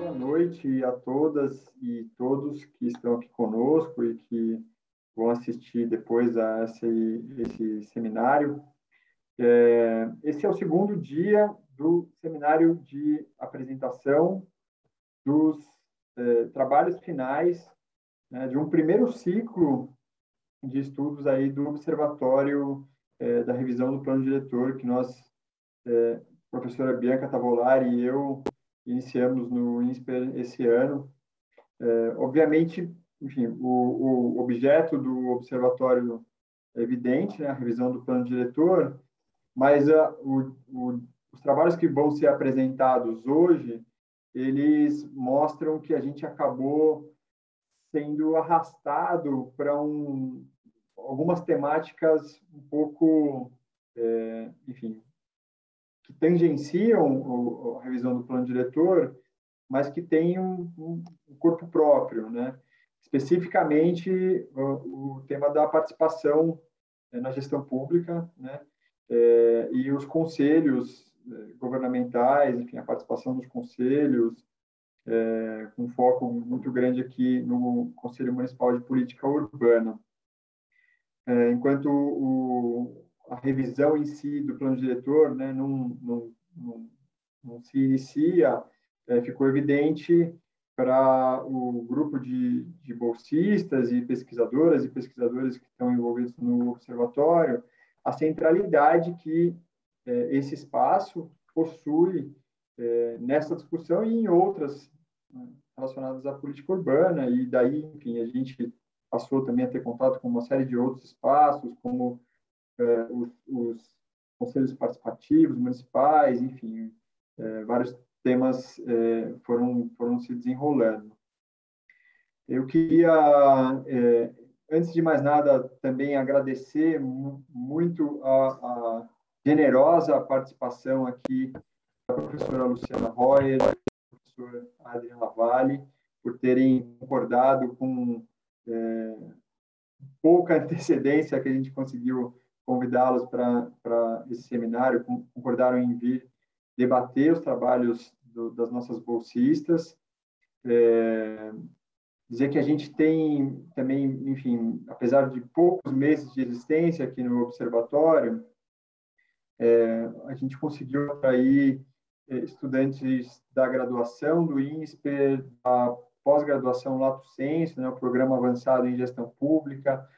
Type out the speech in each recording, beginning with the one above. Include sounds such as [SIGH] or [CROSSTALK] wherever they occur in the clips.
Boa noite a todas e todos que estão aqui conosco e que vão assistir depois a esse, esse seminário. É, esse é o segundo dia do seminário de apresentação dos é, trabalhos finais né, de um primeiro ciclo de estudos aí do Observatório é, da Revisão do Plano Diretor, que nós, é, professora Bianca Tavolari e eu, iniciamos no INSPER esse ano. É, obviamente, enfim, o, o, objeto do observatório é evidente, né, a revisão do plano diretor, mas a, o, o, os trabalhos que vão ser apresentados hoje, eles mostram que a gente acabou sendo arrastado para um, algumas temáticas um pouco, é, enfim, que tangenciam a revisão do plano diretor, mas que têm um, um corpo próprio, né? Especificamente o, tema da participação é, na gestão pública, né? É, e os conselhos é, governamentais, enfim, a participação dos conselhos, com foco muito grande aqui no Conselho Municipal de Política Urbana. Enquanto o, a revisão em si do plano diretor né, não, não, não, não se inicia, é, ficou evidente para o grupo de, de bolsistas e pesquisadoras e pesquisadores que estão envolvidos no observatório a centralidade que é, esse espaço possui é, nessa discussão e em outras né, relacionadas à política urbana. E daí, enfim, a gente passou também a ter contato com uma série de outros espaços, como os, os, conselhos participativos municipais, enfim, é, vários temas é, foram, foram se desenrolando. Eu queria, antes de mais nada, também agradecer muito a, a generosa participação aqui da professora Luciana Royer, do professor Adriano Lavalle, por terem concordado com é, pouca [LAUGHS] antecedência que a gente conseguiu convidá-los para esse seminário, concordaram em vir debater os trabalhos do, das nossas bolsistas. É, dizer que a gente tem também, enfim, apesar de poucos meses de existência aqui no observatório, é, a gente conseguiu atrair é, estudantes da graduação do INSPER, da pós-graduação Lato Senso, né, o programa avançado em gestão pública,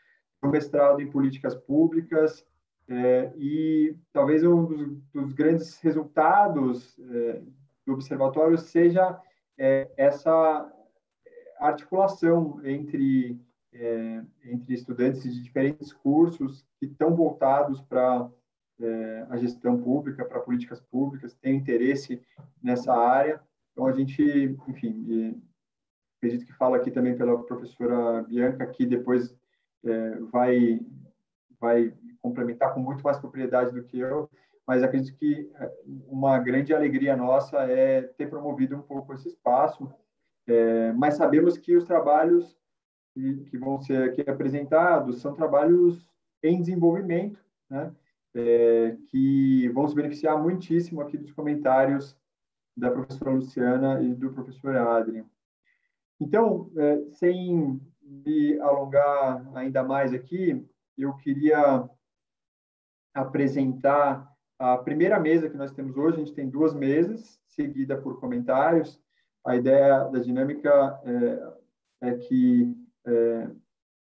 um mestrado em políticas públicas é, e talvez um dos, dos grandes resultados é, do observatório seja é, essa articulação entre é, entre estudantes de diferentes cursos que estão voltados para é, a gestão pública, para políticas públicas, têm interesse nessa área. Então a gente, enfim, acredito que fala aqui também pela professora Bianca, que depois é, vai, vai complementar com muito mais propriedade do que eu, mas acredito que é, uma grande alegria nossa é ter promovido um pouco esse espaço, é, mas sabemos que os trabalhos que, que, vão ser aqui apresentados são trabalhos em desenvolvimento, né? É, que vão se beneficiar muitíssimo aqui dos comentários da professora Luciana e do professor Adrian. Então, é, sem me alongar ainda mais aqui, eu queria apresentar a primeira mesa que nós temos hoje. A gente tem duas mesas, seguida por comentários. A ideia da dinâmica é, é que, é,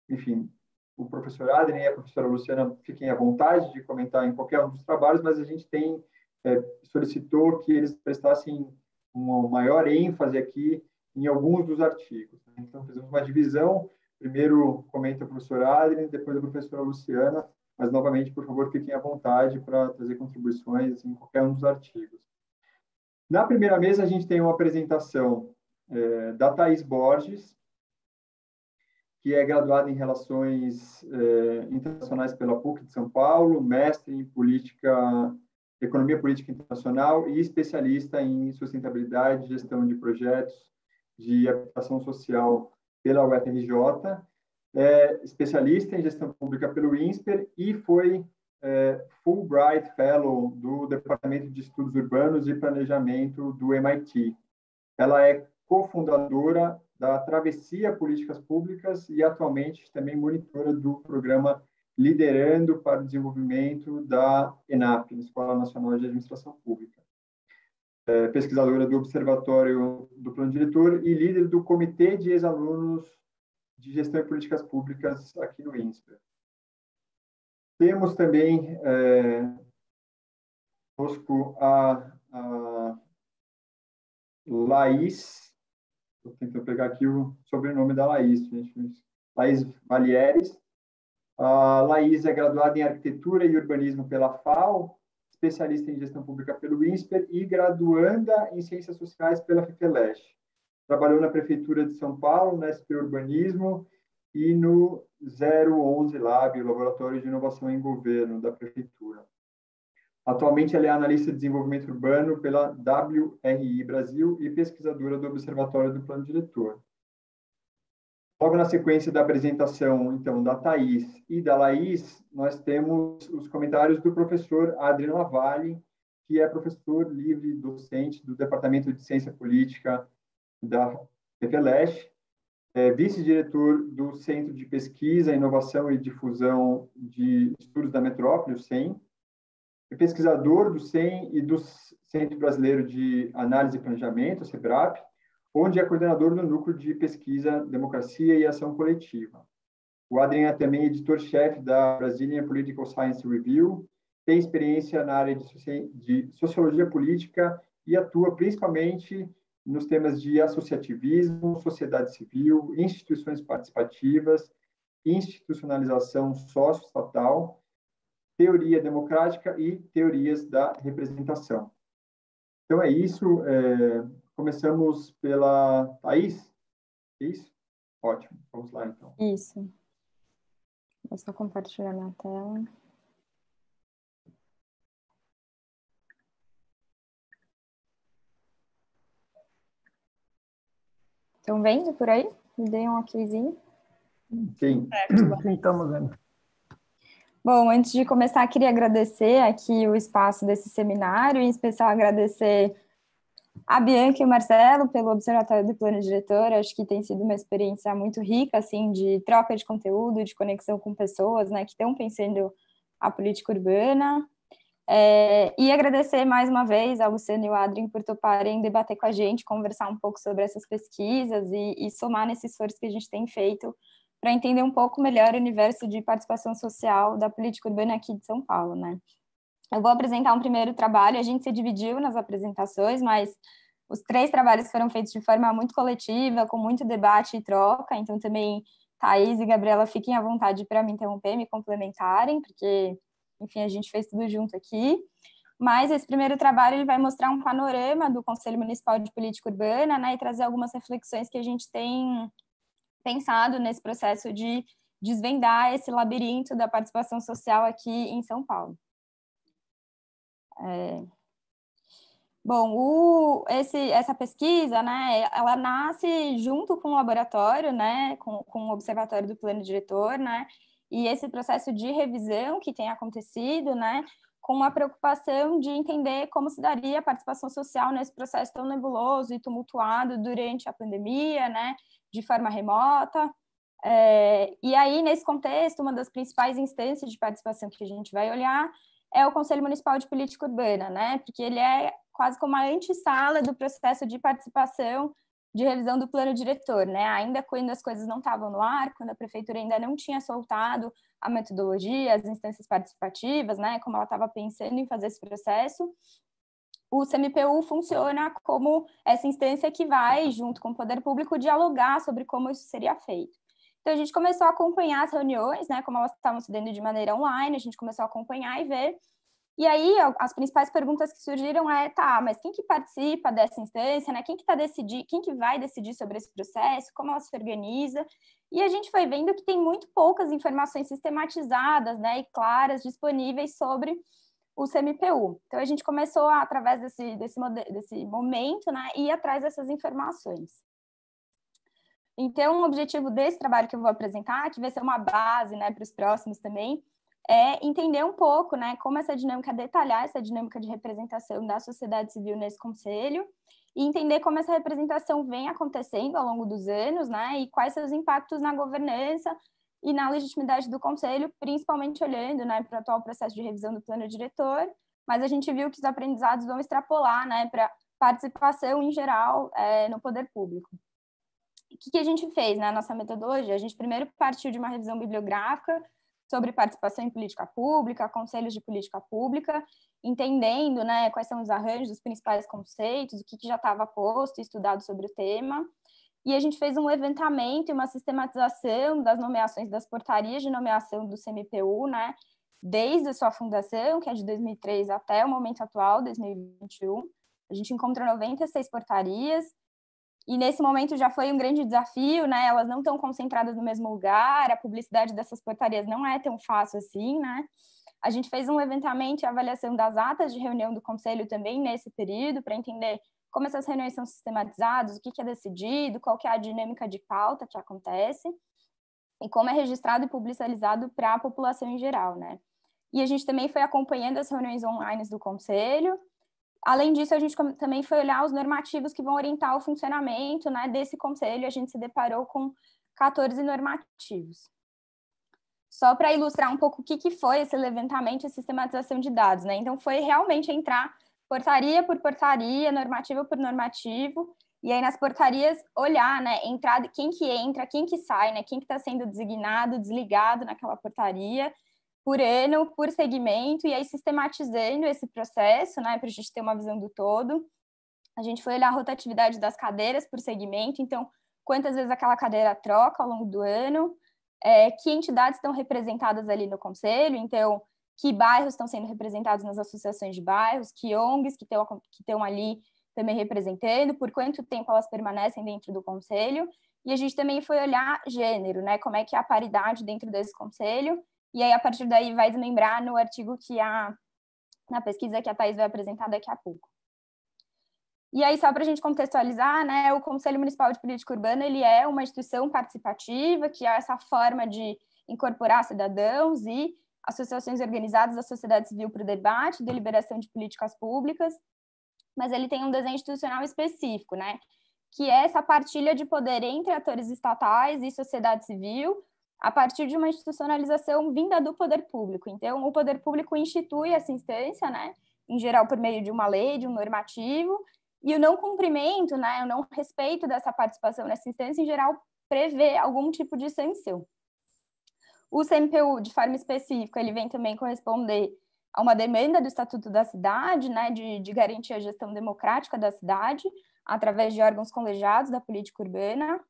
enfim, o professor Adrien e a professora Luciana fiquem à vontade de comentar em qualquer um dos trabalhos, mas a gente tem é, solicitou que eles prestassem uma maior ênfase aqui em alguns dos artigos. Né? Então, fizemos uma divisão. Primeiro comenta o professor Adrien, depois a professora Luciana, mas, novamente, por favor, fiquem à vontade para trazer contribuições em qualquer um dos artigos. Na primeira mesa, a gente tem uma apresentação é, da Thais Borges, que é graduada em Relações é, Internacionais pela PUC de São Paulo, mestre em Política, Economia Política Internacional e especialista em Sustentabilidade Gestão de Projetos de Habitação Social pela UFRJ, é especialista em gestão pública pelo INSPER e foi é, Fulbright Fellow do Departamento de Estudos Urbanos e Planejamento do MIT. Ela é cofundadora da Travessia Políticas Públicas e atualmente também monitora do programa Liderando para o Desenvolvimento da ENAP, Escola Nacional de Administração Pública. É, pesquisadora do Observatório do Plano Diretor e líder do Comitê de Ex-Alunos de Gestão e Políticas Públicas aqui no INSPER. Temos também é, conosco a, a Laís, estou tentando pegar aqui o sobrenome da Laís, gente, Laís Valieres. A Laís é graduada em Arquitetura e Urbanismo pela FAO, especialista em Gestão Pública pelo INSPER e graduanda em Ciências Sociais pela FIFELESH. Trabalhou na Prefeitura de São Paulo, na SP Urbanismo e no 011 Lab, Laboratório de Inovação em Governo da Prefeitura. Atualmente, ela é analista de desenvolvimento urbano pela WRI Brasil e pesquisadora do Observatório do Plano Diretor. Logo na sequência da apresentação, então, da Thais e da Laís, nós temos os comentários do professor Adriano Lavalle, que é professor livre docente do Departamento de Ciência Política da FEFELESH, é vice-diretor do Centro de Pesquisa, Inovação e Difusão de Estudos da Metrópole, o CEM, é pesquisador do CEM e do Centro Brasileiro de Análise e Planejamento, CEBRAP, onde é coordenador do Núcleo de Pesquisa, Democracia e Ação Coletiva. O Adrian é também editor-chefe da Brazilian Political Science Review, tem experiência na área de sociologia política e atua principalmente nos temas de associativismo, sociedade civil, instituições participativas, institucionalização socioestatal teoria democrática e teorias da representação. Então é isso. É, começamos pela Thaís. Isso? Ótimo. Vamos lá, então. Isso. Vou só compartilhar minha tela. Estão vendo por aí? Me deem um okzinho. Sim. Sim, estamos vendo. Bom, antes de começar, queria agradecer aqui o espaço desse seminário, em especial agradecer a Bianca e o Marcelo pelo Observatório do Plano Diretor. Acho que tem sido uma experiência muito rica, assim, de troca de conteúdo, de conexão com pessoas, né, que estão pensando a política urbana. É, e agradecer mais uma vez ao Luciano e ao Adrien por toparem debater com a gente, conversar um pouco sobre essas pesquisas e, e somar nesse esforço que a gente tem feito para entender um pouco melhor o universo de participação social da política urbana aqui de São Paulo, né? Eu vou apresentar um primeiro trabalho, a gente se dividiu nas apresentações, mas os três trabalhos foram feitos de forma muito coletiva, com muito debate e troca, então também Thaís e Gabriela fiquem à vontade para me interromper, me complementarem, porque, enfim, a gente fez tudo junto aqui. Mas esse primeiro trabalho ele vai mostrar um panorama do Conselho Municipal de Política Urbana, né, e trazer algumas reflexões que a gente tem pensado nesse processo de desvendar esse labirinto da participação social aqui em São Paulo. É... Bom, o, esse, essa pesquisa, né, ela nasce junto com o laboratório, né, com, com o Observatório do Plano Diretor, né, e esse processo de revisão que tem acontecido, né, com uma preocupação de entender como se daria a participação social nesse processo tão nebuloso e tumultuado durante a pandemia, né, de forma remota. É, e aí, nesse contexto, uma das principais instâncias de participação que a gente vai olhar é o Conselho Municipal de Política Urbana, né? Porque ele é quase como uma antessala do processo de participação de revisão do plano diretor, né? Ainda quando as coisas não estavam no ar, quando a prefeitura ainda não tinha soltado a metodologia, as instâncias participativas, né? Como ela estava pensando em fazer esse processo, o CMPU funciona como essa instância que vai, junto com o poder público, dialogar sobre como isso seria feito. Então, a gente começou a acompanhar as reuniões, né, como elas estavam se dando de maneira online, a gente começou a acompanhar e ver. E aí, as principais perguntas que surgiram é, tá, mas quem que participa dessa instância, né? Quem que tá decidir, quem que vai decidir sobre esse processo, como ela se organiza? E a gente foi vendo que tem muito poucas informações sistematizadas, né, e claras disponíveis sobre o CMPU. Então, a gente começou, através desse, desse, desse momento, né, ir atrás dessas informações. Então, o objetivo desse trabalho que eu vou apresentar, que vai ser uma base né, para os próximos também, é entender um pouco né, como essa dinâmica, detalhar essa dinâmica de representação da sociedade civil nesse conselho, e entender como essa representação vem acontecendo ao longo dos anos, né, e quais os impactos na governança e na legitimidade do conselho, principalmente olhando, né, para o atual processo de revisão do plano diretor, mas a gente viu que os aprendizados vão extrapolar, né, para participação em geral é, no poder público. Que, que a gente fez na né, nossa metodologia? A gente primeiro partiu de uma revisão bibliográfica sobre participação em política pública, conselhos de política pública, entendendo né, quais são os arranjos, os principais conceitos, o que, que já estava posto e estudado sobre o tema. E a gente fez um levantamento e uma sistematização das nomeações das portarias de nomeação do CMPU, né, desde a sua fundação, que é de 2003 até o momento atual, 2021. A gente encontrou 96 portarias, e nesse momento já foi um grande desafio, né? Elas não estão concentradas no mesmo lugar, a publicidade dessas portarias não é tão fácil assim, né? A gente fez um levantamento e avaliação das atas de reunião do conselho também nesse período, para entender como essas reuniões são sistematizadas, o que, que é decidido, qual que é a dinâmica de pauta que acontece, e como é registrado e publicizado para a população em geral, né? E a gente também foi acompanhando as reuniões online do conselho, Além disso, a gente também foi olhar os normativos que vão orientar o funcionamento né, desse conselho. A gente se deparou com 14 normativos. Só para ilustrar um pouco o que, que foi esse levantamento e sistematização de dados. Né? Então, foi realmente entrar portaria por portaria, normativo por normativo, e aí nas portarias olhar, né, entrar, quem que entra, quem que sai, né, quem que está sendo designado, desligado naquela portaria, por ano, por segmento, e aí sistematizando esse processo, né, para a gente ter uma visão do todo. A gente foi olhar a rotatividade das cadeiras por segmento, então, quantas vezes aquela cadeira troca ao longo do ano, é, que entidades estão representadas ali no conselho, então, que bairros estão sendo representados nas associações de bairros, que ONGs que estão que ali também representando, por quanto tempo elas permanecem dentro do conselho, e a gente também foi olhar gênero, né, como é que é a paridade dentro desse conselho, e aí, a partir daí, vai desmembrar no artigo que a, na pesquisa que a Thais vai apresentar daqui a pouco. E aí, só para a gente contextualizar, né, o Conselho Municipal de Política Urbana ele é uma instituição participativa, que é essa forma de incorporar cidadãos e associações organizadas da sociedade civil para o debate, deliberação de políticas públicas, mas ele tem um desenho institucional específico, né, que é essa partilha de poder entre atores estatais e sociedade civil, a partir de uma institucionalização vinda do poder público. Então, o poder público institui essa instância, né, em geral por meio de uma lei, de um normativo, e o não cumprimento, né, o não respeito dessa participação nessa instância, em geral, prevê algum tipo de sanção. O CMPU, de forma específica, ele vem também corresponder a uma demanda do Estatuto da Cidade, né, de, de garantir a gestão democrática da cidade, através de órgãos colegiados da política urbana.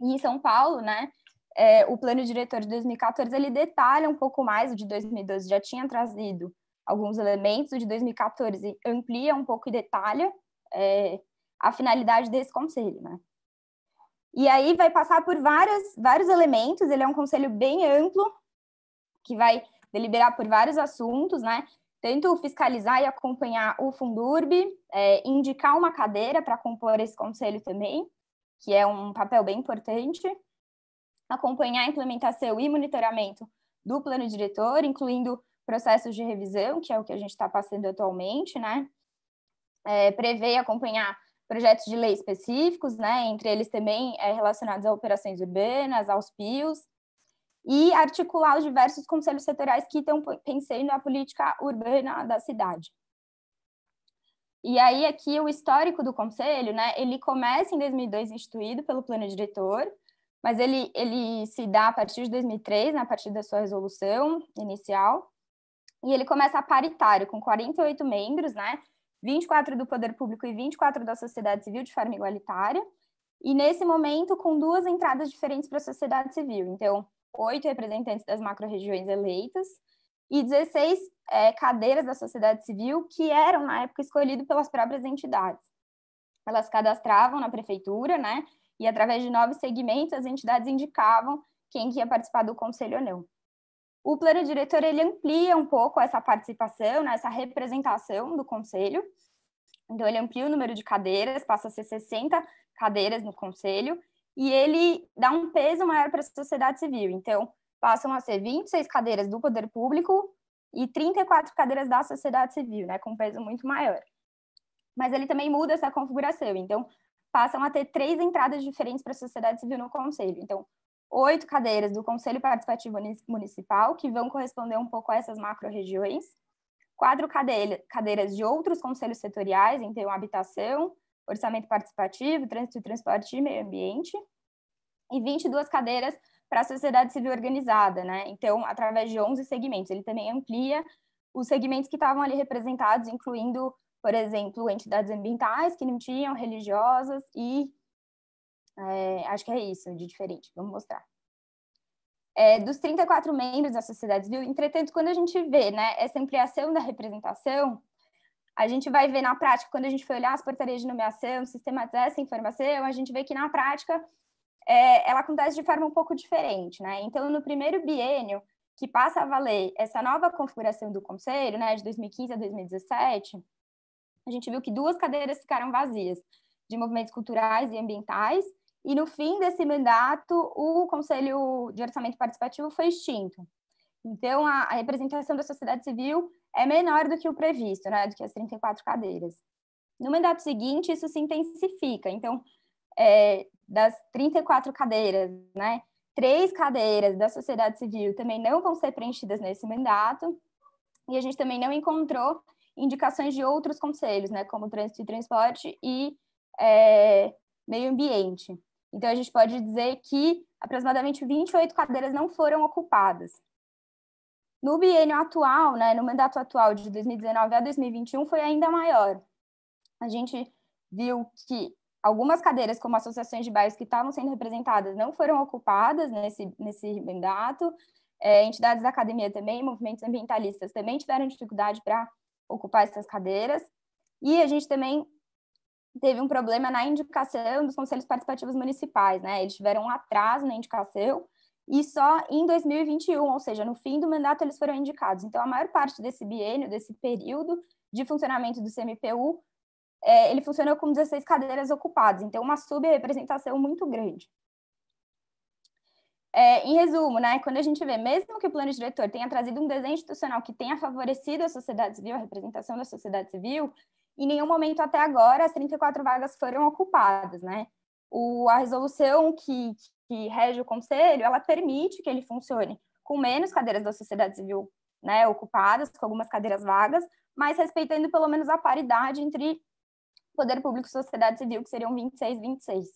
E em São Paulo, né, é, o plano diretor de 2014 ele detalha um pouco mais, o de 2012 já tinha trazido alguns elementos, o de 2014 amplia um pouco e detalha é, a finalidade desse conselho, né? E aí vai passar por várias, vários elementos, ele é um conselho bem amplo, que vai deliberar por vários assuntos, né? Tanto fiscalizar e acompanhar o Fundurb, é, indicar uma cadeira para compor esse conselho também, que é um papel bem importante, acompanhar a implementação e monitoramento do plano diretor, incluindo processos de revisão, que é o que a gente está passando atualmente, né? É, prevê e acompanhar projetos de lei específicos, né? Entre eles também é, relacionados a operações urbanas, aos PIOs, e articular os diversos conselhos setoriais que estão pensando a política urbana da cidade. E aí aqui o histórico do conselho, né? Ele começa em 2002 instituído pelo plano diretor, mas ele, ele se dá a partir de 2003, né, a partir da sua resolução inicial, e ele começa a paritário, com 48 membros, né, 24 do poder público e 24 da sociedade civil de forma igualitária, e nesse momento com duas entradas diferentes para a sociedade civil. Então, oito representantes das macro-regiões eleitas e 16 é, cadeiras da sociedade civil que eram, na época, escolhidas pelas próprias entidades. Elas cadastravam na prefeitura, né, e através de novos segmentos as entidades indicavam quem que ia participar do conselho ou não. O plano diretor ele amplia um pouco essa participação, né, essa representação do conselho. Então ele amplia o número de cadeiras, passa a ser 60 cadeiras no conselho e ele dá um peso maior para a sociedade civil. Então passam a ser 26 cadeiras do poder público e 34 cadeiras da sociedade civil, né, com um peso muito maior. mas ele também muda essa configuração. Então, passam a ter três entradas diferentes para a sociedade civil no conselho. Então, oito cadeiras do Conselho Participativo Municipal, que vão corresponder um pouco a essas macro-regiões, quatro cadeiras de outros conselhos setoriais, então habitação, orçamento participativo, trânsito e transporte e meio ambiente, e 22 cadeiras para a sociedade civil organizada, né? Então, através de 11 segmentos. Ele também amplia os segmentos que estavam ali representados, incluindo, por exemplo, entidades ambientais que não tinham, religiosas e é, acho que é isso de diferente. Vamos mostrar. É, dos 34 membros da sociedade civil, entretanto, quando a gente vê né, essa ampliação da representação, a gente vai ver na prática, quando a gente for olhar as portarias de nomeação, sistematizar essa informação, a gente vê que na prática é, ela acontece de forma um pouco diferente, né? Então, no primeiro biênio, que passa a valer essa nova configuração do conselho, né, de 2015 a 2017, a gente viu que duas cadeiras ficaram vazias, de movimentos culturais e ambientais, e no fim desse mandato, o Conselho de Orçamento Participativo foi extinto. Então, a, a representação da sociedade civil é menor do que o previsto, né, do que as 34 cadeiras. No mandato seguinte, isso se intensifica. Então, é, das 34 cadeiras, né, três cadeiras da sociedade civil também não vão ser preenchidas nesse mandato, e a gente também não encontrou indicações de outros conselhos, né, como trânsito e transporte e é, meio ambiente. Então, a gente pode dizer que aproximadamente 28 cadeiras não foram ocupadas. No biênio atual, né, no mandato atual de 2019 a 2021, foi ainda maior. A gente viu que algumas cadeiras, como associações de bairros que estavam sendo representadas, não foram ocupadas nesse, nesse mandato. É, entidades da academia também, movimentos ambientalistas também tiveram dificuldade para ocupar essas cadeiras. E a gente também teve um problema na indicação dos conselhos participativos municipais, né? Eles tiveram um atraso na indicação e só em 2021, ou seja, no fim do mandato, eles foram indicados. Então, a maior parte desse biênio, desse período de funcionamento do CMPU, é, ele funcionou com 16 cadeiras ocupadas, então uma subrepresentação muito grande. É, em resumo, né, quando a gente vê, mesmo que o plano diretor tenha trazido um desenho institucional que tenha favorecido a sociedade civil, a representação da sociedade civil, em nenhum momento até agora as 34 vagas foram ocupadas, né? O, a resolução que, que rege o conselho, ela permite que ele funcione com menos cadeiras da sociedade civil né, ocupadas, com algumas cadeiras vagas, mas respeitando pelo menos a paridade entre poder público e sociedade civil, que seriam 26, 26.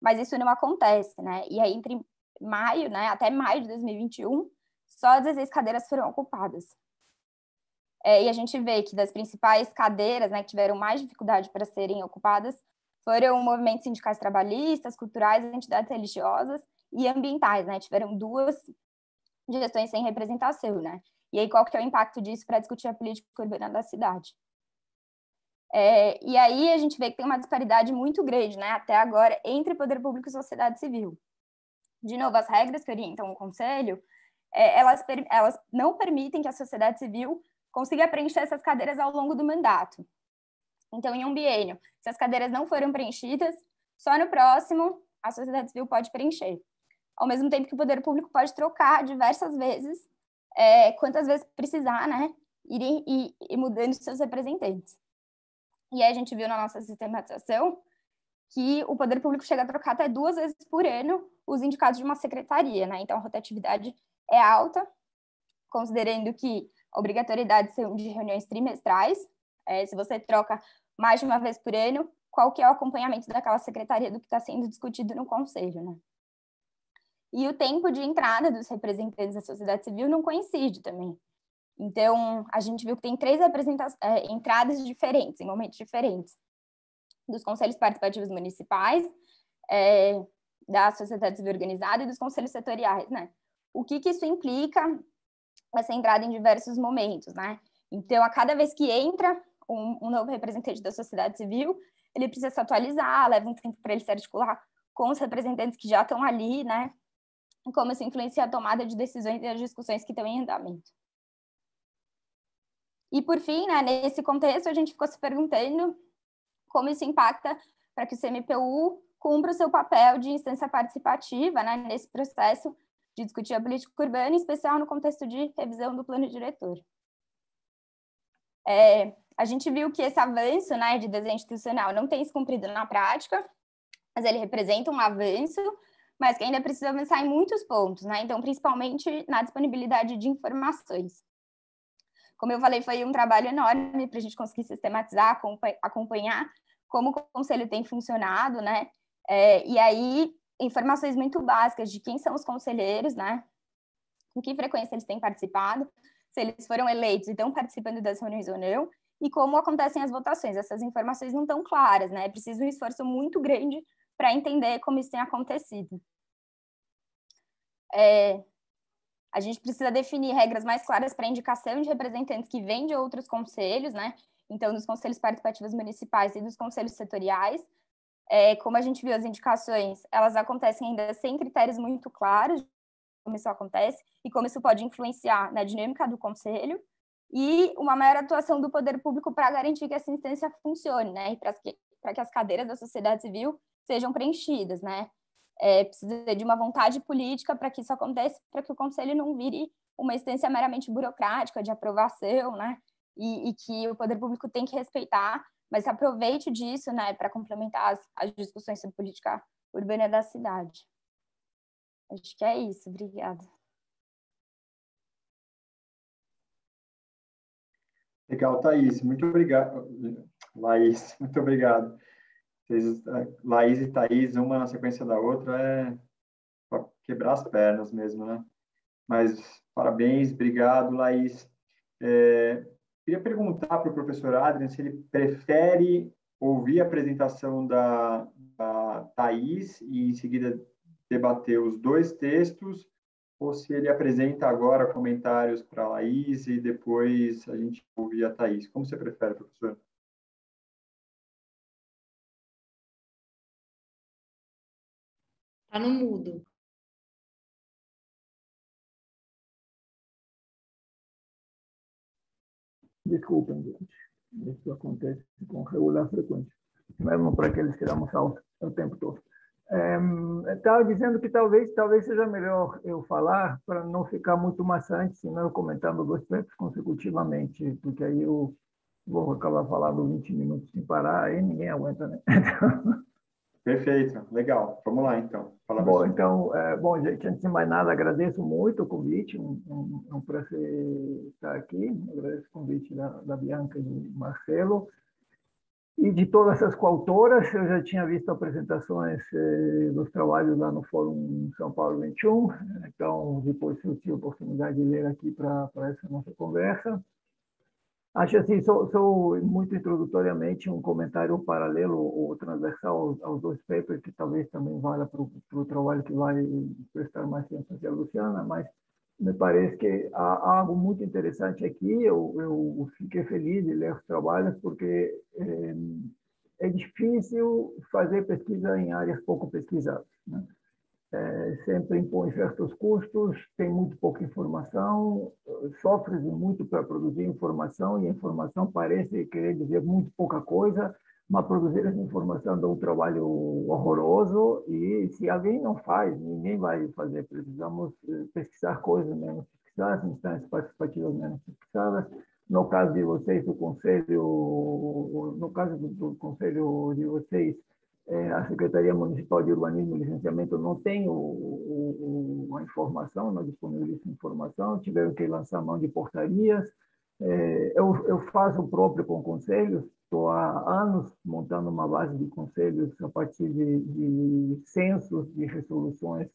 Mas isso não acontece, né? E aí, entre maio, né, até maio de 2021, só 16 cadeiras foram ocupadas. É, e a gente vê que das principais cadeiras, né, que tiveram mais dificuldade para serem ocupadas, foram movimentos sindicais trabalhistas, culturais, entidades religiosas e ambientais, né? Tiveram duas gestões sem representação, né? E aí, qual que é o impacto disso para discutir a política urbana da cidade? É, e aí a gente vê que tem uma disparidade muito grande, né, até agora, entre poder público e sociedade civil. De novo, as regras que orientam o conselho, é, elas, elas não permitem que a sociedade civil consiga preencher essas cadeiras ao longo do mandato. Então, em um biênio, se as cadeiras não foram preenchidas, só no próximo a sociedade civil pode preencher. Ao mesmo tempo que o poder público pode trocar diversas vezes, é, quantas vezes precisar, né, ir, ir mudando seus representantes. E aí a gente viu na nossa sistematização que o poder público chega a trocar até duas vezes por ano os indicados de uma secretaria, né? Então a rotatividade é alta, considerando que obrigatoriedade são de reuniões trimestrais. É, se você troca mais de uma vez por ano, qual que é o acompanhamento daquela secretaria do que está sendo discutido no conselho, né? E o tempo de entrada dos representantes da sociedade civil não coincide também. Então, a gente viu que tem três é, entradas diferentes, em momentos diferentes, dos conselhos participativos municipais, é, da sociedade civil organizada e dos conselhos setoriais, né? O que, que isso implica, essa entrada em diversos momentos, né? Então, a cada vez que entra um, um novo representante da sociedade civil, ele precisa se atualizar, leva um tempo para ele se articular com os representantes que já estão ali, né? Como isso influencia a tomada de decisões e as discussões que estão em andamento. E, por fim, né, nesse contexto, a gente ficou se perguntando como isso impacta para que o CMPU cumpra o seu papel de instância participativa né, nesse processo de discutir a política urbana, em especial no contexto de revisão do plano diretor. É, a gente viu que esse avanço né, de desenho institucional não tem se cumprido na prática, mas ele representa um avanço, mas que ainda precisa avançar em muitos pontos, né? Então, principalmente na disponibilidade de informações. Como eu falei, foi um trabalho enorme para a gente conseguir sistematizar, acompanhar como o conselho tem funcionado, né? É, e aí, informações muito básicas de quem são os conselheiros, né? Com que frequência eles têm participado, se eles foram eleitos e estão participando das reuniões ou não, e como acontecem as votações. Essas informações não estão claras, né? É preciso um esforço muito grande para entender como isso tem acontecido. É, a gente precisa definir regras mais claras para indicação de representantes que vêm de outros conselhos, né? Então, dos conselhos participativos municipais e dos conselhos setoriais. É, como a gente viu as indicações, elas acontecem ainda sem critérios muito claros como isso acontece e como isso pode influenciar na dinâmica do conselho e uma maior atuação do poder público para garantir que essa instância funcione, né? E para que, que as cadeiras da sociedade civil sejam preenchidas, né? É, precisa de uma vontade política para que isso aconteça, para que o conselho não vire uma instância meramente burocrática de aprovação, né? E, e, que o poder público tem que respeitar, mas aproveite disso, né, para complementar as, as discussões sobre política urbana da cidade. Acho que é isso. Obrigada. Legal, Thaís. Muito obrigado. Laís, [LAUGHS] muito obrigado. Laís e Thaís, uma na sequência da outra, é para quebrar as pernas mesmo, né? Mas parabéns, obrigado, Laís. É, queria perguntar para o professor Adrian se ele prefere ouvir a apresentação da, da e, em seguida, debater os dois textos ou se ele apresenta agora comentários para a Laís e depois a gente ouvir a Thaís. Como você prefere, professor? Está no mudo. Desculpem, gente. Isso acontece com regular frequência, mesmo para aqueles que damos aula o tempo todo. Estava dizendo que talvez talvez seja melhor eu falar para não ficar muito maçante, senão eu comentando dois textos consecutivamente, porque aí eu vou acabar falando 20 minutos sem parar, aí ninguém aguenta, né? [LAUGHS] Perfeito, legal. Vamos lá, então. Fala bom, então, é, bom, gente, antes de mais nada, agradeço muito o convite, um, um, um prazer estar aqui. Agradeço o convite da, da Bianca e do Marcelo. E de todas essas coautoras, eu já tinha visto apresentações eh, dos trabalhos lá no Fórum São Paulo 21, então depois eu tive a oportunidade de ler aqui para essa nossa conversa. Acho assim, sou, muito introdutoriamente um comentário paralelo ou transversal aos, aos dois papers, que talvez também valha para o trabalho que vai prestar mais tempo a Luciana, mas me parece que há algo muito interessante aqui. Eu, eu fiquei feliz de ler os trabalhos porque é, é difícil fazer pesquisa em áreas pouco pesquisadas. Né? É, sempre impõe certos custos, tem muito pouca informação, sofre muito para produzir informação e a informação parece querer dizer muito pouca coisa mas produzir essa informação dá um trabalho horroroso e se alguém não faz, ninguém vai fazer. Precisamos eh, pesquisar coisas menos pesquisadas, instâncias participativas menos pesquisadas. No caso de vocês, o conselho, no caso do, do conselho de vocês, é, a Secretaria Municipal de Urbanismo e Licenciamento não tem o, o, a informação, não disponibiliza informação, tiveram que lançar mão de portarias. É, eu, eu faço o próprio com conselhos, Estou há anos montando uma base de conselhos a partir de, de censos, de resoluções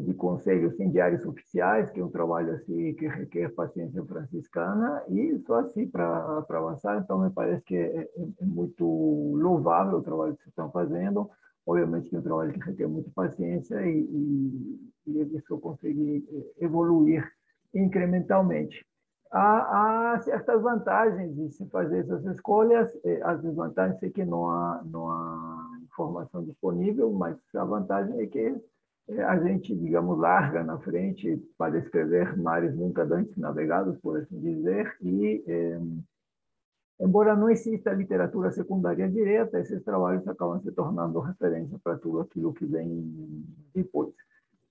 de conselhos diários oficiais, que é um trabalho assim que requer paciência franciscana, e só assim para avançar. Então, me parece que é, é, é, muito louvável o trabalho que vocês estão fazendo. Obviamente que é um trabalho que requer muita paciência e, e, e conseguir eh, evoluir incrementalmente há, há, certas vantagens de se fazer essas escolhas. As desvantagens é que não há, não há informação disponível, mas a vantagem é que é, a gente, digamos, larga na frente para escrever mares nunca antes navegados, por assim dizer, e, é, embora não exista literatura secundária direta, esses trabalhos acabam se tornando referência para tudo aquilo que vem depois.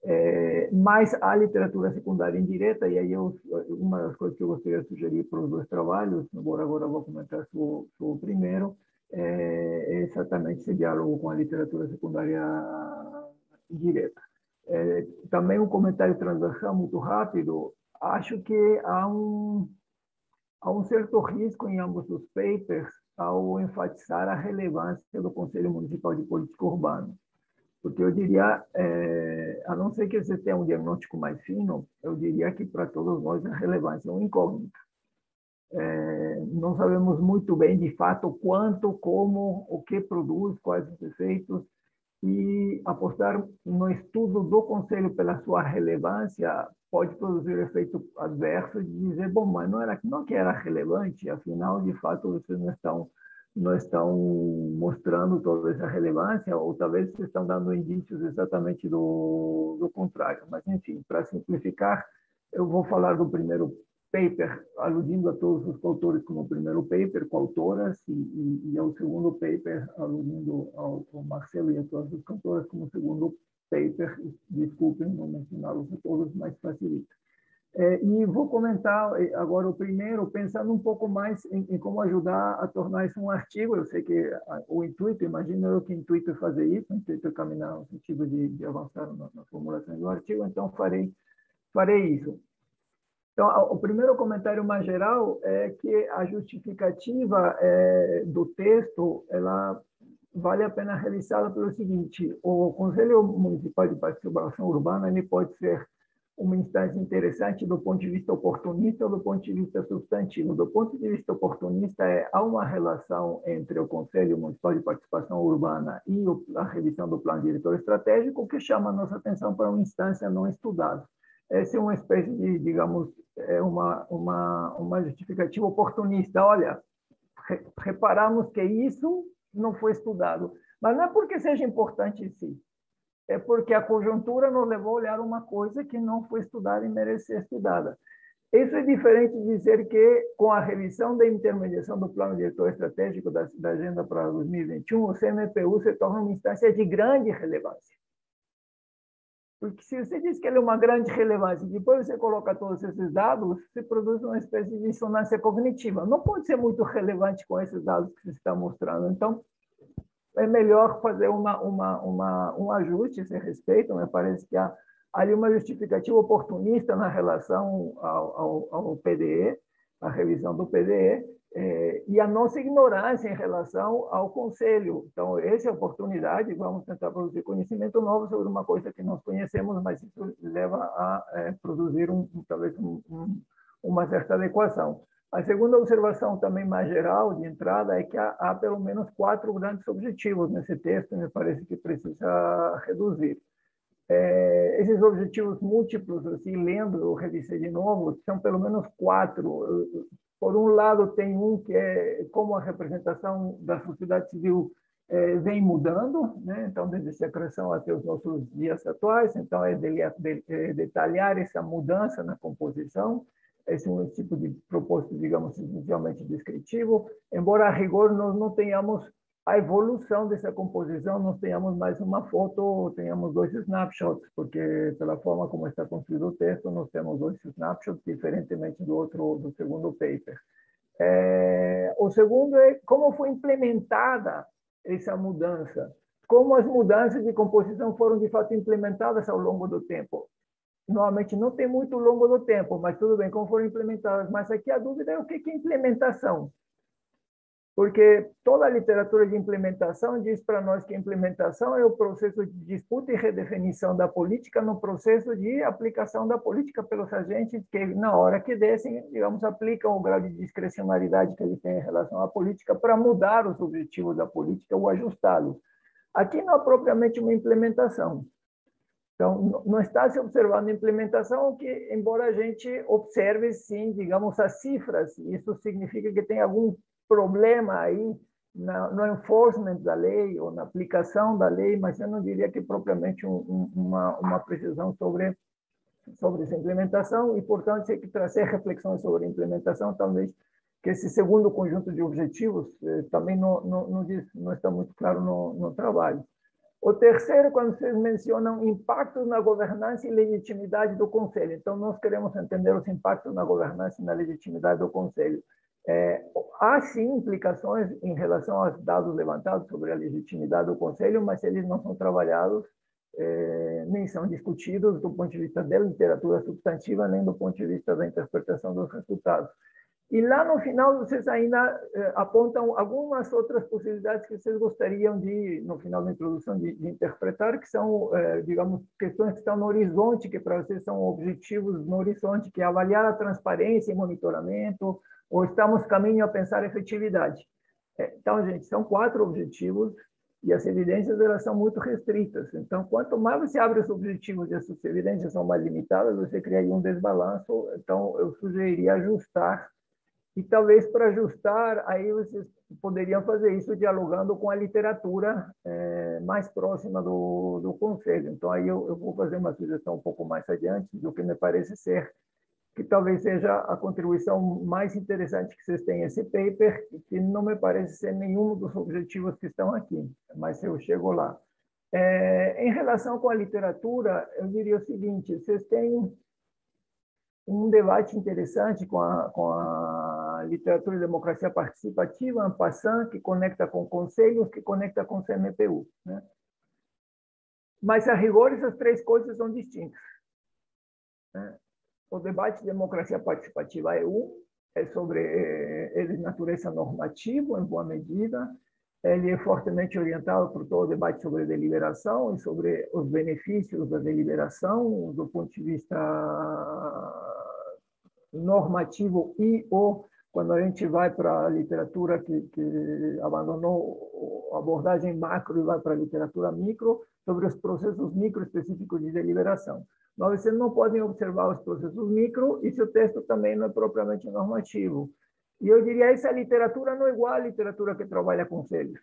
É, mas a literatura secundária indireta, e aí eu, uma das coisas que eu gostaria de sugerir para os dois trabalhos, agora, agora vou comentar o, o primeiro, é, é exatamente esse diálogo com a literatura secundária indireta. É, também um comentário transversal muito rápido, acho que há um, há um certo risco em ambos os papers ao enfatizar a relevância do Conselho Municipal de Política Urbana. Porque eu diria, é, a não ser que você tenha um diagnóstico mais fino, eu diria que para todos nós a relevância é um incógnito. É, não sabemos muito bem, de fato, quanto, como, o que produz, quais os efeitos, e apostar no estudo do Conselho pela sua relevância pode produzir efeito adverso de dizer, bom, mas não era não que era relevante, afinal, de fato, vocês não estão não estão mostrando toda essa relevância, ou talvez vocês estão dando indícios exatamente do, do contrário. Mas, enfim, para simplificar, eu vou falar do primeiro paper, aludindo a todos os autores como primeiro paper, coautoras, e, e, e ao segundo paper, aludindo ao, ao Marcelo e a todas as autoras como segundo paper. Desculpem não mencioná-los a todos, mas facilita. É, e vou comentar é, agora o primeiro, pensando um pouco mais em, em, como ajudar a tornar isso um artigo. Eu sei que o intuito, imagino eu que o intuito é fazer isso, o intuito é caminhar no sentido de, de avançar na, na formulação do artigo, então farei, farei isso. Então, o primeiro comentário mais geral é que a justificativa é, do texto, ela vale a pena realizá-la pelo seguinte: o Conselho Municipal de Participação Urbana ele pode ser uma instância interessante do ponto de vista oportunista ou do ponto de vista substantivo. Do ponto de vista oportunista, é, há uma relação entre o Conselho Municipal de Participação Urbana e a revisão do Plano Diretor Estratégico que chama a nossa atenção para uma instância não estudada. Essa é uma espécie de, digamos, é uma, uma, uma justificativa oportunista. Olha, reparamos que isso não foi estudado. Mas não é porque seja importante em si, é porque a conjuntura nos levou a olhar uma coisa que não foi estudada e merece ser estudada. Isso é diferente de dizer que, com a revisão da intermediação do Plano Diretor Estratégico da, da Agenda para 2021, o CMPU se torna uma instância de grande relevância. Porque se você diz que ele é uma grande relevância depois você coloca todos esses dados, você produz uma espécie de dissonância cognitiva. Não pode ser muito relevante com esses dados que você está mostrando. Então, é melhor fazer uma, uma, uma, um ajuste a esse respeito. Me parece que há ali uma justificativa oportunista na relação ao, ao, ao PDE, a revisão do PDE, é, e a nossa ignorância em relação ao conselho. Então, essa é a oportunidade, vamos tentar produzir conhecimento novo sobre uma coisa que nós conhecemos, mas isso leva a é, produzir um, talvez um, um, uma certa adequação. A segunda observação, também mais geral, de entrada, é que há, há pelo menos quatro grandes objetivos nesse texto, me parece que precisa reduzir. É, esses objetivos múltiplos, assim, lendo, eu revisei de novo, são pelo menos quatro por um lado, tem um que é como a representação da sociedade civil é, vem mudando, né? então, desde a secreção até os nossos dias atuais, então, é, é detalhar essa mudança na composição, esse é um tipo de propósito, digamos, essencialmente descritivo, embora a rigor nós não tenhamos a evolução dessa composição, nós tenhamos mais uma foto, tenhamos dois snapshots, porque pela forma como está construído o texto, nós temos dois snapshots, diferentemente do outro, do segundo paper. É, o segundo é como foi implementada essa mudança, como as mudanças de composição foram de fato implementadas ao longo do tempo. Normalmente não tem muito longo do tempo, mas tudo bem, como foram implementadas. Mas aqui a dúvida é o que é implementação porque toda a literatura de implementação diz para nós que a implementação é o processo de disputa e redefinição da política no processo de aplicação da política pelos agentes que, na hora que descem, digamos, aplicam o grau de discrecionalidade que eles têm em relação à política para mudar os objetivos da política ou ajustá-los. Aqui não é propriamente uma implementação. Então, não está se observando implementação, que, embora a gente observe, sim, digamos, as cifras, isso significa que tem algum problema aí no enforcement da lei ou na aplicação da lei, mas eu não diria que propriamente um, um, uma, uma precisão sobre sobre essa implementação e, portanto, tem que trazer reflexões sobre a implementação, talvez que esse segundo conjunto de objetivos eh, também não, não, não, diz, não está muito claro no, no trabalho. O terceiro, quando vocês mencionam impactos na governança e legitimidade do Conselho. Então, nós queremos entender os impactos na governança e na legitimidade do Conselho. É, há sim implicações em relação aos dados levantados sobre a legitimidade do Conselho, mas eles não são trabalhados é, nem são discutidos do ponto de vista da literatura substantiva, nem do ponto de vista da interpretação dos resultados. E lá no final vocês ainda é, apontam algumas outras possibilidades que vocês gostariam de, no final da introdução, de, de interpretar, que são, é, digamos, questões que estão no horizonte, que para vocês são objetivos no horizonte, que é avaliar a transparência e monitoramento, ou estamos caminho a pensar efetividade. É, então, gente, são quatro objetivos e as evidências elas são muito restritas. Então, quanto mais você abre os objetivos e essas evidências são mais limitadas, você cria um desbalanço. Então, eu sugeriria ajustar e talvez para ajustar, aí vocês poderiam fazer isso dialogando com a literatura é, mais próxima do, do conselho. Então, aí eu, eu vou fazer uma sugestão um pouco mais adiante do que me parece ser que talvez seja a contribuição mais interessante que vocês têm esse paper, que não me parece ser nenhum dos objetivos que estão aqui, mas eu chego lá. É, em relação com a literatura, eu diria o seguinte: vocês têm um debate interessante com a, com a literatura e democracia participativa, en passant, que conecta com conselhos, que conecta com CMPU. Né? Mas, a rigor, essas três coisas são distintas. Né? O debate de democracia participativa é um, é sobre é de natureza normativa, em boa medida, ele é fortemente orientado por todo o debate sobre deliberação e sobre os benefícios da deliberação do ponto de vista normativo e ou quando a gente vai para a literatura que, que abandonou a abordagem macro e vai para a literatura micro, sobre os processos micro específicos de deliberação. Mas vocês não podem observar os processos micro e seu texto também não é propriamente normativo. E eu diria essa literatura não é igual à literatura que trabalha conselhos.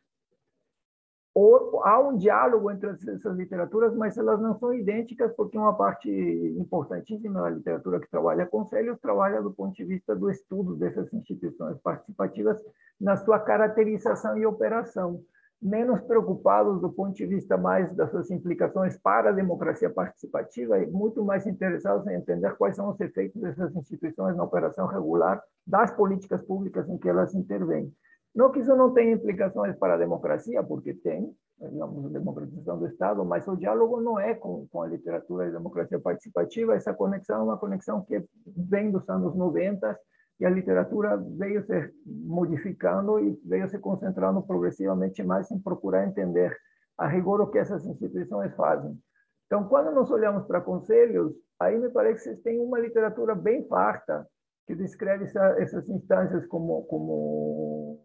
Ou, há um diálogo entre essas literaturas, mas elas não são idênticas, porque uma parte importantíssima da literatura que trabalha conselhos trabalha do ponto de vista do estudo dessas instituições participativas na sua caracterização e operação menos preocupados do ponto de vista mais das suas implicações para a democracia participativa e muito mais interessados em entender quais são os efeitos dessas instituições na operação regular das políticas públicas em que elas intervêm. Não que isso não tenha implicações para a democracia, porque tem, digamos, a democratização do Estado, mas o diálogo não é com, com a literatura de democracia participativa, essa conexão é uma conexão que vem dos anos 90 e a literatura veio se modificando e veio se concentrando progressivamente mais em procurar entender a rigor o que essas instituições fazem. Então, quando nós olhamos para conselhos, aí me parece que vocês têm uma literatura bem farta que descreve essa, essas instâncias como, como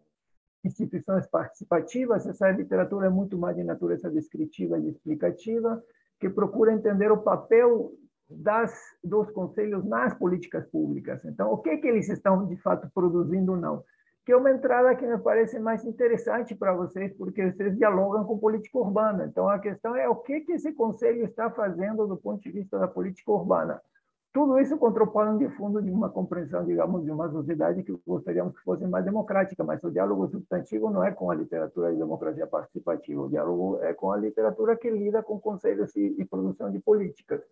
instituições participativas. Essa literatura é muito mais de natureza descritiva e explicativa, que procura entender o papel das, dos conselhos nas políticas públicas. Então, o que, que eles estão, de fato, produzindo ou não? Que é uma entrada que me parece mais interessante para vocês, porque vocês dialogam com política urbana. Então, a questão é o que, que esse conselho está fazendo do ponto de vista da política urbana. Tudo isso contra o pano de fundo de uma compreensão, digamos, de uma sociedade que gostaríamos que fosse mais democrática, mas o diálogo substantivo não é com a literatura de democracia participativa, o diálogo é com a literatura que lida com conselhos e, e produção de políticas.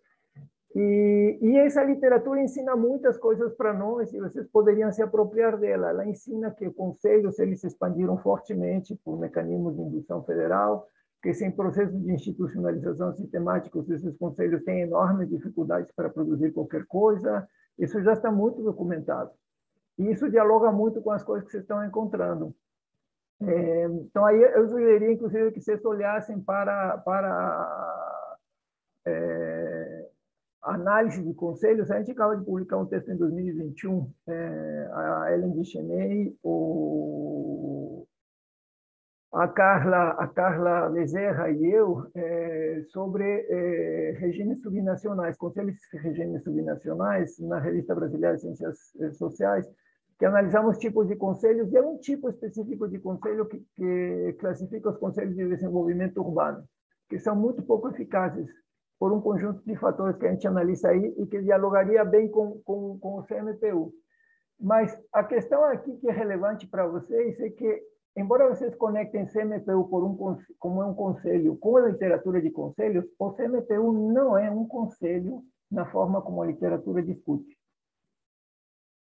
E, e, essa literatura ensina muitas coisas para nós e vocês poderiam se apropriar dela. Ela ensina que conselhos eles se expandiram fortemente por mecanismos de indução federal, que sem processo de institucionalização sistemáticos esses conselhos têm enormes dificuldades para produzir qualquer coisa. Isso já está muito documentado. E isso dialoga muito com as coisas que vocês estão encontrando. É, então, aí eu sugeriria, inclusive, que vocês olhassem para, para é, análise de conselhos, a gente acaba de publicar um texto em 2021, é, a Ellen Guicheney, o, a Carla, a Carla Bezerra e eu, é, sobre é, regimes subnacionais, conselhos de regimes subnacionais, na Revista Brasileira de Ciências é, Sociais, que analisamos tipos de conselhos, e é um tipo específico de conselho que, que classifica os conselhos de desenvolvimento urbano, que são muito pouco eficazes por um conjunto de fatores que a gente analisa aí e que dialogaria bem com, com, com o CMPU. Mas a questão aqui que é relevante para vocês é que, embora vocês conectem CMPU por um, como é um conselho com a literatura de conselhos, o CMPU não é um conselho na forma como a literatura discute.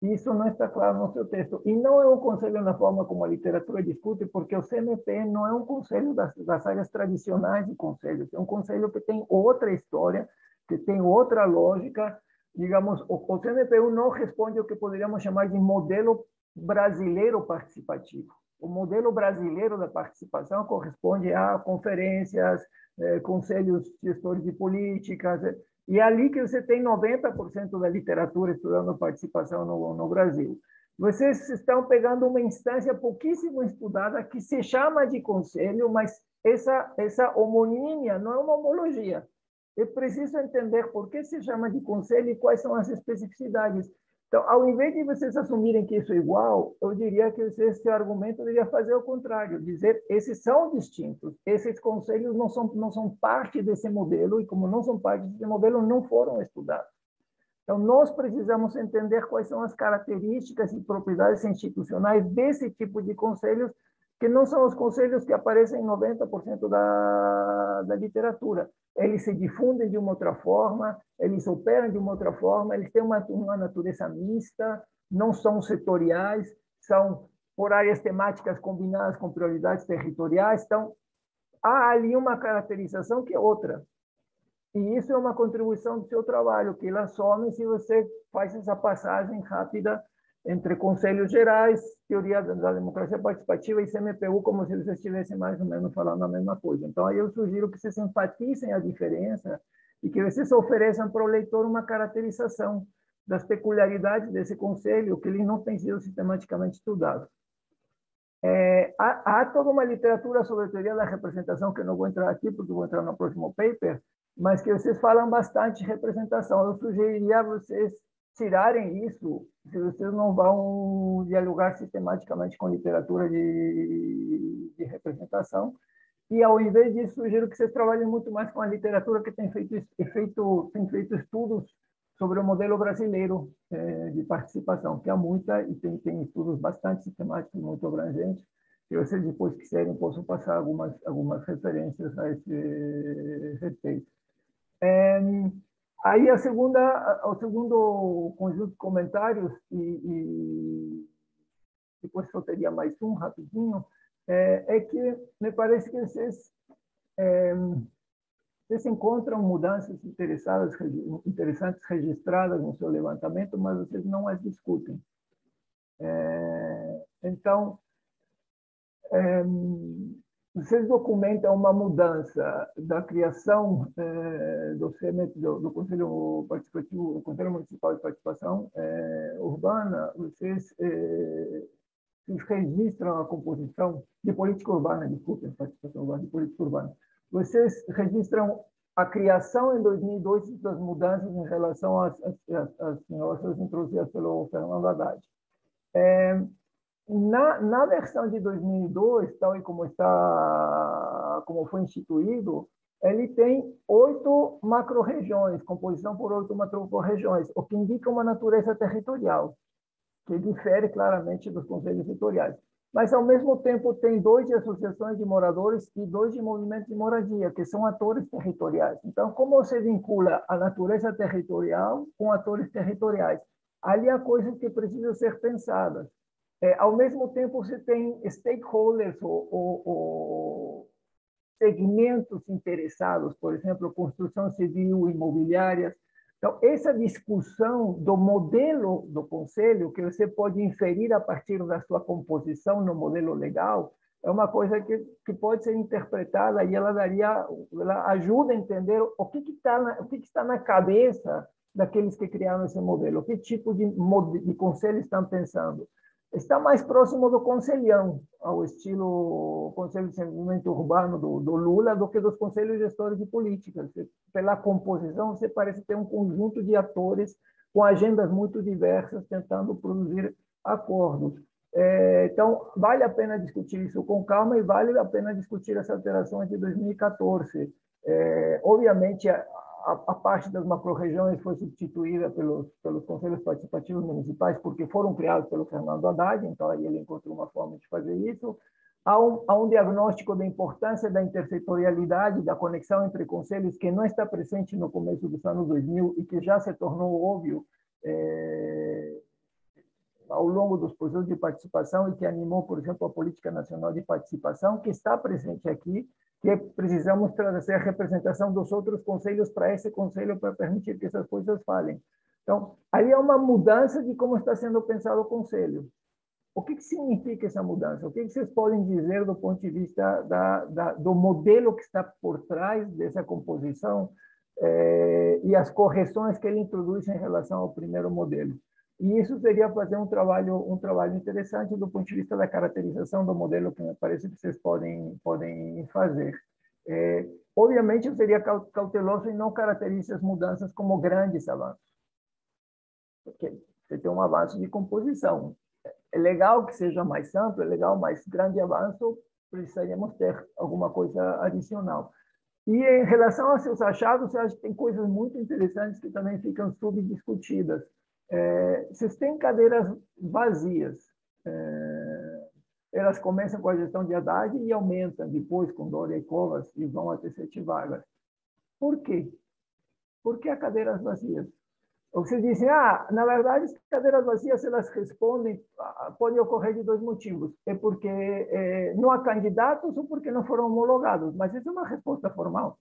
Isso não está claro no seu texto. E não é um conselho na forma como a literatura discute, porque o CMP não é um conselho das, das áreas tradicionais de conselhos. É um conselho que tem outra história, que tem outra lógica. Digamos, o, o não responde ao que poderíamos chamar de modelo brasileiro participativo. O modelo brasileiro da participação corresponde a conferências, eh, conselhos gestores de políticas, e é ali que você tem 90% da literatura estudando participação no, no Brasil. Vocês estão pegando uma instância pouquíssimo estudada que se chama de conselho, mas essa, essa homonímia não é uma homologia. É preciso entender por que se chama de conselho e quais são as especificidades. Então, ao invés de vocês assumirem que isso é igual, eu diria que esse argumento deveria fazer o contrário, dizer esses são distintos, esses conselhos não são não são parte desse modelo e como não são parte desse modelo não foram estudados. Então, nós precisamos entender quais são as características e propriedades institucionais desse tipo de conselhos, que não são os conselhos que aparecem em 90% da, da literatura eles se difundem de uma outra forma, eles operam de uma outra forma, eles têm uma, uma natureza mista, não são setoriais, são por áreas temáticas combinadas com prioridades territoriais. Então, há ali uma caracterização que é outra. E isso é uma contribuição do seu trabalho, que ela some se você faz essa passagem rápida entre conselhos gerais, teoria da democracia participativa e CMPU, como se vocês estivessem mais ou menos falando a mesma coisa. Então, aí eu sugiro que vocês enfatizem a diferença e que vocês ofereçam para o leitor uma caracterização das peculiaridades desse conselho, que ele não tem sido sistematicamente estudado. É, há, há, toda uma literatura sobre a teoria da representação, que eu não vou entrar aqui, porque vou entrar no próximo paper, mas que vocês falam bastante de representação. Eu sugeriria a vocês tirarem isso, se vocês não vão dialogar sistematicamente com literatura de, de representação, e ao invés disso, sugiro que vocês trabalhem muito mais com a literatura que tem feito, feito, tem feito estudos sobre o modelo brasileiro é, de participação, que há muita e tem, tem estudos bastante sistemáticos, muito abrangentes. Se vocês depois quiserem, posso passar algumas, algumas referências a esse respeito. É, Aí a segunda, o segundo conjunto de comentários e, e depois só teria mais um rapidinho é, é que me parece que vocês é, vocês encontram mudanças interessadas, interessantes registradas no seu levantamento, mas vocês não as discutem. É, então, é, vocês documentam uma mudança da criação eh, do, CM, do, Conselho Participativo, Conselho Municipal de Participação eh, Urbana, vocês, eh, vocês registram a composição de política urbana, desculpe, participação urbana, de política urbana. Vocês registram a criação em 2002 das mudanças em relação às, às, às nossas introduzidas pelo Fernando Haddad. É, na, na versão de 2002, tal e como está, como foi instituído, ele tem oito macro-regiões, composição por oito macro-regiões, o que indica uma natureza territorial, que difere claramente dos conselhos setoriais. Mas, ao mesmo tempo, tem dois de associações de moradores e dois de movimentos de moradia, que são atores territoriais. Então, como você vincula a natureza territorial com atores territoriais? Ali há coisas que precisam ser pensadas. É, ao mesmo tempo, você tem stakeholders ou, ou, ou, segmentos interessados, por exemplo, construção civil, imobiliárias. Então, essa discussão do modelo do conselho, que você pode inferir a partir da sua composição no modelo legal, é uma coisa que, que pode ser interpretada e ela daria, ela ajuda a entender o que, que, tá na, o que, que está na cabeça daqueles que criaram esse modelo, que tipo de, de conselho estão pensando está mais próximo do conselhão, ao estilo Conselho de Desenvolvimento Urbano do, do, Lula, do que dos conselhos gestores de políticas. Pela composição, você parece ter um conjunto de atores com agendas muito diversas, tentando produzir acordos. É, então, vale a pena discutir isso com calma e vale a pena discutir essa alteração de 2014. É, obviamente, a, a parte das macro-regiões foi substituída pelos, pelos conselhos participativos municipais, porque foram criados pelo Fernando Haddad, então aí ele encontrou uma forma de fazer isso. há um, há um diagnóstico da importância da intersetorialidade, da conexão entre conselhos, que não está presente no começo dos anos 2000 e que já se tornou óbvio é, ao longo dos processos de participação e que animou, por exemplo, a Política Nacional de Participação, que está presente aqui, que precisamos trazer a representação dos outros conselhos para esse conselho para permitir que essas coisas falem. Então, aí é uma mudança de como está sendo pensado o conselho. O que, que significa essa mudança? O que, que vocês podem dizer do ponto de vista da, da, do modelo que está por trás dessa composição é, e as correções que ele introduz em relação ao primeiro modelo? E isso seria fazer um trabalho um trabalho interessante do ponto de vista da caracterização do modelo que me parece que vocês podem podem fazer. É, obviamente, eu seria cauteloso em não caracterizar as mudanças como grandes avanços, porque você tem um avanço de composição é legal que seja mais amplo, é legal, mas grande avanço, precisaríamos ter alguma coisa adicional. E em relação aos seus achados, eu acho que tem coisas muito interessantes que também ficam subdiscutidas. É, vocês têm cadeiras vazias. É, elas começam com a gestão de Haddad e aumentam depois com Dória e Covas e vão até sete vagas. Por quê? Por que há cadeiras vazias? Vocês dizem, ah, na verdade, as cadeiras vazias, elas respondem, pode ocorrer de dois motivos. É porque é, não há candidatos ou porque não foram homologados. Mas isso é uma resposta formal.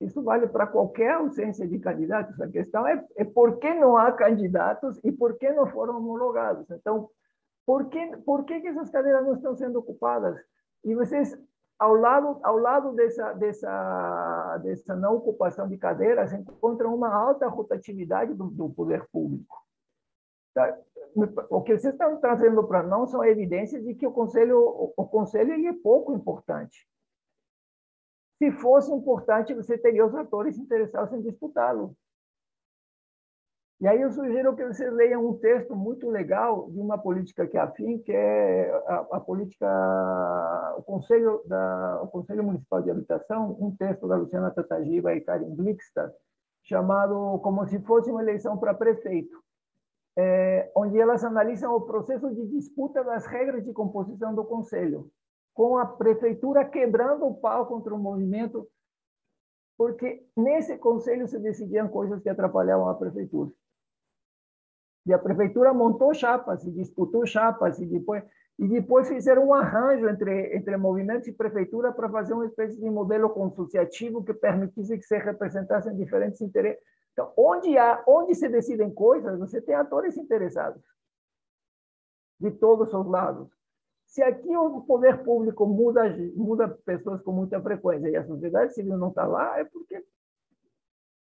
Isso vale para qualquer ausência de candidatos. A questão é, é por que não há candidatos e por que não foram homologados. Então, por que, por que, que essas cadeiras não estão sendo ocupadas? E vocês ao lado, ao lado dessa, dessa, dessa não ocupação de cadeiras, encontram uma alta rotatividade do, do poder público. Tá? O que vocês estão trazendo para nós são evidências de que o conselho, o, o conselho ele é pouco importante. Se fosse importante, você teria os atores interessados em disputá-lo. E aí eu sugiro que vocês leiam um texto muito legal de uma política que é afim, que é a, a política, o Conselho, da, o Conselho Municipal de Habitação, um texto da Luciana Tatagiba e Karin Blixta, chamado Como se fosse uma eleição para prefeito, é, onde elas analisam o processo de disputa das regras de composição do Conselho, com a prefeitura quebrando o pau contra o movimento, porque nesse Conselho se decidiam coisas que atrapalhavam a prefeitura. E a prefeitura montou chapas, e disputou chapas, e depois, e depois fizeram um arranjo entre, entre movimentos e prefeitura para fazer uma espécie de modelo consociativo que permitisse que se representassem diferentes interesses. Então, onde, há, onde se decidem coisas, você tem atores interessados, de todos os lados. Se aqui o poder público muda, muda pessoas com muita frequência e a sociedade civil não está lá, é porque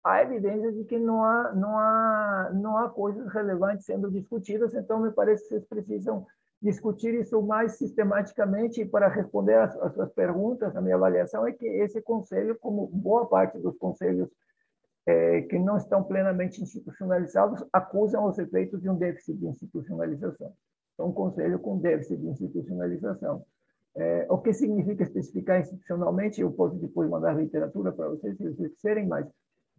há evidências de que não há, não há, não há coisas relevantes sendo discutidas, então me parece que vocês precisam discutir isso mais sistematicamente para responder às suas perguntas. A minha avaliação é que esse conselho, como boa parte dos conselhos é, que não estão plenamente institucionalizados, acusam os efeitos de um déficit de institucionalização. Um conselho com déficit de institucionalização. É, o que significa especificar institucionalmente? Eu posso depois mandar literatura para vocês, se vocês quiserem, mas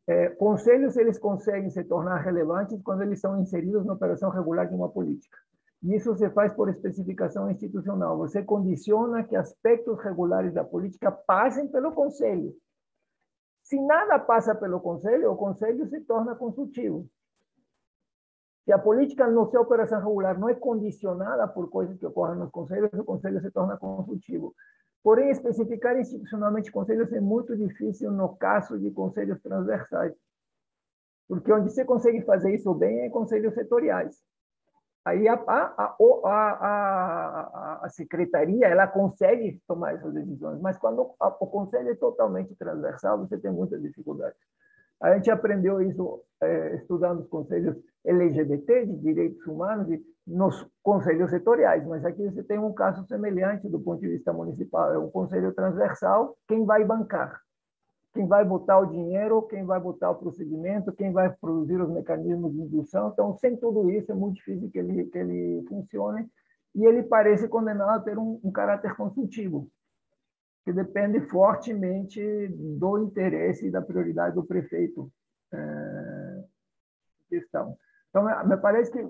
é, conselhos eles conseguem se tornar relevantes quando eles são inseridos na operação regular de uma política. E isso se faz por especificação institucional. Você condiciona que aspectos regulares da política passem pelo conselho. Se nada passa pelo conselho, o conselho se torna consultivo. Se a política no seu operação regular não é condicionada por coisas que ocorrem nos conselhos, o conselho se torna consultivo. Porém, especificar institucionalmente conselhos é muito difícil no caso de conselhos transversais, porque onde você consegue fazer isso bem é em conselhos setoriais. Aí a, a, a, a, secretaria ela consegue tomar essas decisões, mas quando o conselho é totalmente transversal, você tem muitas dificuldades. A gente aprendeu isso é, estudando os conselhos LGBT, de direitos humanos, e nos conselhos setoriais, mas aqui você tem um caso semelhante do ponto de vista municipal. É um conselho transversal, quem vai bancar? Quem vai botar o dinheiro, quem vai botar o procedimento, quem vai produzir os mecanismos de indução. Então, sem tudo isso, é muito difícil que ele, que ele funcione e ele parece condenado a ter um, um caráter consultivo, que depende fortemente do interesse e da prioridade do prefeito é, questão. Então, me parece que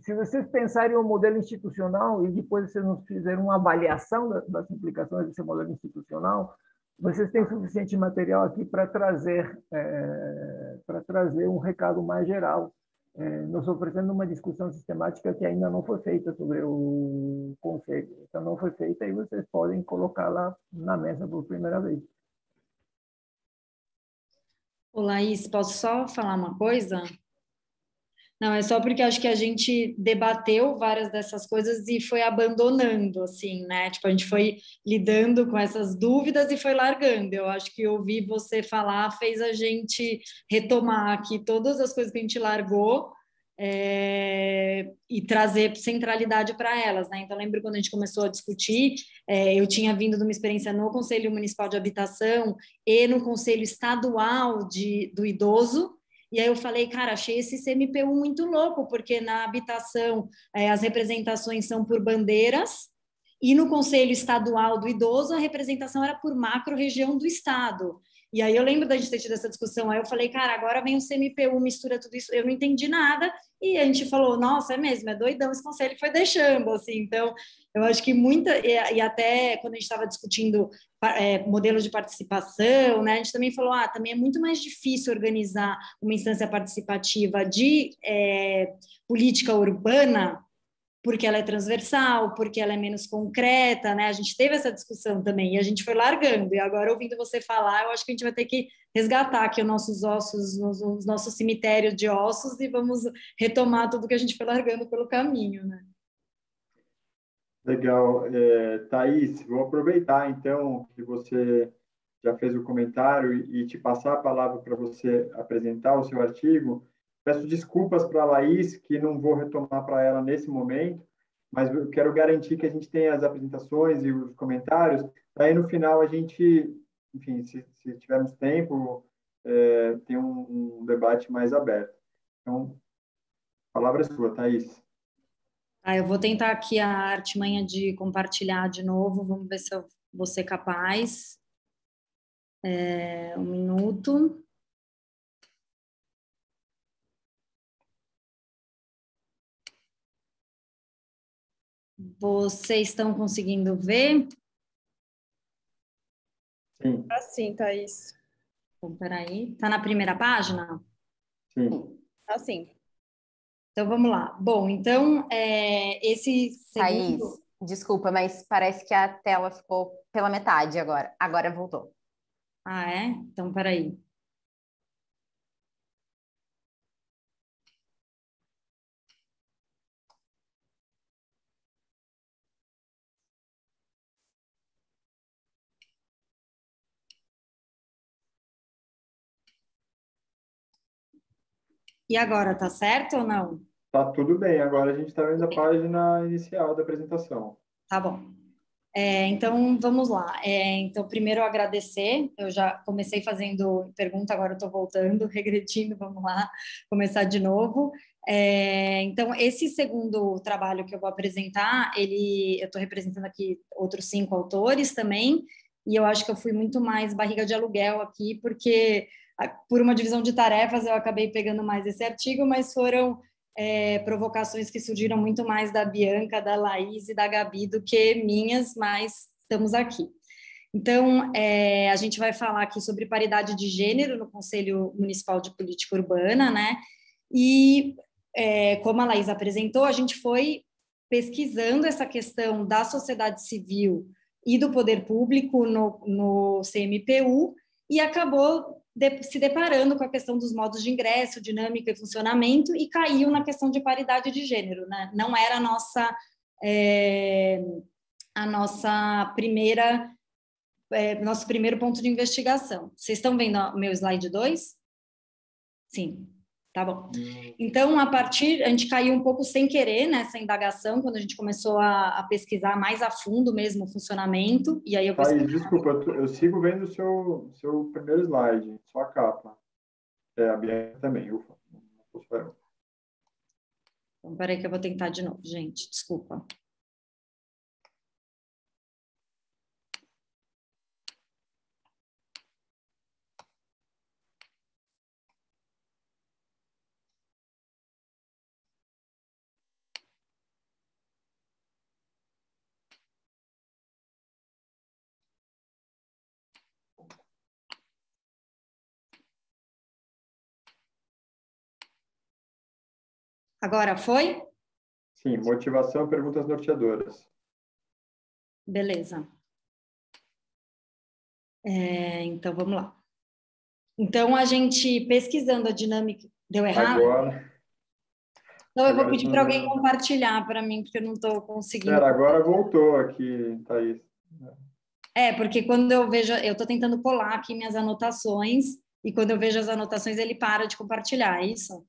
se vocês pensarem o modelo institucional e depois vocês nos fizerem uma avaliação das implicações desse modelo institucional, vocês têm suficiente material aqui para trazer é, para trazer um recado mais geral, é, nos oferecendo uma discussão sistemática que ainda não foi feita sobre o conceito. Então não foi feita e vocês podem colocá-la na mesa por primeira vez. Ô, Laís, posso só falar uma coisa? Não, é só porque acho que a gente debateu várias dessas coisas e foi abandonando, assim, né? Tipo, a gente foi lidando com essas dúvidas e foi largando. Eu acho que ouvir você falar fez a gente retomar aqui todas as coisas que a gente largou é, e trazer centralidade para elas, né? Então, lembro quando a gente começou a discutir, é, eu tinha vindo de uma experiência no Conselho Municipal de Habitação e no Conselho Estadual de, do Idoso, e aí eu falei, cara, achei esse CMPU muito louco, porque na habitação é, as representações são por bandeiras, e no Conselho Estadual do Idoso a representação era por macro-região do Estado. E aí eu lembro da gente ter tido essa discussão, aí eu falei, cara, agora vem o CMPU, mistura tudo isso, eu não entendi nada, e a gente falou, nossa, é mesmo, é doidão esse conselho, foi deixando, assim, então, eu acho que muita, e, até quando a gente estava discutindo é, modelos de participação, né, a gente também falou, ah, também é muito mais difícil organizar uma instância participativa de é, política urbana, porque ela é transversal, porque ela é menos concreta, né? A gente teve essa discussão também e a gente foi largando. E agora, ouvindo você falar, eu acho que a gente vai ter que resgatar aqui os nossos ossos, os nossos cemitérios de ossos e vamos retomar tudo que a gente foi largando pelo caminho, né? Legal. É, Thaís, vou aproveitar então que você já fez o comentário e, te passar a palavra para você apresentar o seu artigo Peço desculpas para a Laís, que não vou retomar para ela nesse momento, mas eu quero garantir que a gente tenha as apresentações e os comentários. Aí, no final, a gente, enfim, se, se tivermos tempo, é, tem um, um, debate mais aberto. Então, a palavra é sua, Thaís. Ah, eu vou tentar aqui a artimanha de compartilhar de novo, vamos ver se eu vou ser capaz. É, um minuto. Vocês estão conseguindo ver? Sim. Assim, Thaís. Então, peraí. Está na primeira página? Sim. Assim. Então, vamos lá. Bom, então, é, esse segundo... Thaís, desculpa, mas parece que a tela ficou pela metade agora. Agora voltou. Ah, é? Então, peraí. E agora, tá certo ou não? Tá tudo bem. Agora a gente está vendo a página inicial da apresentação. Tá bom. É, então, vamos lá. É, então, primeiro, agradecer. Eu já comecei fazendo pergunta, agora estou voltando, [LAUGHS] regredindo. Vamos lá, começar de novo. É, então, esse segundo trabalho que eu vou apresentar, ele, eu estou representando aqui outros cinco autores também, e eu acho que eu fui muito mais barriga de aluguel aqui, porque por uma divisão de tarefas, eu acabei pegando mais esse artigo, mas foram é, provocações que surgiram muito mais da Bianca, da Laís e da Gabi do que minhas, mas estamos aqui. Então, é, a gente vai falar aqui sobre paridade de gênero no Conselho Municipal de Política Urbana, né? E, é, como a Laís apresentou, a gente foi pesquisando essa questão da sociedade civil e do poder público no, no CMPU e acabou de, se deparando com a questão dos modos de ingresso, dinâmica e funcionamento, e caiu na questão de paridade de gênero. Né? Não era a nossa, é, a nossa primeira, é, nosso primeiro ponto de investigação. Vocês estão vendo meu slide 2? Sim. Tá bom. Hum. Então, a partir, a gente caiu um pouco sem querer nessa indagação, quando a gente começou a, a pesquisar mais a fundo mesmo o funcionamento, e aí eu... Pesquisava... desculpa, eu, eu, sigo vendo o seu, seu primeiro slide, só a capa. É, a Bianca também, ufa. Então, peraí que eu vou tentar de novo, gente, desculpa. Agora foi? Sim, motivação, perguntas norteadoras. Beleza. É, então, vamos lá. Então, a gente pesquisando a dinâmica. Deu errado? Agora. Então, eu vou pedir para alguém compartilhar para mim, porque eu não estou conseguindo. Pera, agora voltou aqui, Thaís. É, porque quando eu vejo, eu estou tentando colar aqui minhas anotações, e quando eu vejo as anotações, ele para de compartilhar, é isso?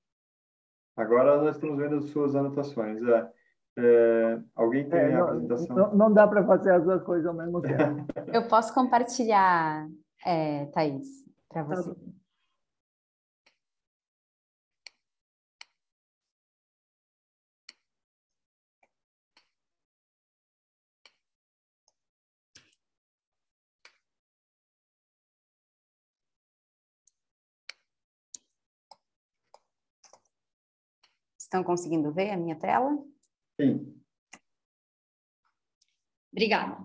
Agora nós estamos vendo as suas anotações. É. É, alguém tem é, a apresentação? Não, não dá para fazer as duas coisas ao mesmo tempo. [LAUGHS] Eu posso compartilhar, é, Thaís, para tá você. Tá Estão conseguindo ver a minha tela? Sim. Obrigada.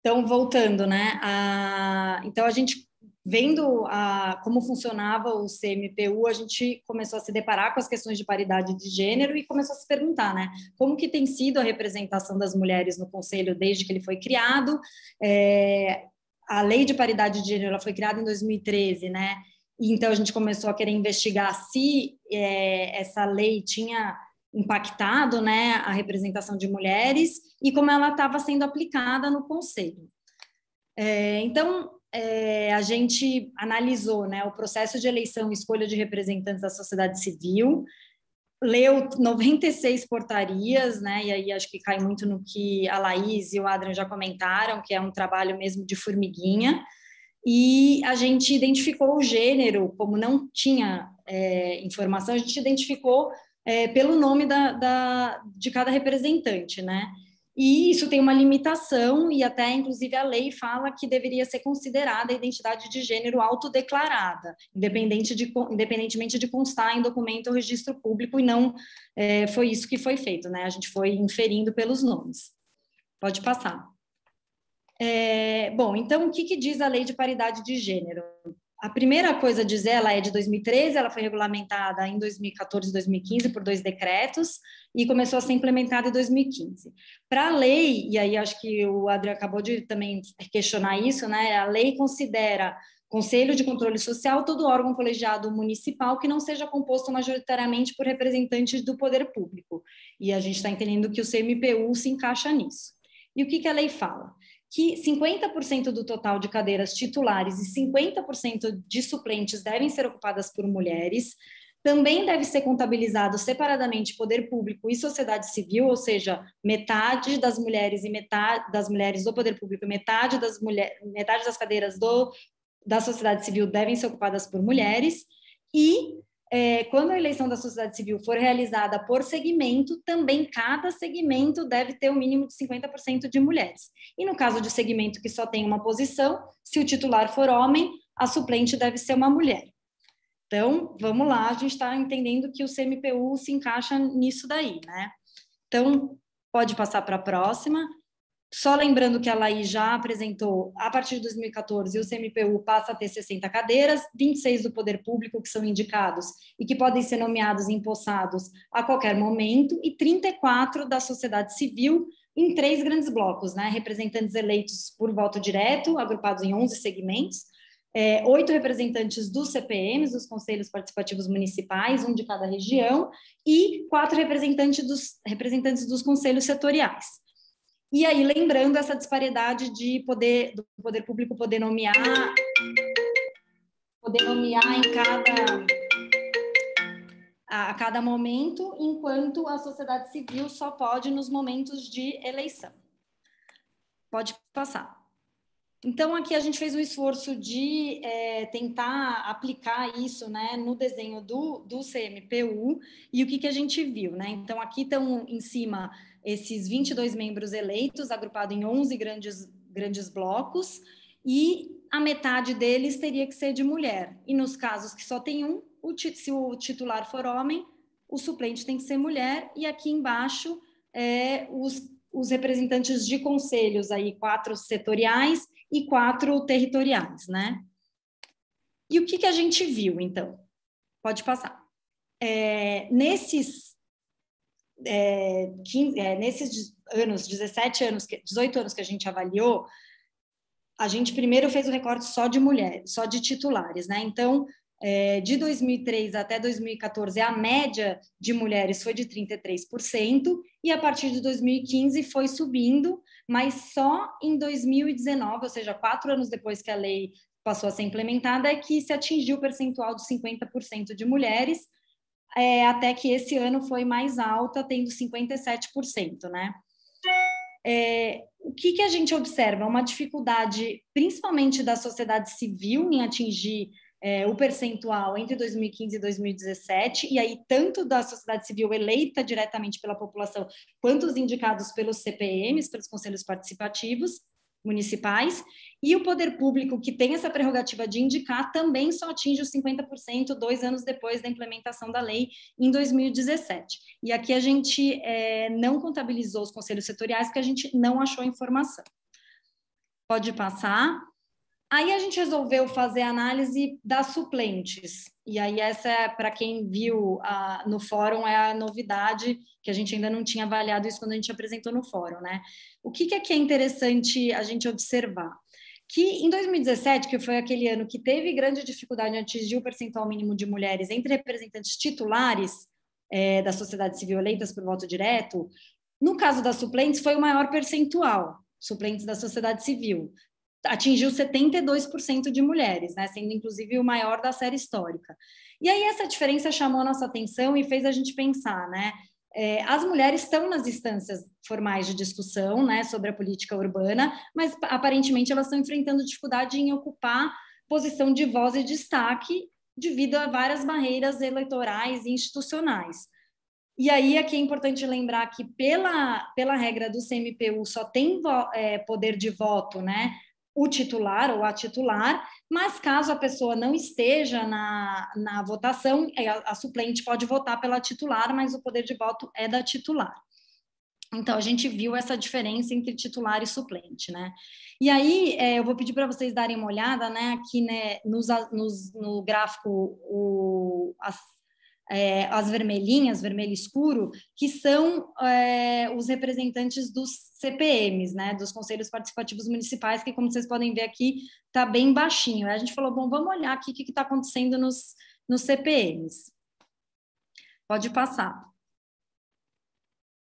Então, voltando, né? A... Então, a gente vendo a, como funcionava o CMPU, a gente começou a se deparar com as questões de paridade de gênero e começou a se perguntar, né, como que tem sido a representação das mulheres no conselho desde que ele foi criado. É, a lei de paridade de gênero foi criada em 2013, né? Então a gente começou a querer investigar se é, essa lei tinha impactado né, a representação de mulheres e como ela estava sendo aplicada no Conselho. É, então, é, a gente analisou né, o processo de eleição e escolha de representantes da sociedade civil, leu 96 portarias, né, e aí acho que cai muito no que a Laís e o Adrian já comentaram, que é um trabalho mesmo de formiguinha, e a gente identificou o gênero, como não tinha é, informação, a gente identificou é, pelo nome da, da, de cada representante, né? E isso tem uma limitação, e até, inclusive, a lei fala que deveria ser considerada a identidade de gênero autodeclarada, independente de, independentemente de constar em documento ou registro público, e não é, foi isso que foi feito, né? A gente foi inferindo pelos nomes. Pode passar. É, bom, então, o que, que diz a lei de paridade de gênero? A primeira coisa a dizer, ela é de 2013, ela foi regulamentada em 2014 e 2015 por dois decretos e começou a ser implementada em 2015. Para a lei, e aí acho que o Adriano acabou de também questionar isso, né? A lei considera Conselho de Controle Social todo órgão colegiado municipal que não seja composto majoritariamente por representantes do poder público. E a gente está entendendo que o CMPU se encaixa nisso. E o que, que a lei fala? Que 50% do total de cadeiras titulares e 50% de suplentes devem ser ocupadas por mulheres. Também deve ser contabilizado separadamente poder público e sociedade civil, ou seja, metade das mulheres e metade das mulheres do poder público, metade das mulheres, metade das cadeiras do, da sociedade civil devem ser ocupadas por mulheres. E é, quando a eleição da sociedade civil for realizada por segmento, também cada segmento deve ter o um mínimo de 50% de mulheres. E no caso de segmento que só tem uma posição, se o titular for homem, a suplente deve ser uma mulher. Então, vamos lá, a gente está entendendo que o CMPU se encaixa nisso daí, né? Então, pode passar para a próxima. Só lembrando que a Laís já apresentou, a partir de 2014, o CMPU passa a ter 60 cadeiras, 26 do poder público que são indicados e que podem ser nomeados e empossados a qualquer momento, e 34 da sociedade civil, em três grandes blocos, né? representantes eleitos por voto direto, agrupados em 11 segmentos, é, oito representantes dos CPMs, dos Conselhos Participativos Municipais, um de cada região, e quatro representantes dos, representantes dos conselhos setoriais. E aí, lembrando essa disparidade de poder, do poder público poder nomear, poder nomear em cada, a cada momento, enquanto a sociedade civil só pode nos momentos de eleição. Pode passar. Então, aqui a gente fez um esforço de é, tentar aplicar isso né, no desenho do, do CMPU, e o que, que a gente viu? Né? Então, aqui estão em cima esses 22 membros eleitos, agrupado em 11 grandes, grandes blocos, e a metade deles teria que ser de mulher. E nos casos que só tem um, o, se o titular for homem, o suplente tem que ser mulher, e aqui embaixo é, os, os representantes de conselhos, aí quatro setoriais e quatro territoriais, né? E o que, que a gente viu, então? Pode passar. É, nesses é, 15, é, nesses anos, 17 anos, 18 anos que a gente avaliou, a gente primeiro fez o recorte só de mulheres, só de titulares, né? Então, é, de 2003 até 2014, a média de mulheres foi de 33%, e a partir de 2015 foi subindo, mas só em 2019, ou seja, quatro anos depois que a lei passou a ser implementada, é que se atingiu o percentual de 50% de mulheres, é, até que esse ano foi mais alta, tendo 57%, né? É, o que, que a gente observa? Uma dificuldade, principalmente da sociedade civil, em atingir é, o percentual entre 2015 e 2017, e aí tanto da sociedade civil eleita diretamente pela população, quanto os indicados pelos CPMs, pelos conselhos participativos, municipais, e o poder público, que tem essa prerrogativa de indicar, também só atinge os 50% dois anos depois da implementação da lei, em 2017. E aqui a gente é, não contabilizou os conselhos setoriais, porque a gente não achou informação. Pode passar. Aí a gente resolveu fazer análise das suplentes. E aí essa, é, para quem viu a, no fórum, é a novidade, que a gente ainda não tinha avaliado isso quando a gente apresentou no fórum, né? O que, que é que é interessante a gente observar? Que em 2017, que foi aquele ano que teve grande dificuldade em atingir o percentual mínimo de mulheres entre representantes titulares é, da sociedade civil eleitas por voto direto, no caso das suplentes, foi o maior percentual, suplentes da sociedade civil atingiu 72% de mulheres, né, sendo inclusive o maior da série histórica. E aí essa diferença chamou nossa atenção e fez a gente pensar, né, é, as mulheres estão nas instâncias formais de discussão, né, sobre a política urbana, mas aparentemente elas estão enfrentando dificuldade em ocupar posição de voz e destaque devido a várias barreiras eleitorais e institucionais. E aí aqui é importante lembrar que pela, pela regra do CMPU só tem é, poder de voto, né, o titular ou a titular, mas caso a pessoa não esteja na, na votação, é, a, a suplente pode votar pela titular, mas o poder de voto é da titular. Então, a gente viu essa diferença entre titular e suplente, né? E aí, é, eu vou pedir para vocês darem uma olhada, né, aqui né, nos, nos, no gráfico, o, as, é, as vermelhinhas, vermelho escuro, que são é, os representantes dos CPMs, né, dos Conselhos Participativos Municipais, que, como vocês podem ver aqui, está bem baixinho. Aí a gente falou, bom, vamos olhar aqui o que está acontecendo nos, nos CPMs. Pode passar.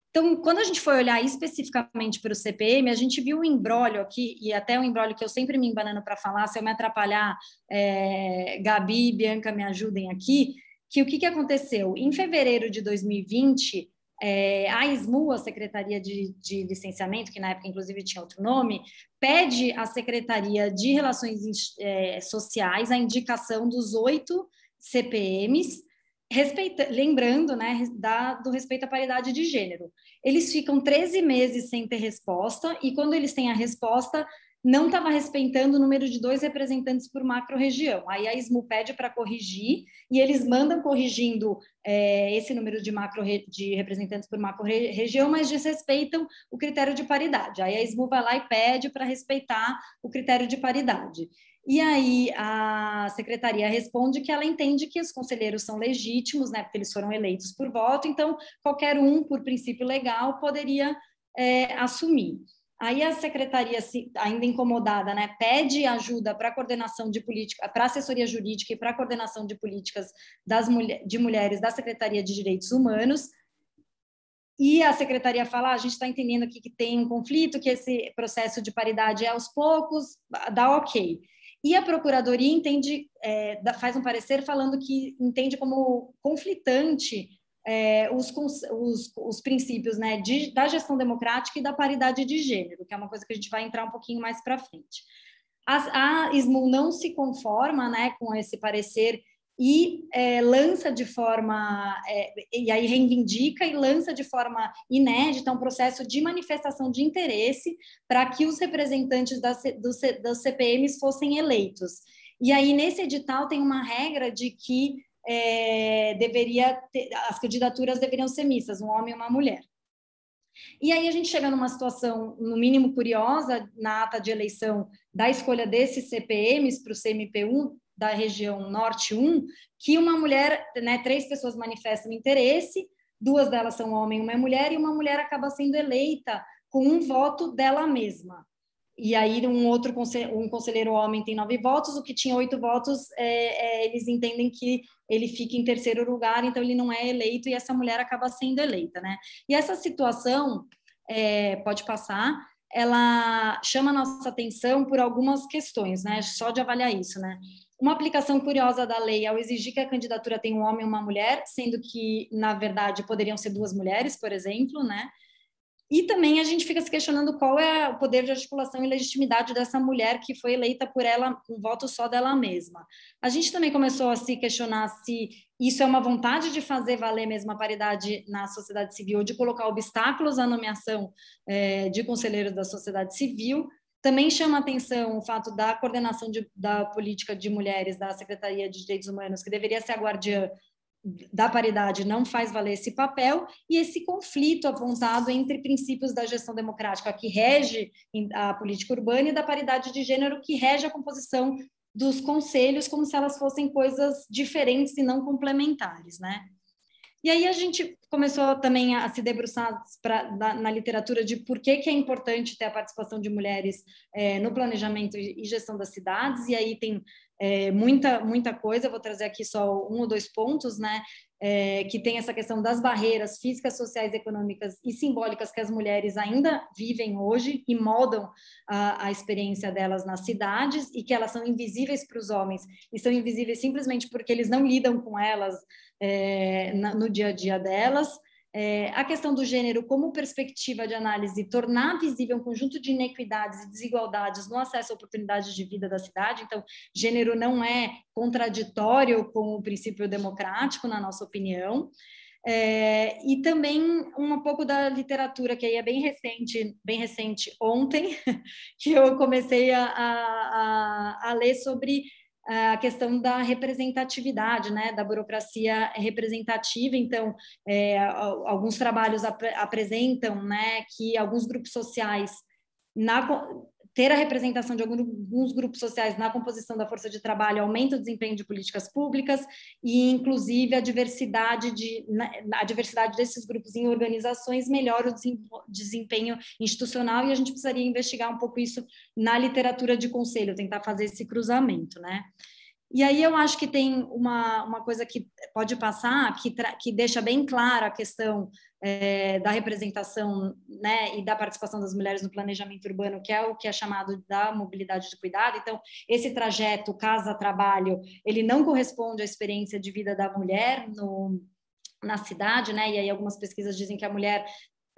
Então, quando a gente foi olhar especificamente para o CPM, a gente viu um embrólio aqui, e até um embrólio que eu sempre me embanando para falar, se eu me atrapalhar, é, Gabi e Bianca me ajudem aqui, que o que, que aconteceu? Em fevereiro de 2020, é, a SMU, a Secretaria de, de, Licenciamento, que na época inclusive tinha outro nome, pede à Secretaria de Relações é, Sociais a indicação dos oito CPMs, respeita, lembrando né, da, do respeito à paridade de gênero. Eles ficam 13 meses sem ter resposta, e quando eles têm a resposta, não estava respeitando o número de dois representantes por macro-região. Aí a SMU pede para corrigir e eles mandam corrigindo é, esse número de macro de representantes por macro-região, mas desrespeitam o critério de paridade. Aí a SMU vai lá e pede para respeitar o critério de paridade. E aí a secretaria responde que ela entende que os conselheiros são legítimos, né, porque eles foram eleitos por voto, então qualquer um, por princípio legal, poderia é, assumir. Aí a secretaria, ainda incomodada, né, pede ajuda para a coordenação de política, para assessoria jurídica e para a coordenação de políticas das de mulheres da Secretaria de Direitos Humanos. E a secretaria fala: ah, a gente está entendendo aqui que tem um conflito, que esse processo de paridade é aos poucos, dá ok. E a procuradoria entende, é, faz um parecer falando que entende como conflitante é, os, os, os, princípios né, de, da gestão democrática e da paridade de gênero, que é uma coisa que a gente vai entrar um pouquinho mais para frente. A, a SMU não se conforma né, com esse parecer e é, lança de forma, é, e aí reivindica e lança de forma inédita um processo de manifestação de interesse para que os representantes das, dos CPMs fossem eleitos. E aí, nesse edital, tem uma regra de que é, deveria ter, as candidaturas deveriam ser mistas, um homem e uma mulher. E aí a gente chega numa situação, no mínimo curiosa, na ata de eleição da escolha desses CPMs para o CMP1 da região Norte 1, que uma mulher, né, três pessoas manifestam interesse, duas delas são homem uma é mulher, e uma mulher acaba sendo eleita com um voto dela mesma. E aí um outro um conselheiro homem tem nove votos, o que tinha oito votos, é, é, eles entendem que ele fica em terceiro lugar, então ele não é eleito e essa mulher acaba sendo eleita, né? E essa situação é, pode passar, ela chama nossa atenção por algumas questões, né? Só de avaliar isso, né? Uma aplicação curiosa da lei ao exigir que a candidatura tenha um homem e uma mulher, sendo que, na verdade, poderiam ser duas mulheres, por exemplo, né? E também a gente fica se questionando qual é o poder de articulação e legitimidade dessa mulher que foi eleita por ela com um voto só dela mesma. A gente também começou a se questionar se isso é uma vontade de fazer valer mesmo a paridade na sociedade civil, ou de colocar obstáculos à nomeação é, de conselheiros da sociedade civil. Também chama atenção o fato da coordenação de, da política de mulheres da Secretaria de Direitos Humanos, que deveria ser a guardiã da paridade não faz valer esse papel e esse conflito apontado entre princípios da gestão democrática que rege a política urbana e da paridade de gênero que rege a composição dos conselhos como se elas fossem coisas diferentes e não complementares, né? E aí a gente começou também a se debruçar pra, na, na, literatura de por que, que é importante ter a participação de mulheres é, no planejamento e gestão das cidades, e aí tem é, muita, muita coisa, vou trazer aqui só um ou dois pontos, né? É, que tem essa questão das barreiras físicas, sociais, econômicas e simbólicas que as mulheres ainda vivem hoje e moldam a, a experiência delas nas cidades e que elas são invisíveis para os homens e são invisíveis simplesmente porque eles não lidam com elas é, na, no dia a dia delas. É, a questão do gênero como perspectiva de análise, tornar visível um conjunto de inequidades e desigualdades no acesso a oportunidades de vida da cidade. Então, gênero não é contraditório com o princípio democrático, na nossa opinião. É, e também um pouco da literatura, que aí é bem recente, bem recente ontem, [LAUGHS] que eu comecei a, a, a ler sobre a questão da representatividade, né, da burocracia representativa. Então, é, alguns trabalhos ap apresentam, né, que alguns grupos sociais na, ter a representação de alguns grupos sociais na composição da força de trabalho aumenta o desempenho de políticas públicas e, inclusive, a diversidade, de, a diversidade desses grupos em organizações melhora o desempenho institucional e a gente precisaria investigar um pouco isso na literatura de conselho, tentar fazer esse cruzamento, né? E aí eu acho que tem uma, uma coisa que pode passar, que, que deixa bem clara a questão é, da representação né, e da participação das mulheres no planejamento urbano, que é o que é chamado da mobilidade de cuidado. Então, esse trajeto casa-trabalho, ele não corresponde à experiência de vida da mulher no, na cidade, né? E aí algumas pesquisas dizem que a mulher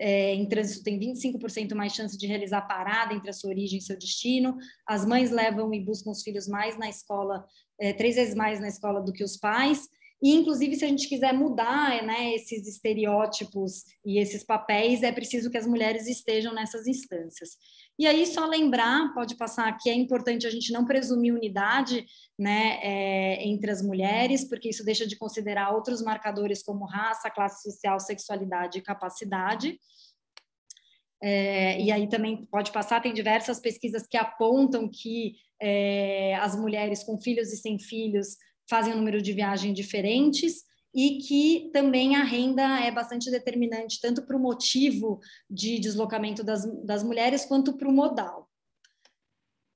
é, em trânsito tem 25% mais chance de realizar parada entre a sua origem e seu destino. As mães levam e buscam os filhos mais na escola, é, três vezes mais na escola do que os pais. E, inclusive, se a gente quiser mudar né, esses estereótipos e esses papéis, é preciso que as mulheres estejam nessas instâncias. E aí, só lembrar, pode passar que é importante a gente não presumir unidade né, é, entre as mulheres, porque isso deixa de considerar outros marcadores como raça, classe social, sexualidade e capacidade. É, e aí também pode passar, tem diversas pesquisas que apontam que é, as mulheres com filhos e sem filhos fazem um número de viagem diferentes e que também a renda é bastante determinante, tanto para o motivo de deslocamento das, das mulheres, quanto para o modal.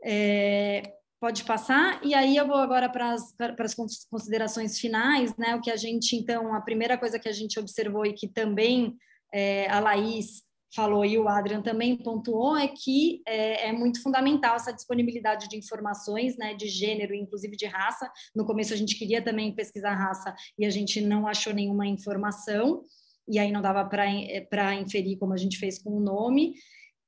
É, pode passar, e aí eu vou agora para as, para as considerações finais, né? O que a gente, então, a primeira coisa que a gente observou e que também é, a Laís falou e o Adrian também pontuou é que é, é, muito fundamental essa disponibilidade de informações, né, de gênero, inclusive de raça. No começo a gente queria também pesquisar raça e a gente não achou nenhuma informação e aí não dava para é, inferir como a gente fez com o nome.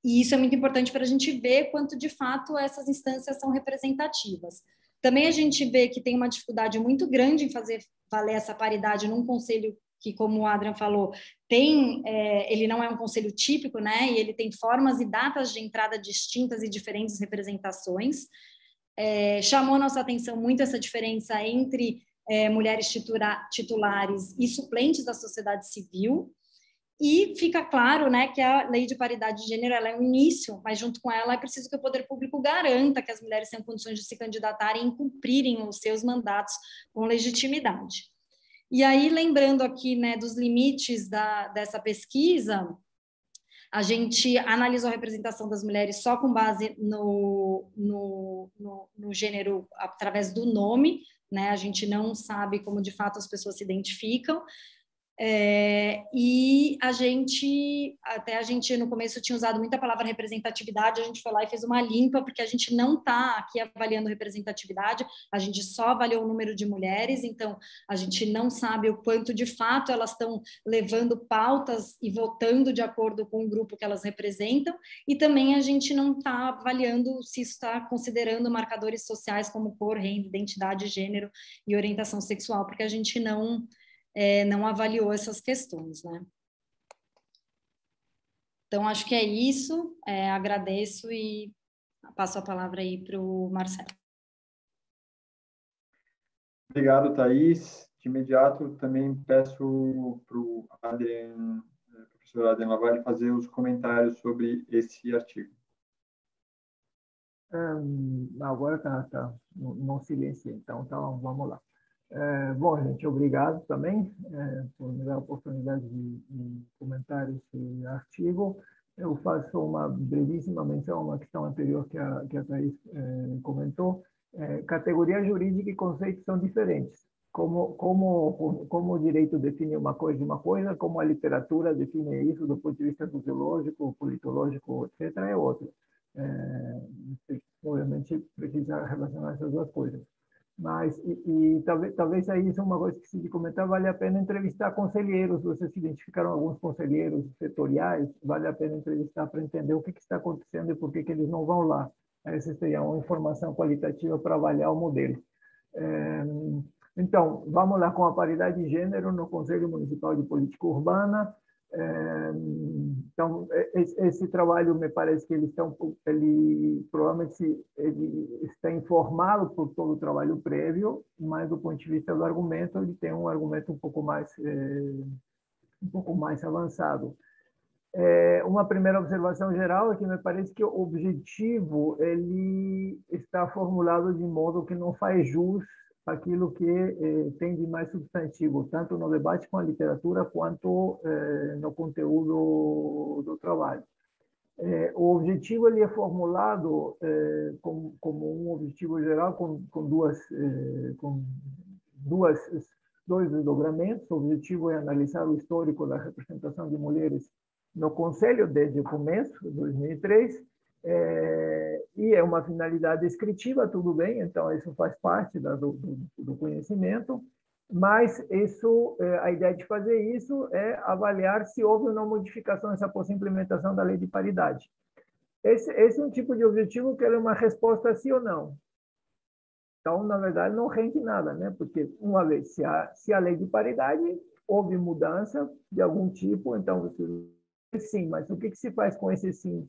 E isso é muito importante para a gente ver quanto de fato essas instâncias são representativas. Também a gente vê que tem uma dificuldade muito grande em fazer valer essa paridade num conselho que, como o Adrian falou, tem, é, ele não é um conselho típico, né? E ele tem formas e datas de entrada distintas e diferentes representações. É, chamou nossa atenção muito essa diferença entre é, mulheres titula titulares e suplentes da sociedade civil. E fica claro né, que a lei de paridade de gênero é um início, mas junto com ela é preciso que o poder público garanta que as mulheres tenham condições de se candidatarem e cumprirem os seus mandatos com legitimidade. E aí, lembrando aqui né, dos limites da, dessa pesquisa, a gente analisou a representação das mulheres só com base no, no, no, no gênero, através do nome, né? A gente não sabe como de fato as pessoas se identificam. É, e a gente, até a gente no começo tinha usado muita palavra representatividade, a gente foi lá e fez uma limpa, porque a gente não está aqui avaliando representatividade, a gente só avaliou o número de mulheres, então a gente não sabe o quanto de fato elas estão levando pautas e votando de acordo com o grupo que elas representam, e também a gente não está avaliando se está considerando marcadores sociais como cor, renda, identidade, gênero e orientação sexual, porque a gente não é, não avaliou essas questões, né? Então, acho que é isso. É, agradeço e passo a palavra aí para o Marcelo. Obrigado, Thaís. De imediato, também peço para o Adrian, é, professor Adrian Lavalle, fazer os comentários sobre esse artigo. Um, agora está tá, no, no silêncio, então, então vamos lá. É, bom, gente, obrigado também é, por me dar a oportunidade de, de comentar esse artigo. Eu faço uma brevíssima menção a uma questão anterior que a, que a Thais é, comentou. É, categoria jurídica e conceitos são diferentes. Como, como, como o direito define uma coisa de uma coisa, como a literatura define isso do ponto de vista sociológico, politológico, etc., é outro. É, obviamente, precisa relacionar essas duas coisas. Mas, e, e, talvez, talvez aí isso é uma coisa que se de comentar, vale a pena entrevistar conselheiros, vocês identificaram alguns conselheiros setoriais, vale a pena entrevistar para entender o que, que está acontecendo e por que, que eles não vão lá. Essa seria uma informação qualitativa para avaliar o modelo. É, então, vamos lá com a paridade de gênero no Conselho Municipal de Política Urbana. É, então, é, esse trabalho me parece que ele está ele provavelmente ele está informado por todo o trabalho prévio, mas do ponto de vista do argumento ele tem um argumento um pouco mais é, um pouco mais avançado. É, uma primeira observação geral é que me parece que o objetivo ele está formulado de modo que não faz jus aquilo que eh, tem de mais substantivo, tanto no debate com a literatura quanto eh, no conteúdo do trabalho. Eh, o objetivo ele é formulado eh, como, como, um objetivo geral com, com duas, eh, com duas, dois desdobramentos. O objetivo é analisar o histórico da representação de mulheres no Conselho desde o começo, 2003, é, e é uma finalidade descritiva, tudo bem, então isso faz parte da, do, do, conhecimento, mas isso, é, a ideia de fazer isso é avaliar se houve ou não modificações após a implementação da lei de paridade. Esse, esse é um tipo de objetivo que é uma resposta sim ou não. Então, na verdade, não rende nada, né? Porque, uma vez, se a, se a lei de paridade houve mudança de algum tipo, então sim, mas o que, que se faz com esse sim?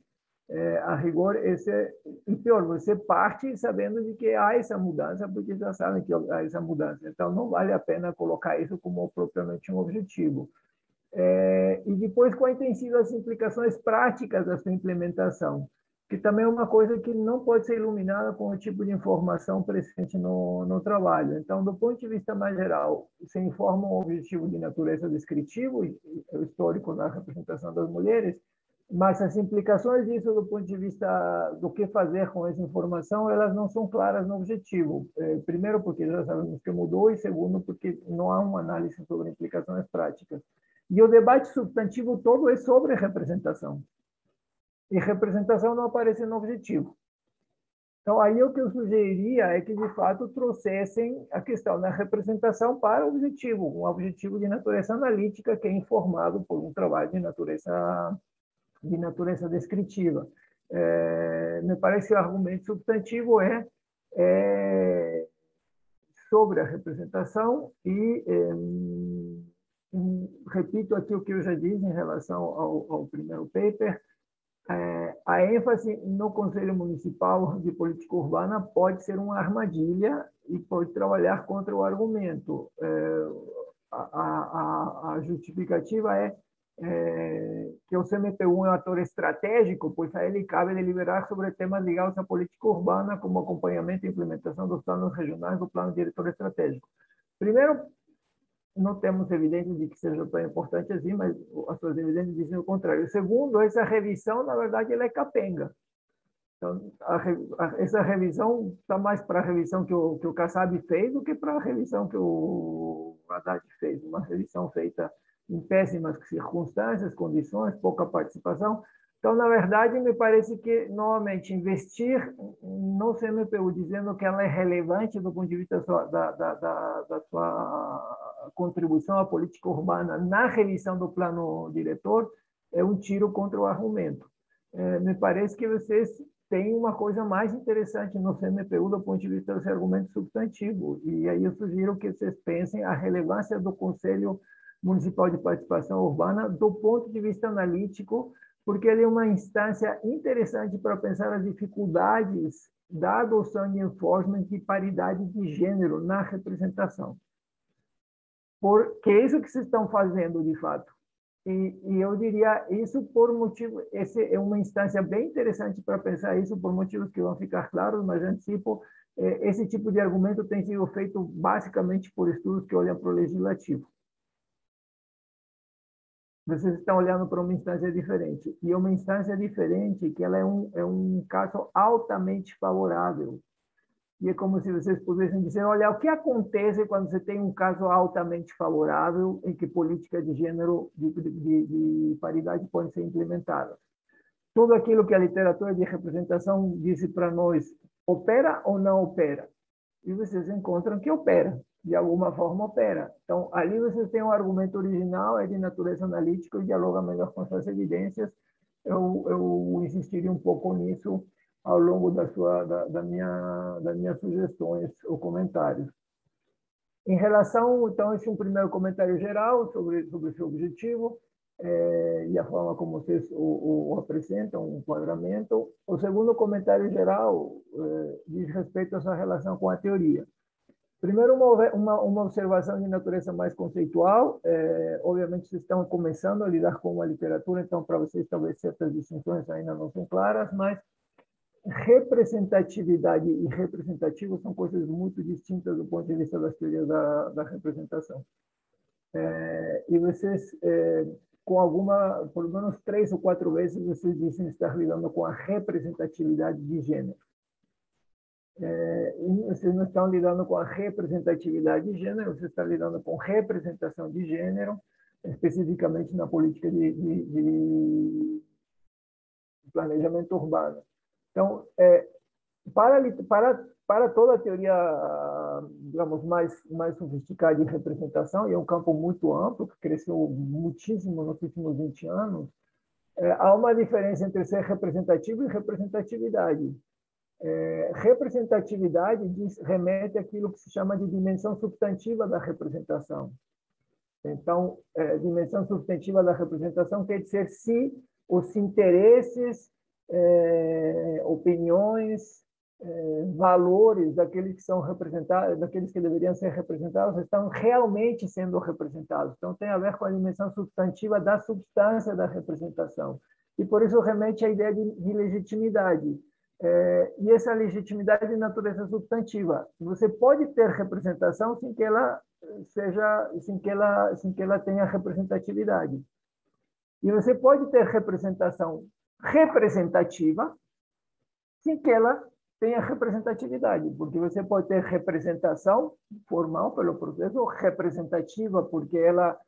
É, a rigor, esse é, pior, você parte sabendo de que há essa mudança, porque já sabem que há essa mudança. Então, não vale a pena colocar isso como propriamente um objetivo. É, e depois, quais têm sido as implicações práticas da sua implementação? Que também é uma coisa que não pode ser iluminada com o tipo de informação presente no, no trabalho. Então, do ponto de vista mais geral, se informa um objetivo de natureza descritivo, histórico na representação das mulheres, mas as implicações disso do ponto de vista do que fazer com essa informação, elas não são claras no objetivo. É, primeiro, porque já sabemos que mudou, e segundo, porque não há uma análise sobre implicações práticas. E o debate substantivo todo é sobre representação. E representação não aparece no objetivo. Então, aí o que eu sugeriria é que, de fato, trouxessem a questão da representação para o objetivo, um objetivo de natureza analítica que é informado por um trabalho de natureza de natureza descritiva. É, me parece que o argumento substantivo é, é sobre a representação e é, repito aqui o que eu já disse em relação ao, ao primeiro paper, é, a ênfase no Conselho Municipal de Política Urbana pode ser uma armadilha e pode trabalhar contra o argumento. É, a, a, a justificativa é é, que o CMPU é um ator estratégico, pois a ele cabe deliberar sobre temas ligados à política urbana, como acompanhamento e implementação dos planos regionais do Plano Diretor Estratégico. Primeiro, não temos evidência de que seja tão importante assim, mas as suas evidências dizem o contrário. Segundo, essa revisão, na verdade, ela é capenga. Então, a, a, essa revisão está mais para a revisão que o, que o Kassab fez do que para a revisão que o Haddad fez. Uma revisão feita em péssimas circunstâncias, condições, pouca participação. Então, na verdade, me parece que, novamente, investir no CMPU, dizendo que ela é relevante do ponto de vista da, da, da, da sua contribuição à política urbana na revisão do plano diretor, é um tiro contra o argumento. É, me parece que vocês têm uma coisa mais interessante no CMPU do ponto de vista desse argumento substantivo. E aí eu sugiro que vocês pensem a relevância do Conselho Municipal de Participação Urbana do ponto de vista analítico, porque ele é uma instância interessante para pensar as dificuldades da adoção de enforcement de paridade de gênero na representação. Porque é isso que vocês estão fazendo, de fato. E, e, eu diria isso por motivo, esse é uma instância bem interessante para pensar isso por motivos que vão ficar claros, mas antecipo, é, esse tipo de argumento tem sido feito basicamente por estudos que olham para o legislativo vocês estão olhando para uma instância diferente. E uma instância diferente que ela é um, é um caso altamente favorável. E é como se vocês pudessem dizer, olha, o que acontece quando você tem um caso altamente favorável em que política de gênero, de, de, de paridade pode ser implementada? Tudo aquilo que a literatura de representação disse para nós, opera ou não opera? E vocês encontram que opera de alguma forma opera. Então, ali vocês têm um argumento original, é de natureza analítica e dialoga melhor [LAUGHS] com suas evidências. Eu, eu insistiria um pouco nisso ao longo da sua da, da minha das minhas sugestões ou comentários. Em relação, então, esse é um primeiro comentário geral sobre sobre o seu objetivo é, e a forma como vocês o, o, apresentam, o enquadramento. O segundo comentário geral é, diz respeito à sua relação com a teoria. Primeiro, uma, uma, uma, observação de natureza mais conceitual. É, obviamente, vocês estão começando a lidar com a literatura, então, para vocês, talvez certas distinções ainda não são claras, mas representatividade e representativo são coisas muito distintas do ponto de vista das teorias da, da representação. É, e vocês, é, com alguma, por menos três ou quatro vezes, vocês dizem estar lidando com a representatividade de gênero é, vocês não estão lidando com a representatividade de gênero, você está lidando com representação de gênero, especificamente na política de, de, de planejamento urbano. Então, é, para, para, para toda a teoria, digamos, mais, mais sofisticada de representação, e é um campo muito amplo, que cresceu muitíssimo nos últimos 20 anos, é, há uma diferença entre ser representativo e representatividade. É, representatividade diz, remete àquilo que se chama de dimensão substantiva da representação. Então, é, dimensão substantiva da representação quer dizer se os interesses, é, opiniões, é, valores daqueles que são representados, daqueles que deveriam ser representados, estão realmente sendo representados. Então, tem a ver com a dimensão substantiva da substância da representação. E por isso remete à ideia de, de legitimidade é, e essa legitimidade de natureza substantiva. Você pode ter representação sem que ela seja, sem que ela, sem que ela tenha representatividade. E você pode ter representação representativa sem que ela tenha representatividade, porque você pode ter representação formal pelo processo, representativa porque ela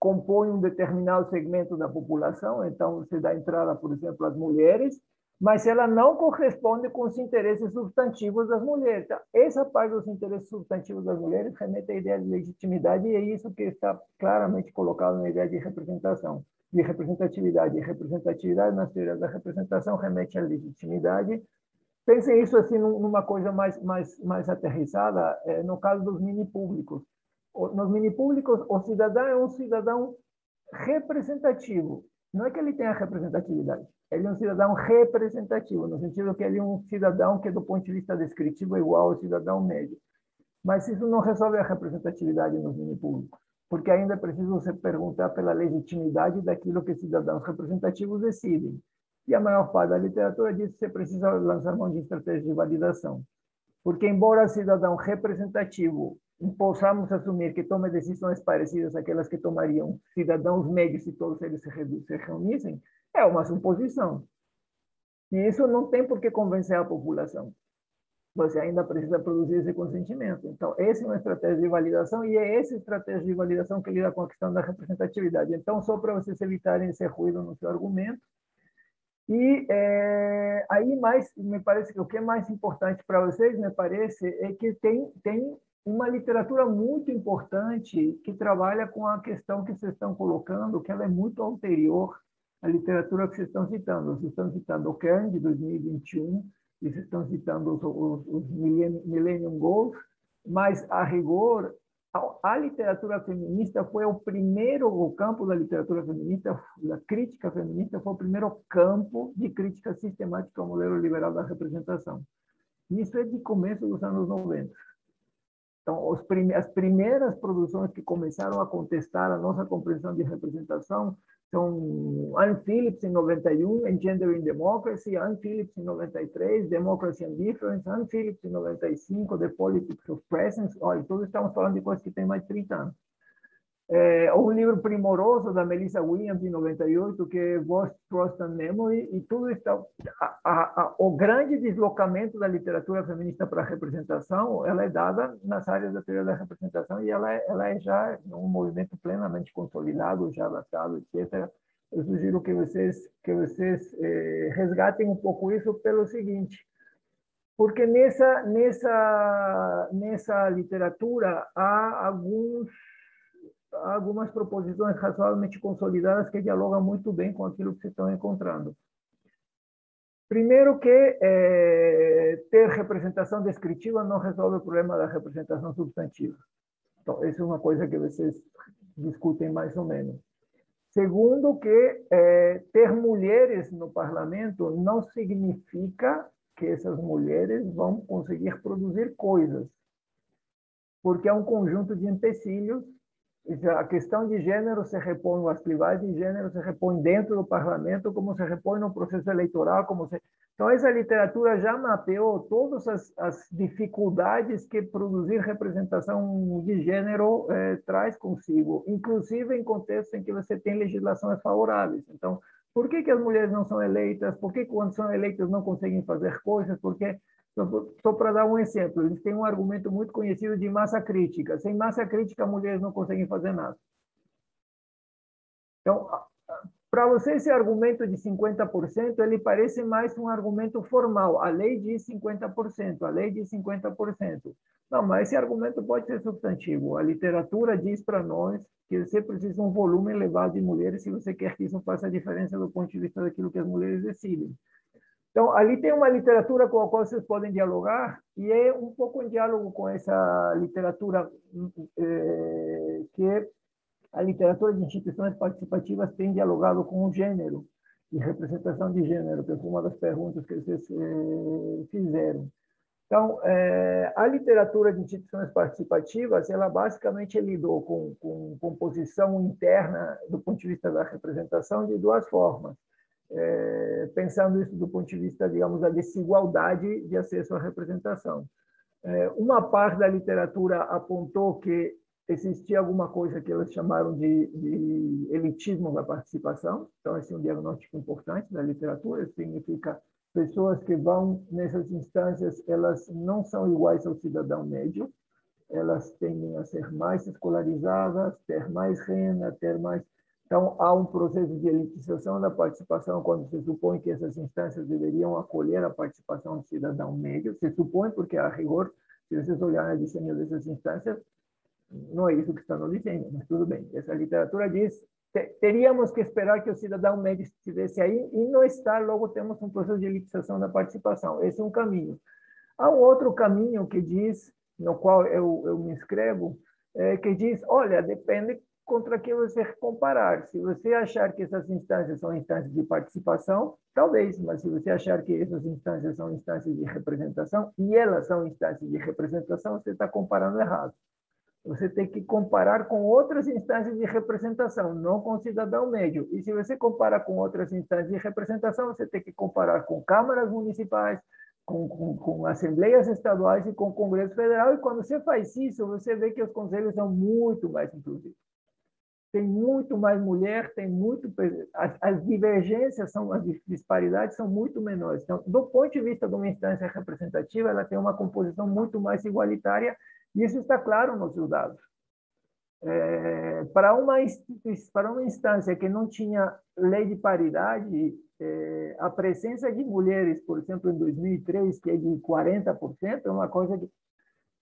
compõe um determinado segmento da população, então você dá entrada, por exemplo, às mulheres, mas ela não corresponde com os interesses substantivos das mulheres. Então, essa parte dos interesses substantivos das mulheres remete à ideia de legitimidade e é isso que está claramente colocado na ideia de representação, de representatividade. E representatividade nas teorias da representação remete à legitimidade. Pensem isso assim numa coisa mais mais mais aterrissada, é, no caso dos mini públicos. Nos mini públicos, o cidadão é um cidadão representativo. Não é que ele tenha representatividade ele é um cidadão representativo, no sentido que ele é um cidadão que, do ponto de vista descritivo, é igual ao cidadão médio. Mas isso não resolve a representatividade no domínio público, porque ainda é preciso você perguntar pela legitimidade daquilo que cidadãos representativos decidem. E a maior parte da literatura diz que você precisa lançar mão de estratégia de validação. Porque, embora cidadão representativo possamos assumir que tome decisões parecidas àquelas que tomariam cidadãos médios se todos eles se, se reunissem, é uma suposição. E isso não tem por que convencer a população. Você ainda precisa produzir esse consentimento. Então, essa é uma estratégia de validação e é essa estratégia de validação que lida com a questão da representatividade. Então, só para vocês evitarem esse ruído no seu argumento, e é, aí mais me parece que o que é mais importante para vocês me parece é que tem tem uma literatura muito importante que trabalha com a questão que vocês estão colocando, que ela é muito anterior à literatura que vocês estão citando. Vocês estão citando o Kern de 2021 e vocês estão citando os, os, os Millennium Goals, mas a rigor a literatura feminista foi o primeiro, o campo da literatura feminista, da crítica feminista, foi o primeiro campo de crítica sistemática ao modelo liberal da representação. Isso é de começo dos anos 90. Então, as primeiras produções que começaram a contestar a nossa compreensão de representação são Anne Phillips, em 91, Engendering Democracy, Anne Phillips, em 93, Democracy and Difference, Anne Phillips, em 95, The Politics of Presence. Olha, todos estamos falando de coisas que têm mais de 30 anos. É, um livro primoroso da Melissa Williams, em 98, que é Voice, Trust and Memory, e tudo está... A, a, a, o grande deslocamento da literatura feminista para a representação, ela é dada nas áreas da teoria da representação e ela é, ela é já um movimento plenamente consolidado, já adaptado, etc. Eu sugiro que vocês, que vocês eh, resgatem um pouco isso pelo seguinte, porque nessa, nessa, nessa literatura há alguns algumas proposições razoavelmente consolidadas que dialogam muito bem com aquilo que vocês estão encontrando. Primeiro que é, ter representação descritiva não resolve o problema da representação substantiva. Então, isso é uma coisa que vocês discutem mais ou menos. Segundo que é, ter mulheres no parlamento não significa que essas mulheres vão conseguir produzir coisas, porque é um conjunto de empecilhos a questão de gênero se repõe, as clivagens de gênero se repõem dentro do parlamento, como se repõe no processo eleitoral, como se... Então, essa literatura já mapeou todas as, as dificuldades que produzir representação de gênero eh, traz consigo, inclusive em contextos em que você tem legislações favoráveis. Então, por que, que as mulheres não são eleitas? Por que, quando são eleitas, não conseguem fazer coisas? Porque só para dar um exemplo, eles têm um argumento muito conhecido de massa crítica. Sem massa crítica, mulheres não conseguem fazer nada. Então, para você, esse argumento de 50%, ele parece mais um argumento formal. A lei diz 50%, a lei diz 50%. Não, mas esse argumento pode ser substantivo. A literatura diz para nós que você precisa um volume elevado de mulheres se você quer que isso faça a diferença do ponto de vista daquilo que as mulheres decidem. Então, ali tem uma literatura com a qual vocês podem dialogar, e é um pouco em diálogo com essa literatura eh, que a literatura de instituições participativas tem dialogado com o gênero e representação de gênero, que foi uma das perguntas que vocês eh, fizeram. Então, eh, a literatura de instituições participativas, ela basicamente lidou com, com composição interna do ponto de vista da representação de duas formas é, pensando isso do ponto de vista, digamos, da desigualdade de acesso à representação. É, uma parte da literatura apontou que existia alguma coisa que elas chamaram de, de elitismo da participação, então esse é um diagnóstico importante da literatura, significa pessoas que vão nessas instâncias, elas não são iguais ao cidadão médio, elas tendem a ser mais escolarizadas, ter mais renda, ter mais então, há um processo de elitização da participação quando se supõe que essas instâncias deveriam acolher a participação do cidadão médio. Se supõe, porque, a rigor, se vocês olharem o desenho dessas instâncias, não é isso que está no desenho, mas tudo bem. Essa literatura diz teríamos que esperar que o cidadão médio estivesse aí e não está, logo temos um processo de elitização da participação. Esse é um caminho. Há um outro caminho que diz, no qual eu, eu me inscrevo, é, que diz, olha, depende contra quem você comparar. Se você achar que essas instâncias são instâncias de participação, talvez, mas se você achar que essas instâncias são instâncias de representação, e elas são instâncias de representação, você está comparando errado. Você tem que comparar com outras instâncias de representação, não com o cidadão médio. E se você compara com outras instâncias de representação, você tem que comparar com câmaras municipais, com, com, com, assembleias estaduais e com o Congresso Federal, e quando você faz isso, você vê que os conselhos são muito mais inclusivos. Tem muito mais mulher, tem muito. As, as divergências, são, as disparidades são muito menores. Então, do ponto de vista de uma instância representativa, ela tem uma composição muito mais igualitária, e isso está claro nos seus dados. É, para uma para uma instância que não tinha lei de paridade, é, a presença de mulheres, por exemplo, em 2003, que é de 40%, é uma coisa que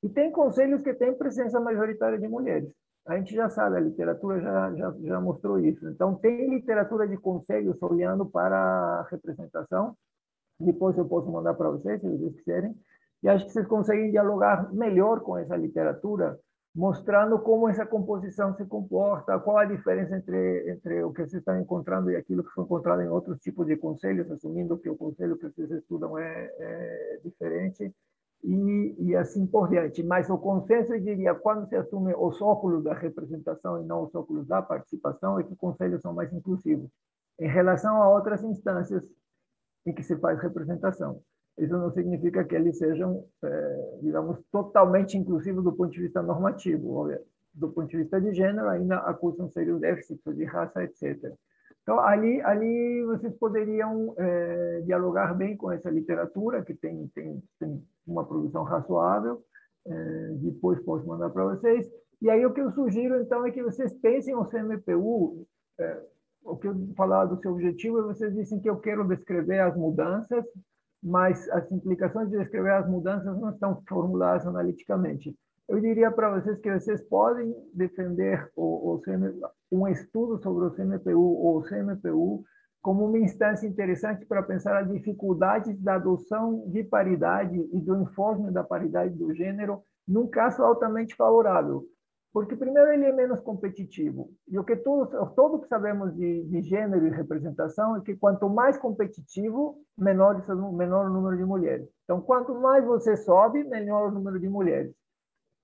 e tem conselhos que têm presença majoritária de mulheres. A gente já sabe, a literatura já, já, já mostrou isso. Então, tem literatura de conselhos olhando para a representação. Depois eu posso mandar para vocês, se vocês quiserem. E acho que vocês conseguem dialogar melhor com essa literatura, mostrando como essa composição se comporta, qual a diferença entre, entre o que vocês estão encontrando e aquilo que foi encontrado em outros tipos de conselhos, assumindo que o conselho que vocês estudam é, é diferente, e, e, assim por diante. Mas o consenso, eu diria, quando se assume os óculos da representação e não os óculos da participação, é que conselhos são mais inclusivos em relação a outras instâncias em que se faz representação. Isso não significa que eles sejam, é, digamos, totalmente inclusivos do ponto de vista normativo. Do ponto de vista de gênero, ainda acusam sérios déficits de raça, etc. Então, ali, ali vocês poderiam é, dialogar bem com essa literatura, que tem, tem, tem uma produção razoável. É, depois posso mandar para vocês. E aí, o que eu sugiro, então, é que vocês pensem o CMPU. É, o que eu falar do seu objetivo, vocês dizem que eu quero descrever as mudanças mas as implicações de descrever as mudanças não estão formuladas analiticamente. Eu diria para vocês que vocês podem defender o, o um estudo sobre o CMPU ou o CMPU como uma instância interessante para pensar as dificuldades da adoção de paridade e do enforcement da paridade do gênero num caso altamente favorável. Porque, primeiro, ele é menos competitivo. E o que todos, todos que sabemos de, de gênero e representação é que quanto mais competitivo, menor, menor o número de mulheres. Então, quanto mais você sobe, menor o número de mulheres.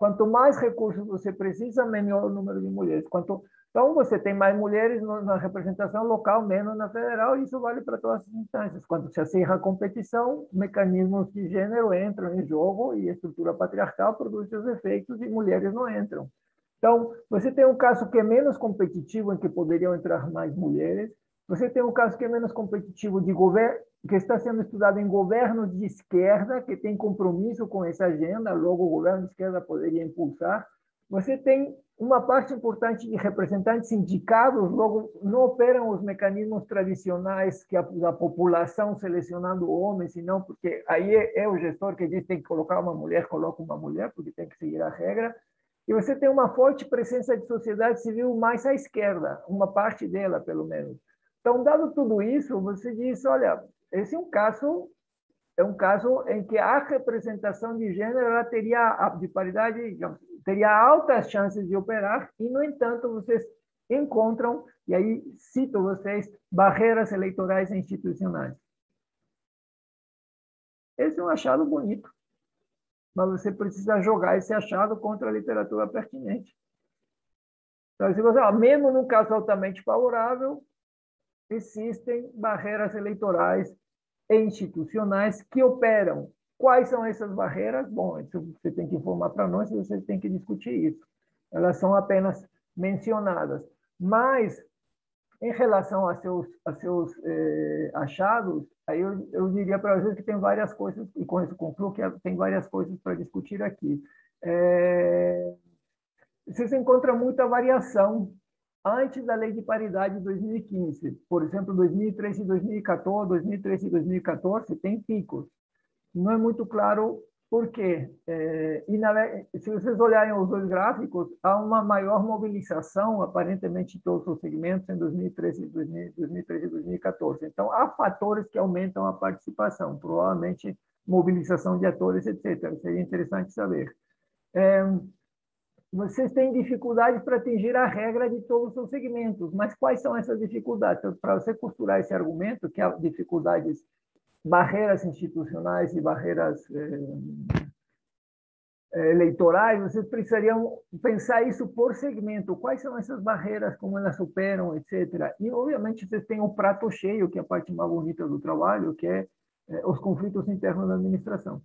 Quanto mais recursos você precisa, menor o número de mulheres. Quanto, então, você tem mais mulheres na representação local, menos na federal, e isso vale para todas as instâncias. Quando se acirra a competição, mecanismos de gênero entram em jogo e a estrutura patriarcal produz seus efeitos e mulheres não entram. Então, você tem um caso que é menos competitivo, em que poderiam entrar mais mulheres. Você tem um caso que é menos competitivo de governo, que está sendo estudado em governos de esquerda, que tem compromisso com essa agenda, logo o governo de esquerda poderia impulsar. Você tem uma parte importante de representantes indicados, logo não operam os mecanismos tradicionais que a, a população selecionando homens, senão porque aí é, é, o gestor que diz que tem que colocar uma mulher, coloca uma mulher, porque tem que seguir a regra. E você tem uma forte presença de sociedade civil mais à esquerda, uma parte dela, pelo menos. Então, dado tudo isso, você diz, olha, esse é um caso é um caso em que a representação de gênero ela teria de paridade, digamos, teria altas chances de operar e, no entanto, vocês encontram, e aí cito vocês, barreiras eleitorais institucionais. Esse é um achado bonito mas você precisa jogar esse achado contra a literatura pertinente. Então, se você, mesmo num caso altamente favorável, existem barreiras eleitorais e institucionais que operam. Quais são essas barreiras? Bom, você tem que informar para nós e você tem que discutir isso. Elas são apenas mencionadas. Mas, em relação a seus, a seus eh, achados, Aí eu, eu diria para vocês que tem várias coisas, e com isso concluo que tem várias coisas para discutir aqui. É, vocês encontram muita variação antes da lei de paridade de 2015. Por exemplo, 2013 e 2014, 2013 e 2014 tem picos. Não é muito claro por quê? É, e na, se vocês olharem os dois gráficos, há uma maior mobilização, aparentemente, em todos os segmentos em 2013 2013 e 2014. Então, há fatores que aumentam a participação, provavelmente mobilização de atores, etc. Seria interessante saber. É, vocês têm dificuldades para atingir a regra de todos os segmentos, mas quais são essas dificuldades? Então, para você costurar esse argumento, que há dificuldades barreiras institucionais e barreiras eh, eh, eleitorais, vocês precisariam pensar isso por segmento. Quais são essas barreiras, como elas operam, etc. E, obviamente, vocês têm o prato cheio, que é a parte mais bonita do trabalho, que é é, os conflitos internos da administração.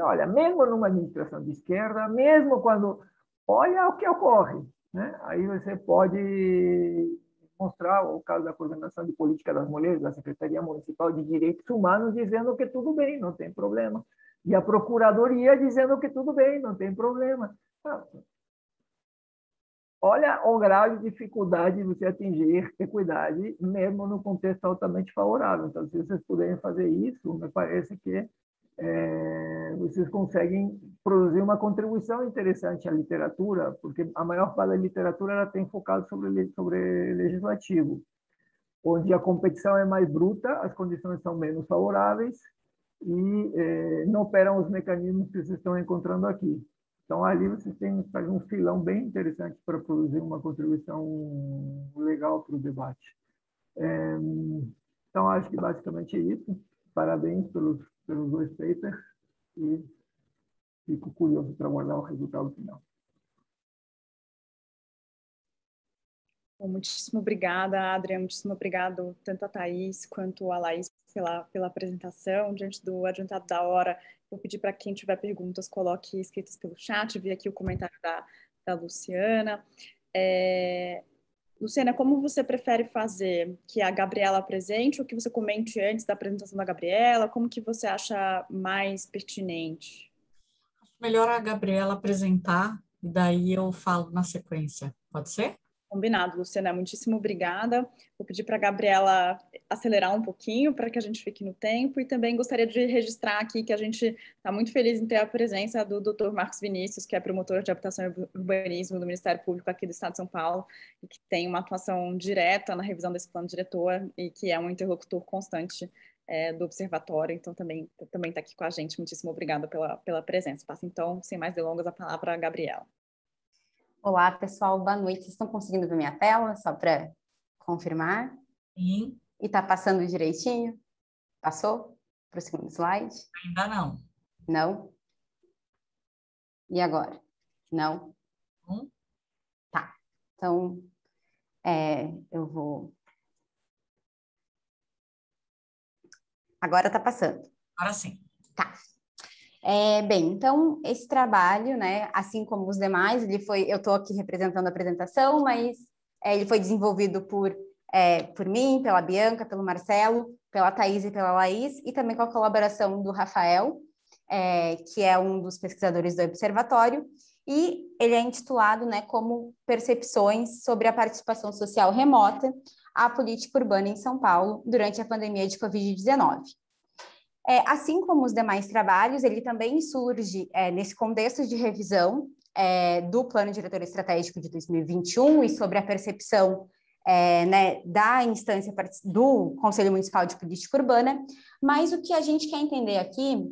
Olha, mesmo numa administração de esquerda, mesmo quando olha o que ocorre, né? aí você pode mostrar o caso da coordenação de política das mulheres da Secretaria Municipal de Direitos Humanos dizendo que tudo bem, não tem problema, e a procuradoria dizendo que tudo bem, não tem problema. Ah, olha o grau de dificuldade de você atingir equidade, mesmo no contexto altamente favorável. Então, se vocês puderem fazer isso, me parece que é, vocês conseguem produzir uma contribuição interessante à literatura, porque a maior parte da literatura ela tem focado sobre, sobre legislativo, onde a competição é mais bruta, as condições são menos favoráveis e é, não operam os mecanismos que vocês estão encontrando aqui. Então, ali vocês têm um filão bem interessante para produzir uma contribuição legal para o debate. É, então, acho que basicamente é isso. Parabéns pelos pelos dois papers e fico curioso para aguardar o resultado final. Bom, muitíssimo obrigada, Adriana, muitíssimo obrigado tanto a Thaís quanto a Laís pela, pela apresentação. Diante do adiantado da hora, vou pedir para quem tiver perguntas, coloque escritas pelo chat, vi aqui o comentário da, da Luciana. É, Luciana, como você prefere fazer? Que a Gabriela apresente ou que você comente antes da apresentação da Gabriela? Como que você acha mais pertinente? Melhor a Gabriela apresentar e daí eu falo na sequência. Pode ser? Combinado, Luciana. Muitíssimo obrigada. Vou pedir para a Gabriela acelerar um pouquinho para que a gente fique no tempo e também gostaria de registrar aqui que a gente está muito feliz em ter a presença do Dr. Marcos Vinícius, que é promotor de habitação e urbanismo do Ministério Público aqui do Estado de São Paulo e que tem uma atuação direta na revisão desse plano diretor e que é um interlocutor constante é, do observatório, então também também está aqui com a gente. Muitíssimo obrigada pela, pela presença. Passo então, sem mais delongas, a palavra à Gabriela. Olá, pessoal, boa noite. Vocês estão conseguindo ver minha tela, só para confirmar? Sim. E está passando direitinho? Passou para o segundo slide? Ainda não. Não? E agora? Não? Hum? Tá. Então, é, eu vou. Agora está passando. Agora sim. Tá. É, bem, então esse trabalho, né, assim como os demais, ele foi, eu estou aqui representando a apresentação, mas é, ele foi desenvolvido por é, por mim, pela Bianca, pelo Marcelo, pela Thaís e pela Laís, e também com a colaboração do Rafael, é, que é um dos pesquisadores do Observatório, e ele é intitulado né, como Percepções sobre a Participação Social Remota, a Política Urbana em São Paulo durante a pandemia de Covid-19. É, assim como os demais trabalhos, ele também surge é, nesse contexto de revisão é, do Plano Diretor Estratégico de 2021 e sobre a percepção é, né, da instância do Conselho Municipal de Política Urbana, mas o que a gente quer entender aqui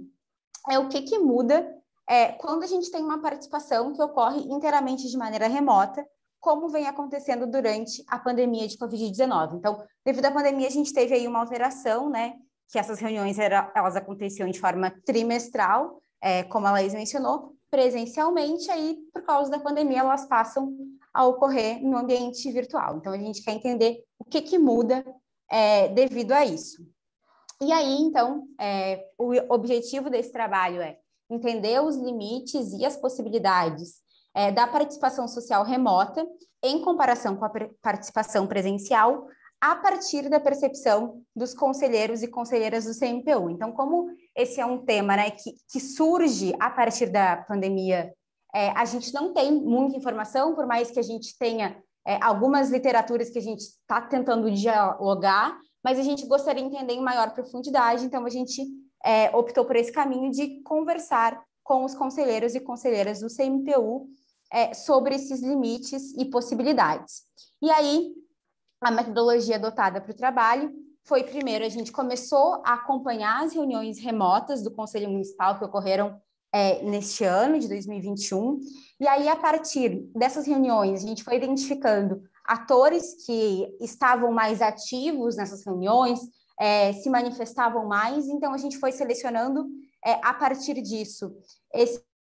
é o que, que muda é, quando a gente tem uma participação que ocorre inteiramente de maneira remota, como vem acontecendo durante a pandemia de Covid-19. Então, devido à pandemia, a gente teve aí uma alteração, né, que essas reuniões era, elas aconteciam de forma trimestral, é, como a Laís mencionou, presencialmente, aí, por causa da pandemia, elas passam a ocorrer no ambiente virtual. Então, a gente quer entender o que, que muda é, devido a isso. E aí, então, é, o objetivo desse trabalho é entender os limites e as possibilidades é, da participação social remota em comparação com a participação presencial, a partir da percepção dos conselheiros e conselheiras do CMPU. Então, como esse é um tema né, que, que surge a partir da pandemia, é, a gente não tem muita informação, por mais que a gente tenha é, algumas literaturas que a gente está tentando dialogar, mas a gente gostaria de entender em maior profundidade, então a gente é, optou por esse caminho de conversar com os conselheiros e conselheiras do CMPU é, sobre esses limites e possibilidades. E aí, a metodologia adotada para o trabalho. Foi, primeiro, a gente começou a acompanhar as reuniões remotas do Conselho Municipal que ocorreram é, neste ano de 2021, e aí, a partir dessas reuniões, a gente foi identificando atores que estavam mais ativos nessas reuniões, é, se manifestavam mais, então a gente foi selecionando, é, a partir disso,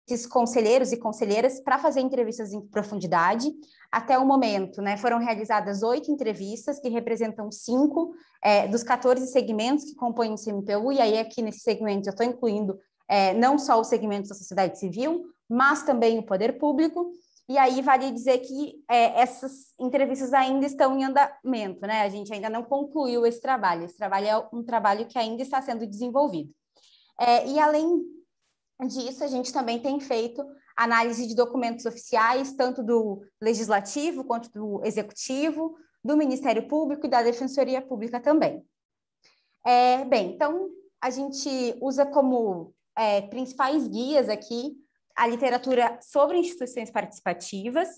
esses conselheiros e conselheiras para fazer entrevistas em profundidade. Até o momento, né, foram realizadas oito entrevistas, que representam cinco é, dos 14 segmentos que compõem o CMPU, e aí aqui nesse segmento eu estou incluindo é, não só os segmentos da sociedade civil, mas também o poder público, e aí vale dizer que é, essas entrevistas ainda estão em andamento, né? A gente ainda não concluiu esse trabalho. Esse trabalho é um trabalho que ainda está sendo desenvolvido. É, e além disso, a gente também tem feito análise de documentos oficiais, tanto do legislativo quanto do executivo, do Ministério Público e da Defensoria Pública também. É, bem, então a gente usa como é, principais guias aqui a literatura sobre instituições participativas,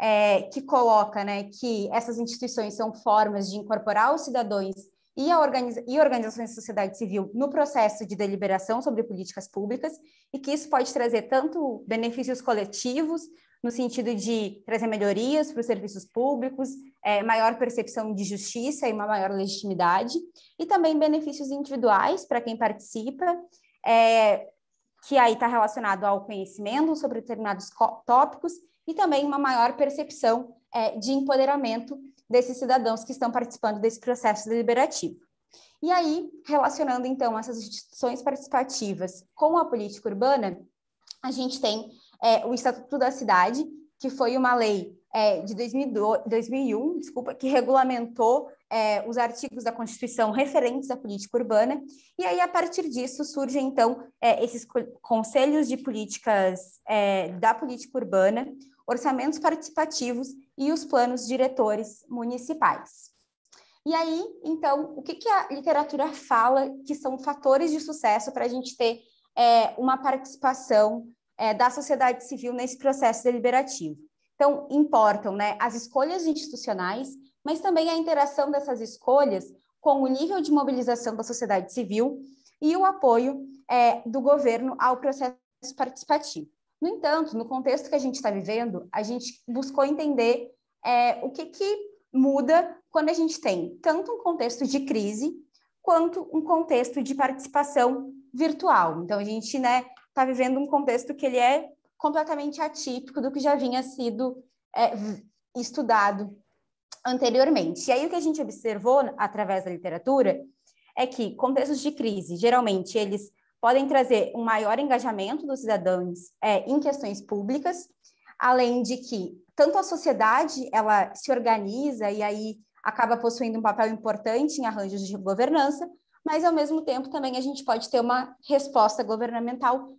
é, que coloca né, que essas instituições são formas de incorporar os cidadãos e, organiza e organizações da sociedade civil no processo de deliberação sobre políticas públicas, e que isso pode trazer tanto benefícios coletivos, no sentido de trazer melhorias para os serviços públicos, é, maior percepção de justiça e uma maior legitimidade, e também benefícios individuais para quem participa, é, que aí está relacionado ao conhecimento sobre determinados tópicos e também uma maior percepção é, de empoderamento desses cidadãos que estão participando desse processo deliberativo. E aí, relacionando então essas instituições participativas com a política urbana, a gente tem é, o Estatuto da Cidade, que foi uma lei é, de 2001, desculpa, que regulamentou é, os artigos da Constituição referentes à política urbana, e aí, a partir disso, surgem, então, é, esses conselhos de políticas é, da política urbana, orçamentos participativos e os planos diretores municipais. E aí, então, o que, que a literatura fala que são fatores de sucesso para a gente ter é, uma participação é, da sociedade civil nesse processo deliberativo? Então, importam né, as escolhas institucionais, mas também a interação dessas escolhas com o nível de mobilização da sociedade civil e o apoio é, do governo ao processo participativo. No entanto, no contexto que a gente está vivendo, a gente buscou entender é, o que, que muda quando a gente tem tanto um contexto de crise quanto um contexto de participação virtual. Então, a gente está né, tá vivendo um contexto que ele é completamente atípico do que já vinha sido é, estudado anteriormente. E aí, o que a gente observou através da literatura é que contextos de crise, geralmente, eles podem trazer um maior engajamento dos cidadãos é, em questões públicas, além de que tanto a sociedade ela se organiza e aí acaba possuindo um papel importante em arranjos de governança, mas ao mesmo tempo também a gente pode ter uma resposta governamental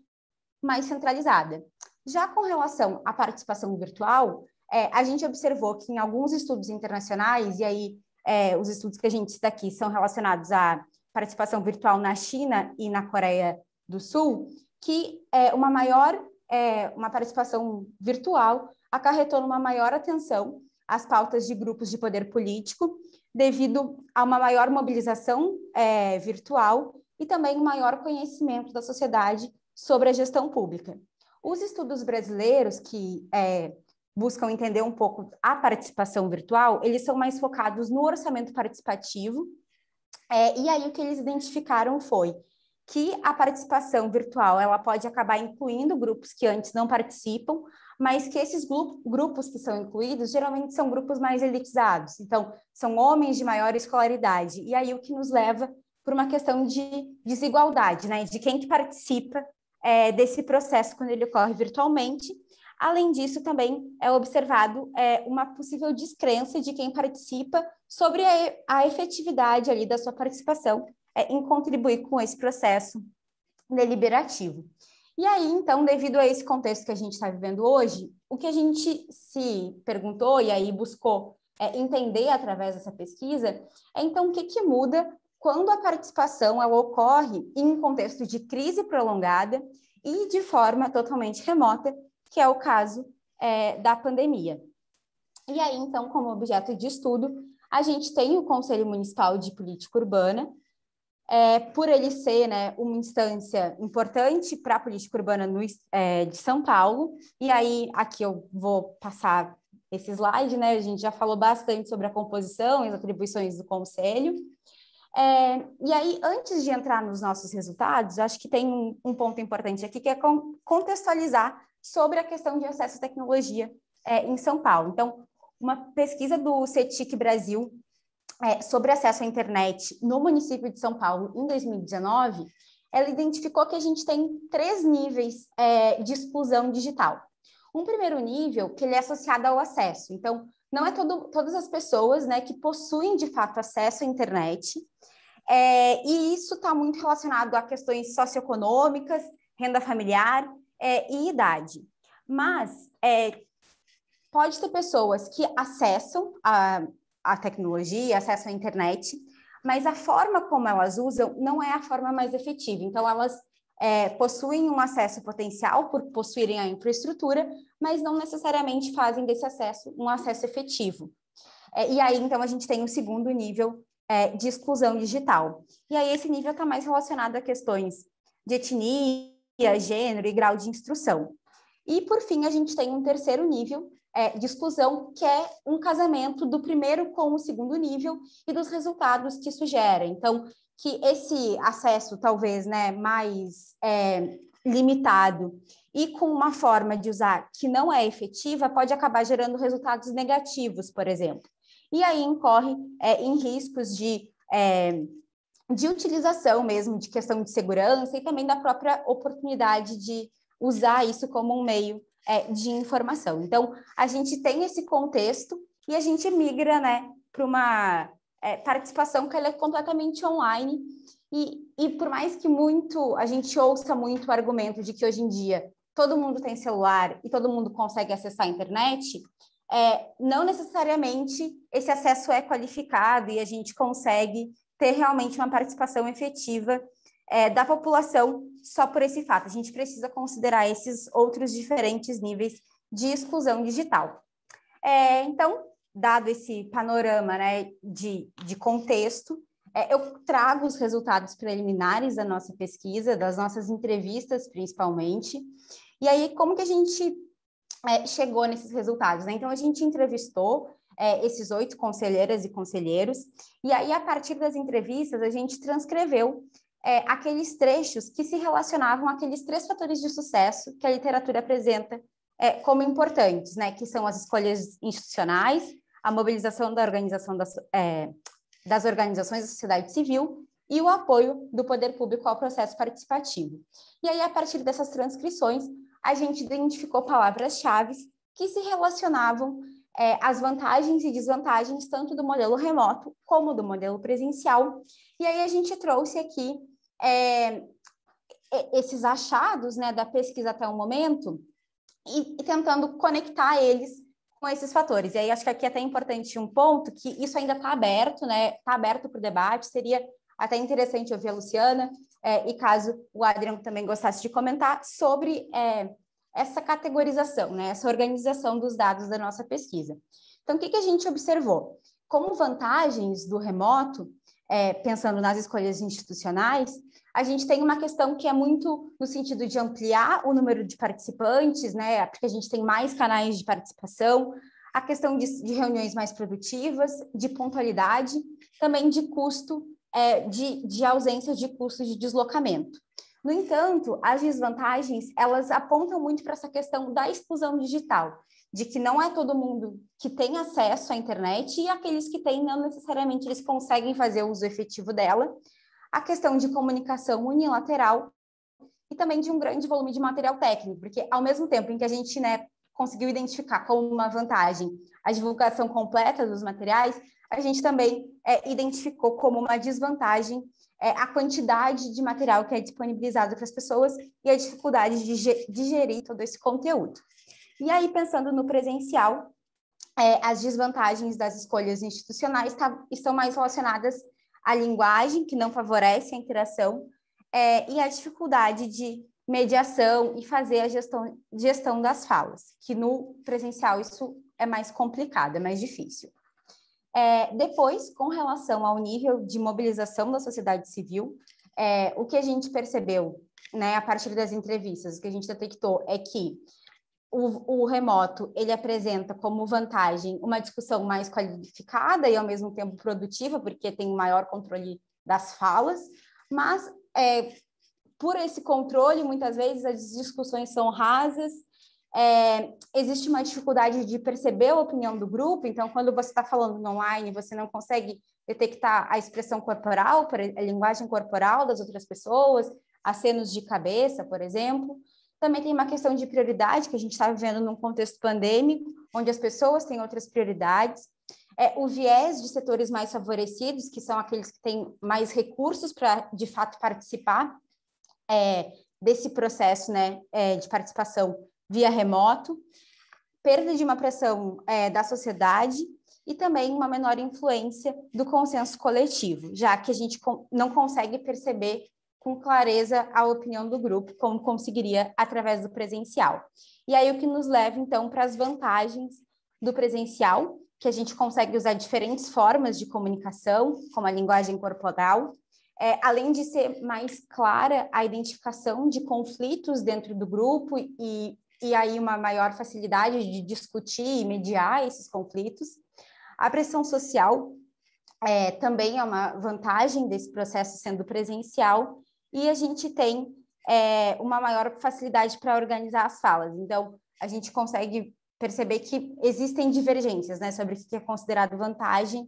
mais centralizada. Já com relação à participação virtual, é, a gente observou que em alguns estudos internacionais, e aí é, os estudos que a gente cita aqui são relacionados à participação virtual na China e na Coreia do Sul, que é, uma maior, é, uma participação virtual acarretou numa maior atenção às pautas de grupos de poder político, devido a uma maior mobilização é, virtual e também um maior conhecimento da sociedade sobre a gestão pública. Os estudos brasileiros que é, buscam entender um pouco a participação virtual, eles são mais focados no orçamento participativo é, e aí o que eles identificaram foi que a participação virtual ela pode acabar incluindo grupos que antes não participam, mas que esses grupos que são incluídos geralmente são grupos mais elitizados, então são homens de maior escolaridade, e aí o que nos leva para uma questão de desigualdade, né, de quem que participa é, desse processo quando ele ocorre virtualmente. Além disso, também é observado é, uma possível descrença de quem participa sobre a, a efetividade ali da sua participação é, em contribuir com esse processo deliberativo. E aí, então, devido a esse contexto que a gente está vivendo hoje, o que a gente se perguntou e aí buscou é, entender através dessa pesquisa é, então, o que, que muda quando a participação ela ocorre em um contexto de crise prolongada e de forma totalmente remota, que é o caso é, da pandemia. E aí, então, como objeto de estudo, a gente tem o Conselho Municipal de Política Urbana, é, por ele ser né, uma instância importante para a política urbana no, é, de São Paulo, e aí aqui eu vou passar esse slide, né? A gente já falou bastante sobre a composição e as atribuições do Conselho. É, e aí, antes de entrar nos nossos resultados, acho que tem um, um ponto importante aqui, que é contextualizar sobre a questão de acesso à tecnologia é, em São Paulo. Então, uma pesquisa do CETIC Brasil é, sobre acesso à internet no município de São Paulo em 2019, ela identificou que a gente tem três níveis é, de exclusão digital. Um primeiro nível, que ele é associado ao acesso. Então, não é todo, todas as pessoas né, que possuem, de fato, acesso à internet, é, e isso está muito relacionado a questões socioeconômicas, renda familiar é, e idade. Mas é, pode ter pessoas que acessam a, a tecnologia, acessam a internet, mas a forma como elas usam não é a forma mais efetiva. Então, elas é, possuem um acesso potencial por possuírem a infraestrutura, mas não necessariamente fazem desse acesso um acesso efetivo. É, e aí, então, a gente tem um segundo nível é, de exclusão digital. E aí, esse nível está mais relacionado a questões de etnia, gênero e grau de instrução. E, por fim, a gente tem um terceiro nível é, de exclusão, que é um casamento do primeiro com o segundo nível e dos resultados que isso gera. Então, que esse acesso talvez né, mais é, limitado e com uma forma de usar que não é efetiva pode acabar gerando resultados negativos, por exemplo. E aí incorre é, em riscos de, é, de utilização mesmo, de questão de segurança e também da própria oportunidade de usar isso como um meio é, de informação. Então, a gente tem esse contexto e a gente migra né, para uma é, participação que é completamente online. E, e por mais que muito a gente ouça muito o argumento de que hoje em dia todo mundo tem celular e todo mundo consegue acessar a internet, é, não necessariamente esse acesso é qualificado e a gente consegue ter realmente uma participação efetiva é, da população só por esse fato. A gente precisa considerar esses outros diferentes níveis de exclusão digital. É, então, dado esse panorama né, de, de contexto, é, eu trago os resultados preliminares da nossa pesquisa, das nossas entrevistas principalmente, e aí como que a gente é, chegou nesses resultados? Né? Então, a gente entrevistou é, esses oito conselheiras e conselheiros, e aí, a partir das entrevistas, a gente transcreveu é, aqueles trechos que se relacionavam àqueles três fatores de sucesso que a literatura apresenta é, como importantes, né? que são as escolhas institucionais, a mobilização da organização das, é, das organizações da sociedade civil e o apoio do poder público ao processo participativo. E aí, a partir dessas transcrições, a gente identificou palavras-chave que se relacionavam é, às vantagens e desvantagens tanto do modelo remoto como do modelo presencial. E aí a gente trouxe aqui é, esses achados né, da pesquisa até o momento e, e tentando conectar eles com esses fatores. E aí acho que aqui é até importante um ponto que isso ainda está aberto, né? Está aberto para o debate. Seria até interessante ouvir a Luciana é, e caso o Adriano também gostasse de comentar sobre é, essa categorização, né? Essa organização dos dados da nossa pesquisa. Então, o que, que a gente observou? Como vantagens do remoto, é, pensando nas escolhas institucionais, a gente tem uma questão que é muito no sentido de ampliar o número de participantes, né? Porque a gente tem mais canais de participação, a questão de, de reuniões mais produtivas, de pontualidade, também de custo, é, de, de ausência de custo de deslocamento. No entanto, as desvantagens, elas apontam muito para essa questão da exclusão digital, de que não é todo mundo que tem acesso à internet e aqueles que têm não necessariamente eles conseguem fazer uso efetivo dela, a questão de comunicação unilateral e também de um grande volume de material técnico, porque ao mesmo tempo em que a gente né, conseguiu identificar como uma vantagem a divulgação completa dos materiais, a gente também é, identificou como uma desvantagem é, a quantidade de material que é disponibilizado para as pessoas e a dificuldade de digerir todo esse conteúdo. E aí, pensando no presencial, é, as desvantagens das escolhas institucionais tá, estão mais relacionadas a linguagem, que não favorece a interação, é, e a dificuldade de mediação e fazer a gestão, gestão das falas, que no presencial isso é mais complicado, é mais difícil. É, depois, com relação ao nível de mobilização da sociedade civil, é, o que a gente percebeu, né, a partir das entrevistas, o que a gente detectou é que o, o, remoto ele apresenta como vantagem uma discussão mais qualificada e ao mesmo tempo produtiva, porque tem maior controle das falas, mas é, por esse controle, muitas vezes as discussões são rasas, é, existe uma dificuldade de perceber a opinião do grupo, então, quando você está falando online, você não consegue detectar a expressão corporal, a linguagem corporal das outras pessoas, acenos de cabeça, por exemplo. Também tem uma questão de prioridade, que a gente está vivendo num contexto pandêmico, onde as pessoas têm outras prioridades. É, o viés de setores mais favorecidos, que são aqueles que têm mais recursos para, de fato, participar é, desse processo né, é, de participação via remoto, perda de uma pressão é, da sociedade e também uma menor influência do consenso coletivo, já que a gente não consegue perceber com clareza a opinião do grupo, como conseguiria através do presencial. E aí o que nos leva, então, para as vantagens do presencial, que a gente consegue usar diferentes formas de comunicação, como a linguagem corporal, é, além de ser mais clara a identificação de conflitos dentro do grupo e, e aí uma maior facilidade de discutir e mediar esses conflitos. A pressão social é, também é uma vantagem desse processo sendo presencial, e a gente tem é, uma maior facilidade para organizar as falas. Então, a gente consegue perceber que existem divergências né, sobre o que é considerado vantagem,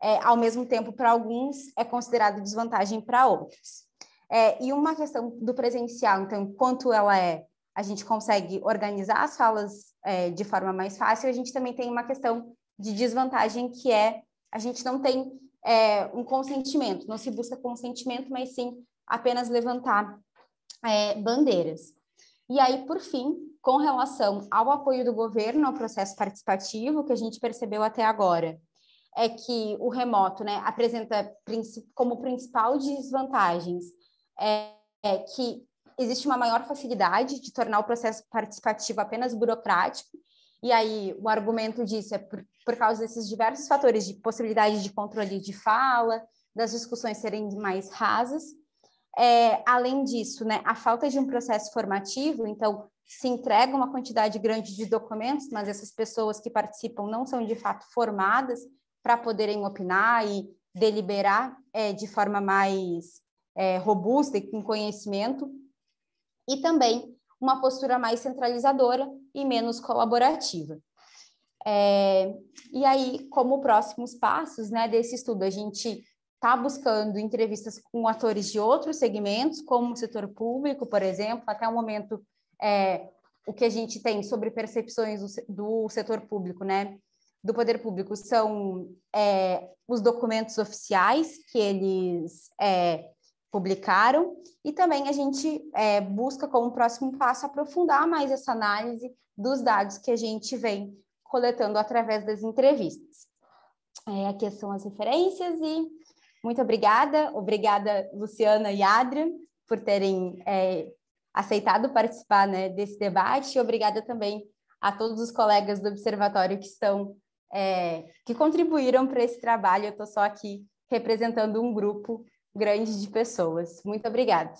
é, ao mesmo tempo, para alguns, é considerado desvantagem para outros. É, e uma questão do presencial, então, enquanto ela é, a gente consegue organizar as falas é, de forma mais fácil, a gente também tem uma questão de desvantagem que é a gente não tem é, um consentimento, não se busca consentimento, mas sim apenas levantar é, bandeiras. E aí, por fim, com relação ao apoio do governo ao processo participativo, que a gente percebeu até agora, é que o remoto né, apresenta como principal desvantagens é, é que existe uma maior facilidade de tornar o processo participativo apenas burocrático, e aí o argumento disso é por, por causa desses diversos fatores de possibilidade de controle de fala, das discussões serem mais rasas, é, além disso, né, a falta de um processo formativo, então se entrega uma quantidade grande de documentos, mas essas pessoas que participam não são de fato formadas para poderem opinar e deliberar é, de forma mais é, robusta e com conhecimento, e também uma postura mais centralizadora e menos colaborativa. É, e aí, como próximos passos né, desse estudo, a gente está buscando entrevistas com atores de outros segmentos, como o setor público, por exemplo. Até o momento, é, o que a gente tem sobre percepções do, setor público, né, do poder público, são é, os documentos oficiais que eles é, publicaram, e também a gente é, busca, como próximo passo, aprofundar mais essa análise dos dados que a gente vem coletando através das entrevistas. É, aqui são as referências e muito obrigada, obrigada Luciana e Adrian por terem é, aceitado participar né, desse debate e obrigada também a todos os colegas do observatório que estão é, que contribuíram para esse trabalho. Eu estou só aqui representando um grupo grande de pessoas. Muito obrigada.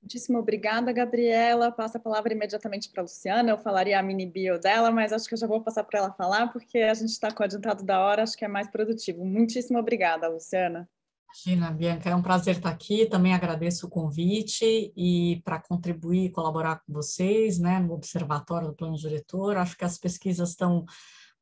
Muitíssimo obrigada, Gabriela. Passo a palavra imediatamente para a Luciana. Eu falaria a mini bio dela, mas acho que eu já vou passar para ela falar, porque a gente está com o adiantado da hora, acho que é mais produtivo. Muitíssimo obrigada, Luciana. Imagina, Bianca, é um prazer estar aqui. Também agradeço o convite e para contribuir e colaborar com vocês, né, no Observatório do Plano Diretor. Acho que as pesquisas estão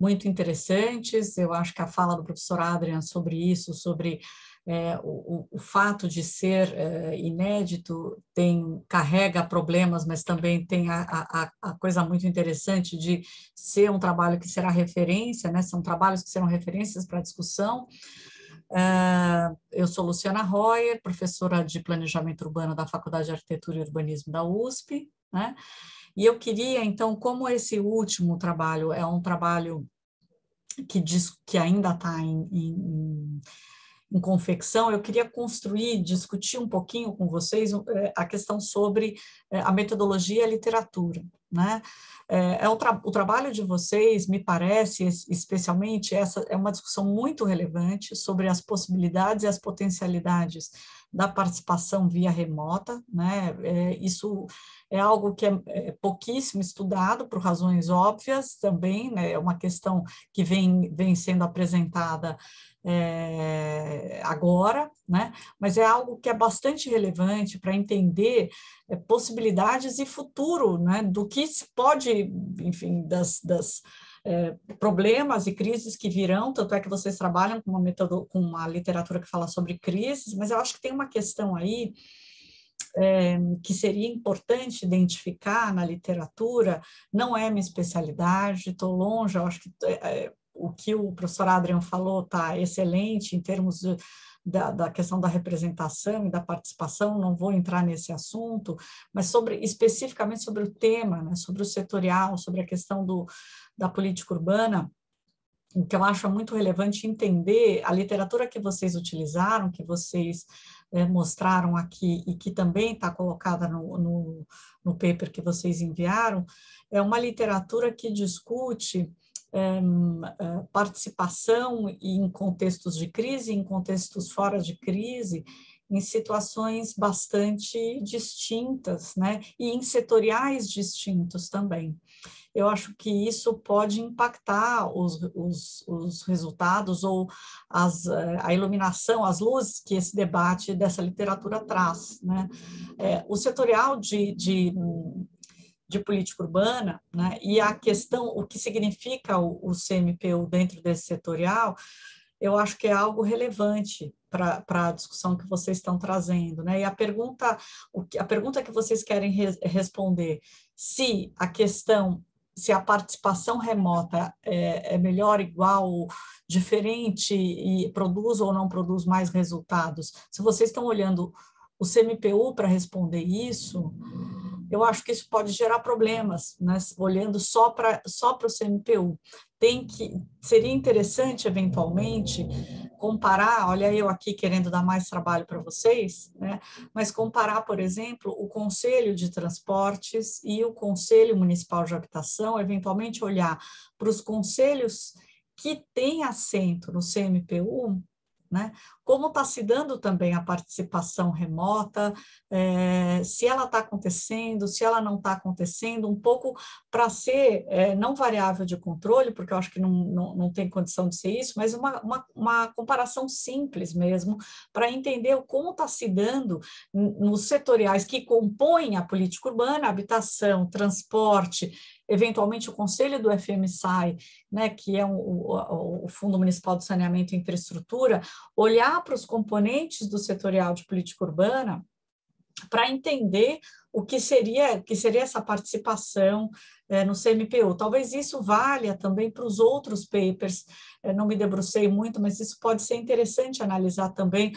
muito interessantes. Eu acho que a fala do professor Adrian sobre isso, sobre é, o, o, fato de ser é, inédito tem carrega problemas, mas também tem a, a, a, coisa muito interessante de ser um trabalho que será referência, né? São trabalhos que serão referências para discussão. É, eu sou Luciana Royer, professora de Planejamento Urbano da Faculdade de Arquitetura e Urbanismo da USP, né? E eu queria, então, como esse último trabalho é um trabalho que diz que ainda está em, em em confecção, eu queria construir, discutir um pouquinho com vocês é, a questão sobre é, a metodologia e a literatura. né? É, é o, tra o, trabalho de vocês, me parece, especialmente, essa é uma discussão muito relevante sobre as possibilidades e as potencialidades da participação via remota, né? É, isso é algo que é, é pouquíssimo estudado por razões óbvias também, né? É uma questão que vem, vem sendo apresentada é, agora, né? mas é algo que é bastante relevante para entender é, possibilidades e futuro né? do que se pode, enfim, das, das é, problemas e crises que virão, tanto é que vocês trabalham com uma, metodo, com uma literatura que fala sobre crises, mas eu acho que tem uma questão aí é, que seria importante identificar na literatura, não é minha especialidade, estou longe, eu acho que é, o que o professor Adrian falou está excelente em termos de, da, da, questão da representação e da participação, não vou entrar nesse assunto, mas sobre especificamente sobre o tema, né, sobre o setorial, sobre a questão do, da política urbana, o que eu acho muito relevante entender a literatura que vocês utilizaram, que vocês é, mostraram aqui e que também está colocada no, no, no paper que vocês enviaram, é uma literatura que discute participação em contextos de crise, em contextos fora de crise, em situações bastante distintas, né? E em setoriais distintos também. Eu acho que isso pode impactar os, os, os resultados ou as, eh, a iluminação, as luzes que esse debate dessa literatura traz, né? É, o setorial de, de de política urbana, né, e a questão, o que significa o, o CMPU dentro desse setorial, eu acho que é algo relevante para a discussão que vocês estão trazendo, né? E a pergunta, a pergunta que vocês querem re responder, se a questão, se a participação remota é, é melhor, igual, diferente e produz ou não produz mais resultados, se vocês estão olhando o CMPU para responder isso, eu acho que isso pode gerar problemas, né? olhando só para só o CMPU. Tem que, seria interessante, eventualmente, comparar, olha eu aqui querendo dar mais trabalho para vocês, né? mas comparar, por exemplo, o Conselho de Transportes e o Conselho Municipal de Habitação, eventualmente olhar para os conselhos que têm assento no CMPU né? Como está se dando também a participação remota, é, se ela está acontecendo, se ela não está acontecendo, um pouco para ser é, não variável de controle, porque eu acho que não, não, não tem condição de ser isso, mas uma, uma, uma comparação simples mesmo, para entender como está se dando nos setoriais que compõem a política urbana, habitação, transporte, eventualmente o conselho do FMSAI, né, que é um, o, o, Fundo Municipal de Saneamento e Infraestrutura, olhar para os componentes do setorial de política urbana para entender o que seria, que seria essa participação é, no CMPU. Talvez isso valha também para os outros papers, é, não me debrucei muito, mas isso pode ser interessante analisar também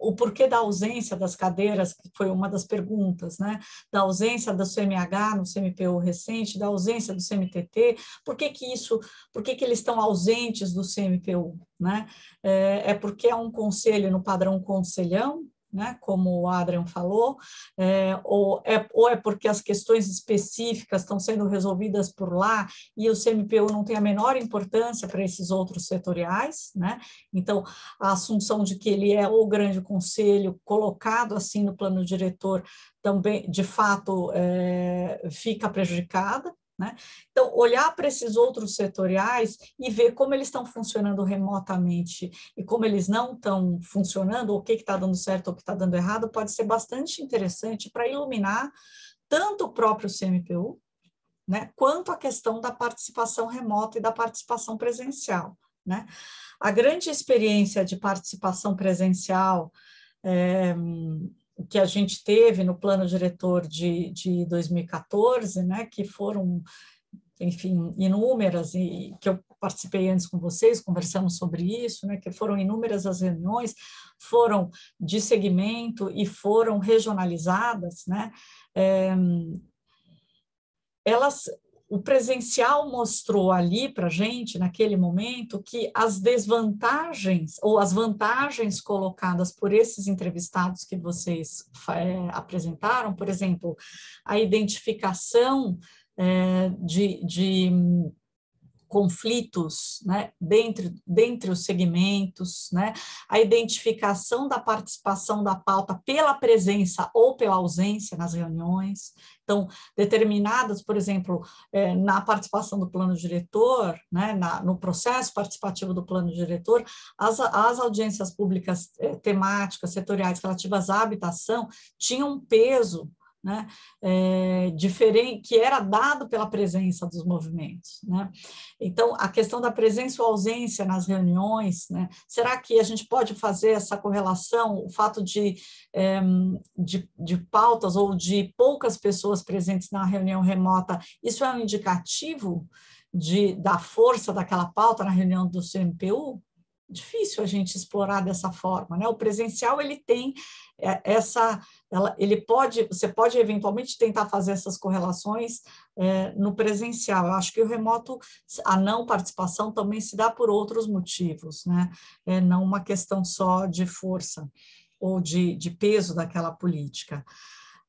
o porquê da ausência das cadeiras, que foi uma das perguntas, né? Da ausência do CMH no CMPU recente, da ausência do CMTT, por que que isso, por que que eles estão ausentes do CMPU, né? É, é porque é um conselho no padrão conselhão, né, como o Adrian falou, é, ou, é, ou é porque as questões específicas estão sendo resolvidas por lá e o CMPU não tem a menor importância para esses outros setoriais, né? Então, a assunção de que ele é o grande conselho colocado assim no plano diretor também, de fato, é, fica prejudicada, né? Então, olhar para esses outros setoriais e ver como eles estão funcionando remotamente e como eles não estão funcionando, o que está dando certo ou o que está dando errado, pode ser bastante interessante para iluminar tanto o próprio CMPU, né, quanto a questão da participação remota e da participação presencial. Né? A grande experiência de participação presencial é, que a gente teve no plano diretor de, de 2014, né, que foram, enfim, inúmeras, e que eu participei antes com vocês, conversamos sobre isso, né, que foram inúmeras as reuniões, foram de segmento e foram regionalizadas, né, é, elas o presencial mostrou ali para a gente, naquele momento, que as desvantagens ou as vantagens colocadas por esses entrevistados que vocês é, apresentaram, por exemplo, a identificação é, de, de conflitos né, dentre os segmentos, né, a identificação da participação da pauta pela presença ou pela ausência nas reuniões. Então, determinadas, por exemplo, é, na participação do plano diretor, né, na, no processo participativo do plano diretor, as, as audiências públicas é, temáticas, setoriais relativas à habitação tinham um peso né, é, diferente, que era dado pela presença dos movimentos. Né? Então, a questão da presença ou ausência nas reuniões, né, será que a gente pode fazer essa correlação, o fato de, é, de, de pautas ou de poucas pessoas presentes na reunião remota, isso é um indicativo de, da força daquela pauta na reunião do CMPU? Difícil a gente explorar dessa forma, né? O presencial ele tem é, essa, ela, ele pode, você pode eventualmente tentar fazer essas correlações é, no presencial. Eu acho que o remoto, a não participação também se dá por outros motivos, né? É não uma questão só de força ou de, de peso daquela política.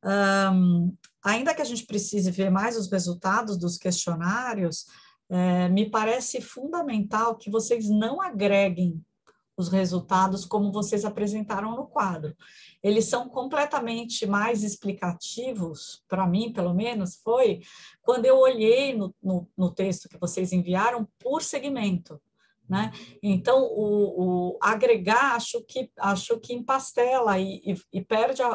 Um, ainda que a gente precise ver mais os resultados dos questionários, é, me parece fundamental que vocês não agreguem os resultados como vocês apresentaram no quadro. Eles são completamente mais explicativos, para mim, pelo menos, foi quando eu olhei no, no, no texto que vocês enviaram por segmento. Né? Então, o, o, agregar, acho que, acho que empastela e, e, e perde a,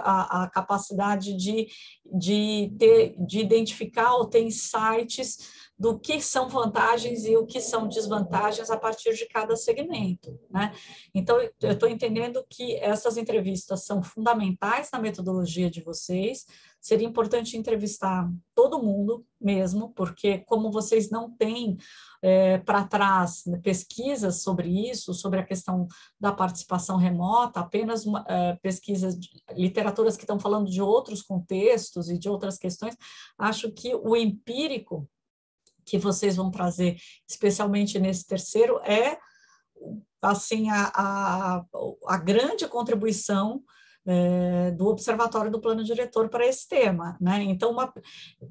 a, capacidade de, de, ter, de identificar ou ter insights do que são vantagens e o que são desvantagens a partir de cada segmento. Né? Então, eu estou entendendo que essas entrevistas são fundamentais na metodologia de vocês, seria importante entrevistar todo mundo mesmo, porque como vocês não têm é, para trás né, pesquisas sobre isso, sobre a questão da participação remota, apenas é, pesquisas, de, literaturas que estão falando de outros contextos e de outras questões, acho que o empírico que vocês vão trazer, especialmente nesse terceiro, é assim a, a, a grande contribuição é, do Observatório do Plano Diretor para esse tema. Né? Então, uma,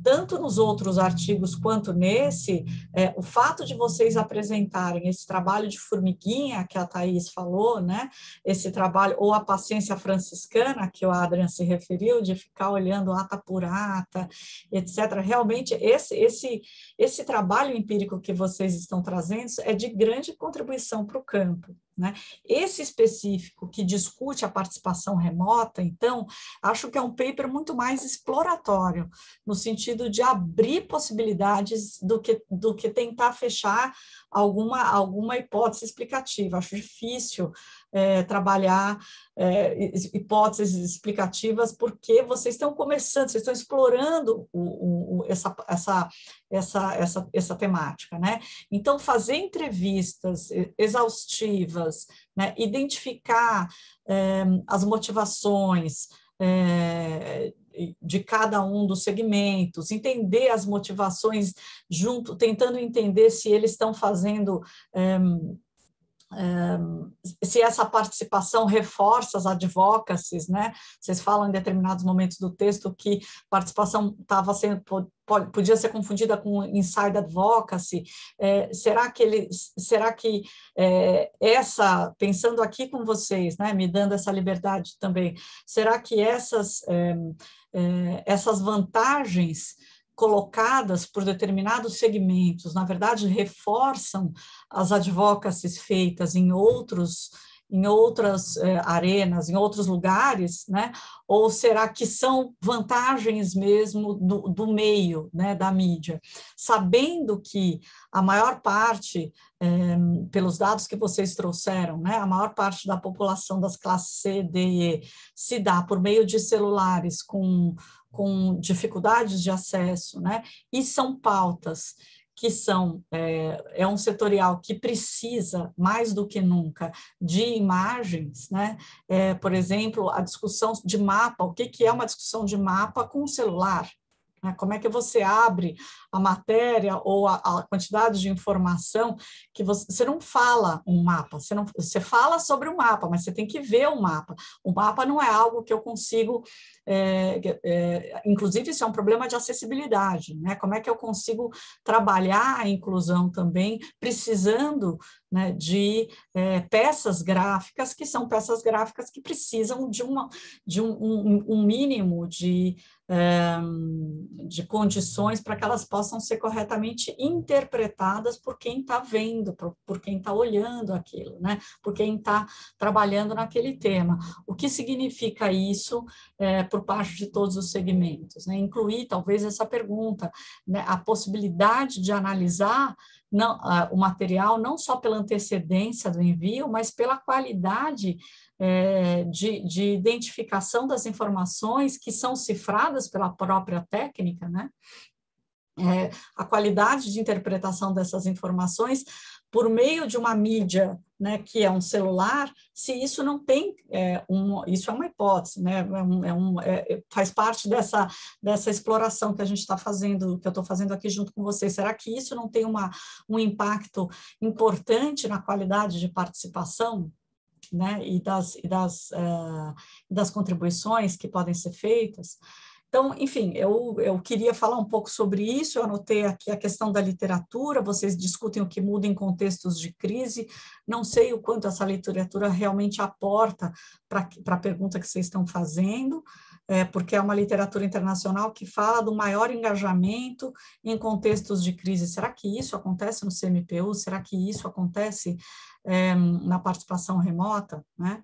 tanto nos outros artigos quanto nesse, é, o fato de vocês apresentarem esse trabalho de formiguinha que a Thais falou, né? esse trabalho, ou a paciência franciscana, que o Adrian se referiu, de ficar olhando ata por ata, etc. Realmente, esse, esse, esse trabalho empírico que vocês estão trazendo é de grande contribuição para o campo. Né? Esse específico que discute a participação remota, então, acho que é um paper muito mais exploratório, no sentido de abrir possibilidades do que, do que tentar fechar alguma, alguma hipótese explicativa. Acho difícil é, trabalhar é, hipóteses explicativas porque vocês estão começando, vocês estão explorando o, o, essa, essa, essa, essa, essa temática, né? Então, fazer entrevistas exaustivas, né? identificar é, as motivações, é, de cada um dos segmentos, entender as motivações junto, tentando entender se eles estão fazendo se essa participação reforça as advocacies, né? Vocês falam em determinados momentos do texto que participação estava sendo podia ser confundida com inside advocacy. É, será que ele, será que é, essa, pensando aqui com vocês, né, me dando essa liberdade também, será que essas é, é essas vantagens colocadas por determinados segmentos, na verdade, reforçam as advocacies feitas em outros em outras eh, arenas, em outros lugares, né? Ou será que são vantagens mesmo do, do meio, né, da mídia? Sabendo que a maior parte, eh, pelos dados que vocês trouxeram, né, a maior parte da população das classes C, D e E se dá por meio de celulares com com dificuldades de acesso, né? E são pautas que são é, é, um setorial que precisa mais do que nunca de imagens, né? É, por exemplo, a discussão de mapa, o que, que é uma discussão de mapa com o celular? Né? Como é que você abre a matéria ou a, a quantidade de informação que você, você, não fala um mapa, você, não, você fala sobre o mapa, mas você tem que ver o mapa. O mapa não é algo que eu consigo é, é, inclusive isso é um problema de acessibilidade, né? Como é que eu consigo trabalhar a inclusão também, precisando né, de é, peças gráficas, que são peças gráficas que precisam de, uma, de um, um, um mínimo de de condições para que elas possam ser corretamente interpretadas por quem está vendo, por, por quem está olhando aquilo, né? por quem está trabalhando naquele tema. O que significa isso é, por parte de todos os segmentos? Né? Incluir, talvez, essa pergunta, né? a possibilidade de analisar não, uh, o material não só pela antecedência do envio, mas pela qualidade é, de, de, identificação das informações que são cifradas pela própria técnica, né? É, a qualidade de interpretação dessas informações por meio de uma mídia, né, que é um celular, se isso não tem é, um, isso é uma hipótese, né, é um, é um, é, faz parte dessa dessa exploração que a gente está fazendo, que eu estou fazendo aqui junto com vocês. Será que isso não tem uma, um impacto importante na qualidade de participação? né, e das, e das, uh, das contribuições que podem ser feitas. Então, enfim, eu, eu queria falar um pouco sobre isso, eu anotei aqui a questão da literatura, vocês discutem o que muda em contextos de crise, não sei o quanto essa literatura realmente aporta para a pergunta que vocês estão fazendo, é, porque é uma literatura internacional que fala do maior engajamento em contextos de crise. Será que isso acontece no CMPU? Será que isso acontece é, na participação remota? Né?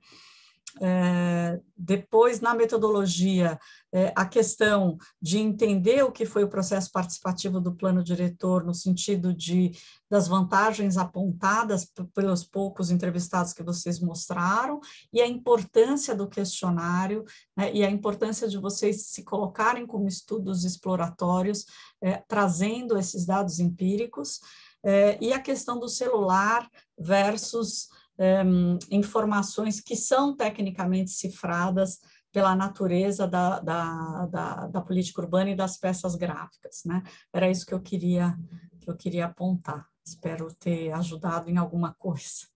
É, depois, na metodologia, é, a questão de entender o que foi o processo participativo do plano diretor, no sentido de das vantagens apontadas pelos poucos entrevistados que vocês mostraram, e a importância do questionário, né, e a importância de vocês se colocarem como estudos exploratórios, é, trazendo esses dados empíricos, e a questão do celular versus um, informações que são tecnicamente cifradas pela natureza da, da, da, da, política urbana e das peças gráficas, né? Era isso que eu queria que eu queria apontar. Espero ter ajudado em alguma coisa.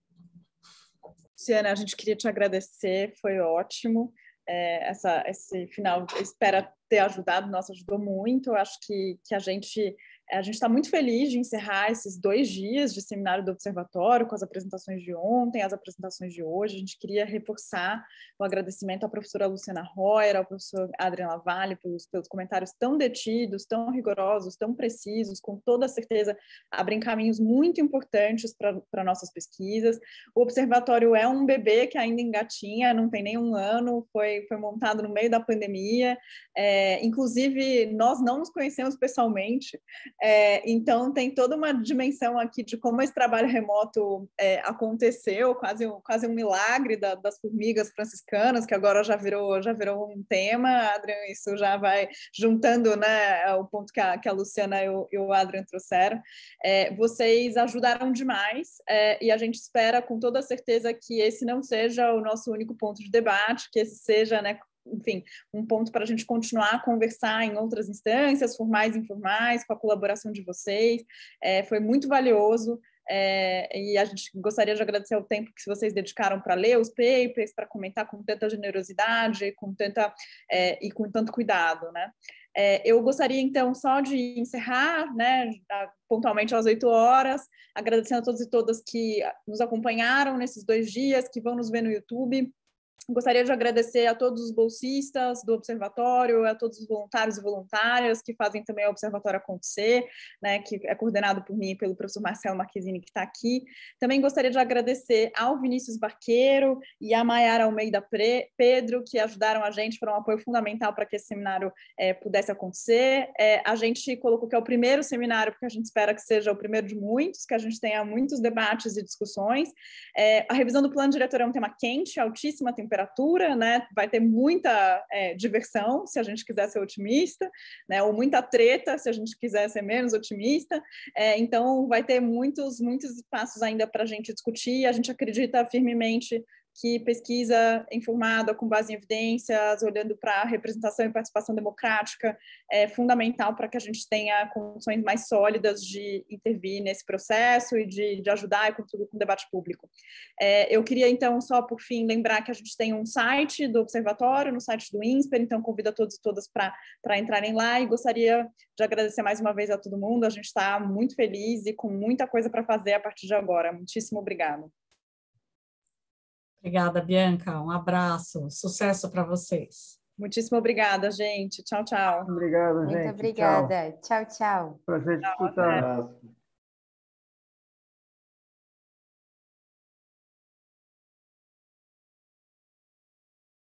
Luciana, a gente queria te agradecer, foi ótimo. É, essa, esse final, espera ter ajudado, nossa, ajudou muito. Eu acho que, que a gente a gente está muito feliz de encerrar esses dois dias de seminário do Observatório, com as apresentações de ontem, as apresentações de hoje. A gente queria reforçar o agradecimento à professora Luciana Royer, ao professor Adriano Lavalle, pelos, pelos comentários tão detidos, tão rigorosos, tão precisos, com toda certeza abrem caminhos muito importantes para nossas pesquisas. O Observatório é um bebê que ainda engatinha, não tem nem um ano, foi, foi montado no meio da pandemia. É, inclusive, nós não nos conhecemos pessoalmente, é, então, tem toda uma dimensão aqui de como esse trabalho remoto é, aconteceu, quase, um, quase um milagre da, das formigas franciscanas, que agora já virou, já virou um tema. Adrian, isso já vai juntando né, o ponto que a, que a Luciana e o, e o Adrian trouxeram. É, vocês ajudaram demais é, e a gente espera com toda certeza que esse não seja o nosso único ponto de debate, que esse seja né, enfim, um ponto para a gente continuar a conversar em outras instâncias, formais e informais, com a colaboração de vocês. É, foi muito valioso. É, e a gente gostaria de agradecer o tempo que vocês dedicaram para ler os papers, para comentar com tanta generosidade, com tanta é, e com tanto cuidado, né? É, eu gostaria então só de encerrar, né, pontualmente às oito horas, agradecendo a todos e todas que nos acompanharam nesses dois dias, que vão nos ver no YouTube. Gostaria de agradecer a todos os bolsistas do Observatório, a todos os voluntários e voluntárias que fazem também o Observatório acontecer, né, que é coordenado por mim e pelo professor Marcelo Marquezine, que está aqui. Também gostaria de agradecer ao Vinícius Barqueiro e à Maiara Almeida Pedro, que ajudaram a gente, foram um apoio fundamental para que esse seminário é, pudesse acontecer. É, a gente colocou que é o primeiro seminário, porque a gente espera que seja o primeiro de muitos, que a gente tenha muitos debates e discussões. É, a revisão do plano diretor é um tema quente, altíssima temperatura, temperatura, né? Vai ter muita é, diversão, se a gente quiser ser otimista, né? Ou muita treta, se a gente quiser ser menos otimista. É, então, vai ter muitos, muitos espaços ainda para a gente discutir. A gente acredita firmemente que pesquisa informada, com base em evidências, olhando para representação e participação democrática, é fundamental para que a gente tenha condições mais sólidas de intervir nesse processo e de, de ajudar e contribuir com o debate público. É, eu queria, então, só por fim, lembrar que a gente tem um site do Observatório, no site do INSPER, então convido a todos e todas para entrarem lá e gostaria de agradecer mais uma vez a todo mundo. A gente está muito feliz e com muita coisa para fazer a partir de agora. Muitíssimo obrigado. Obrigada, Bianca. Um abraço. Sucesso para vocês. Muitíssimo obrigada, gente. Tchau, tchau. Obrigado, gente. Muito obrigada. Tchau, tchau. tchau. Prazer te escutar.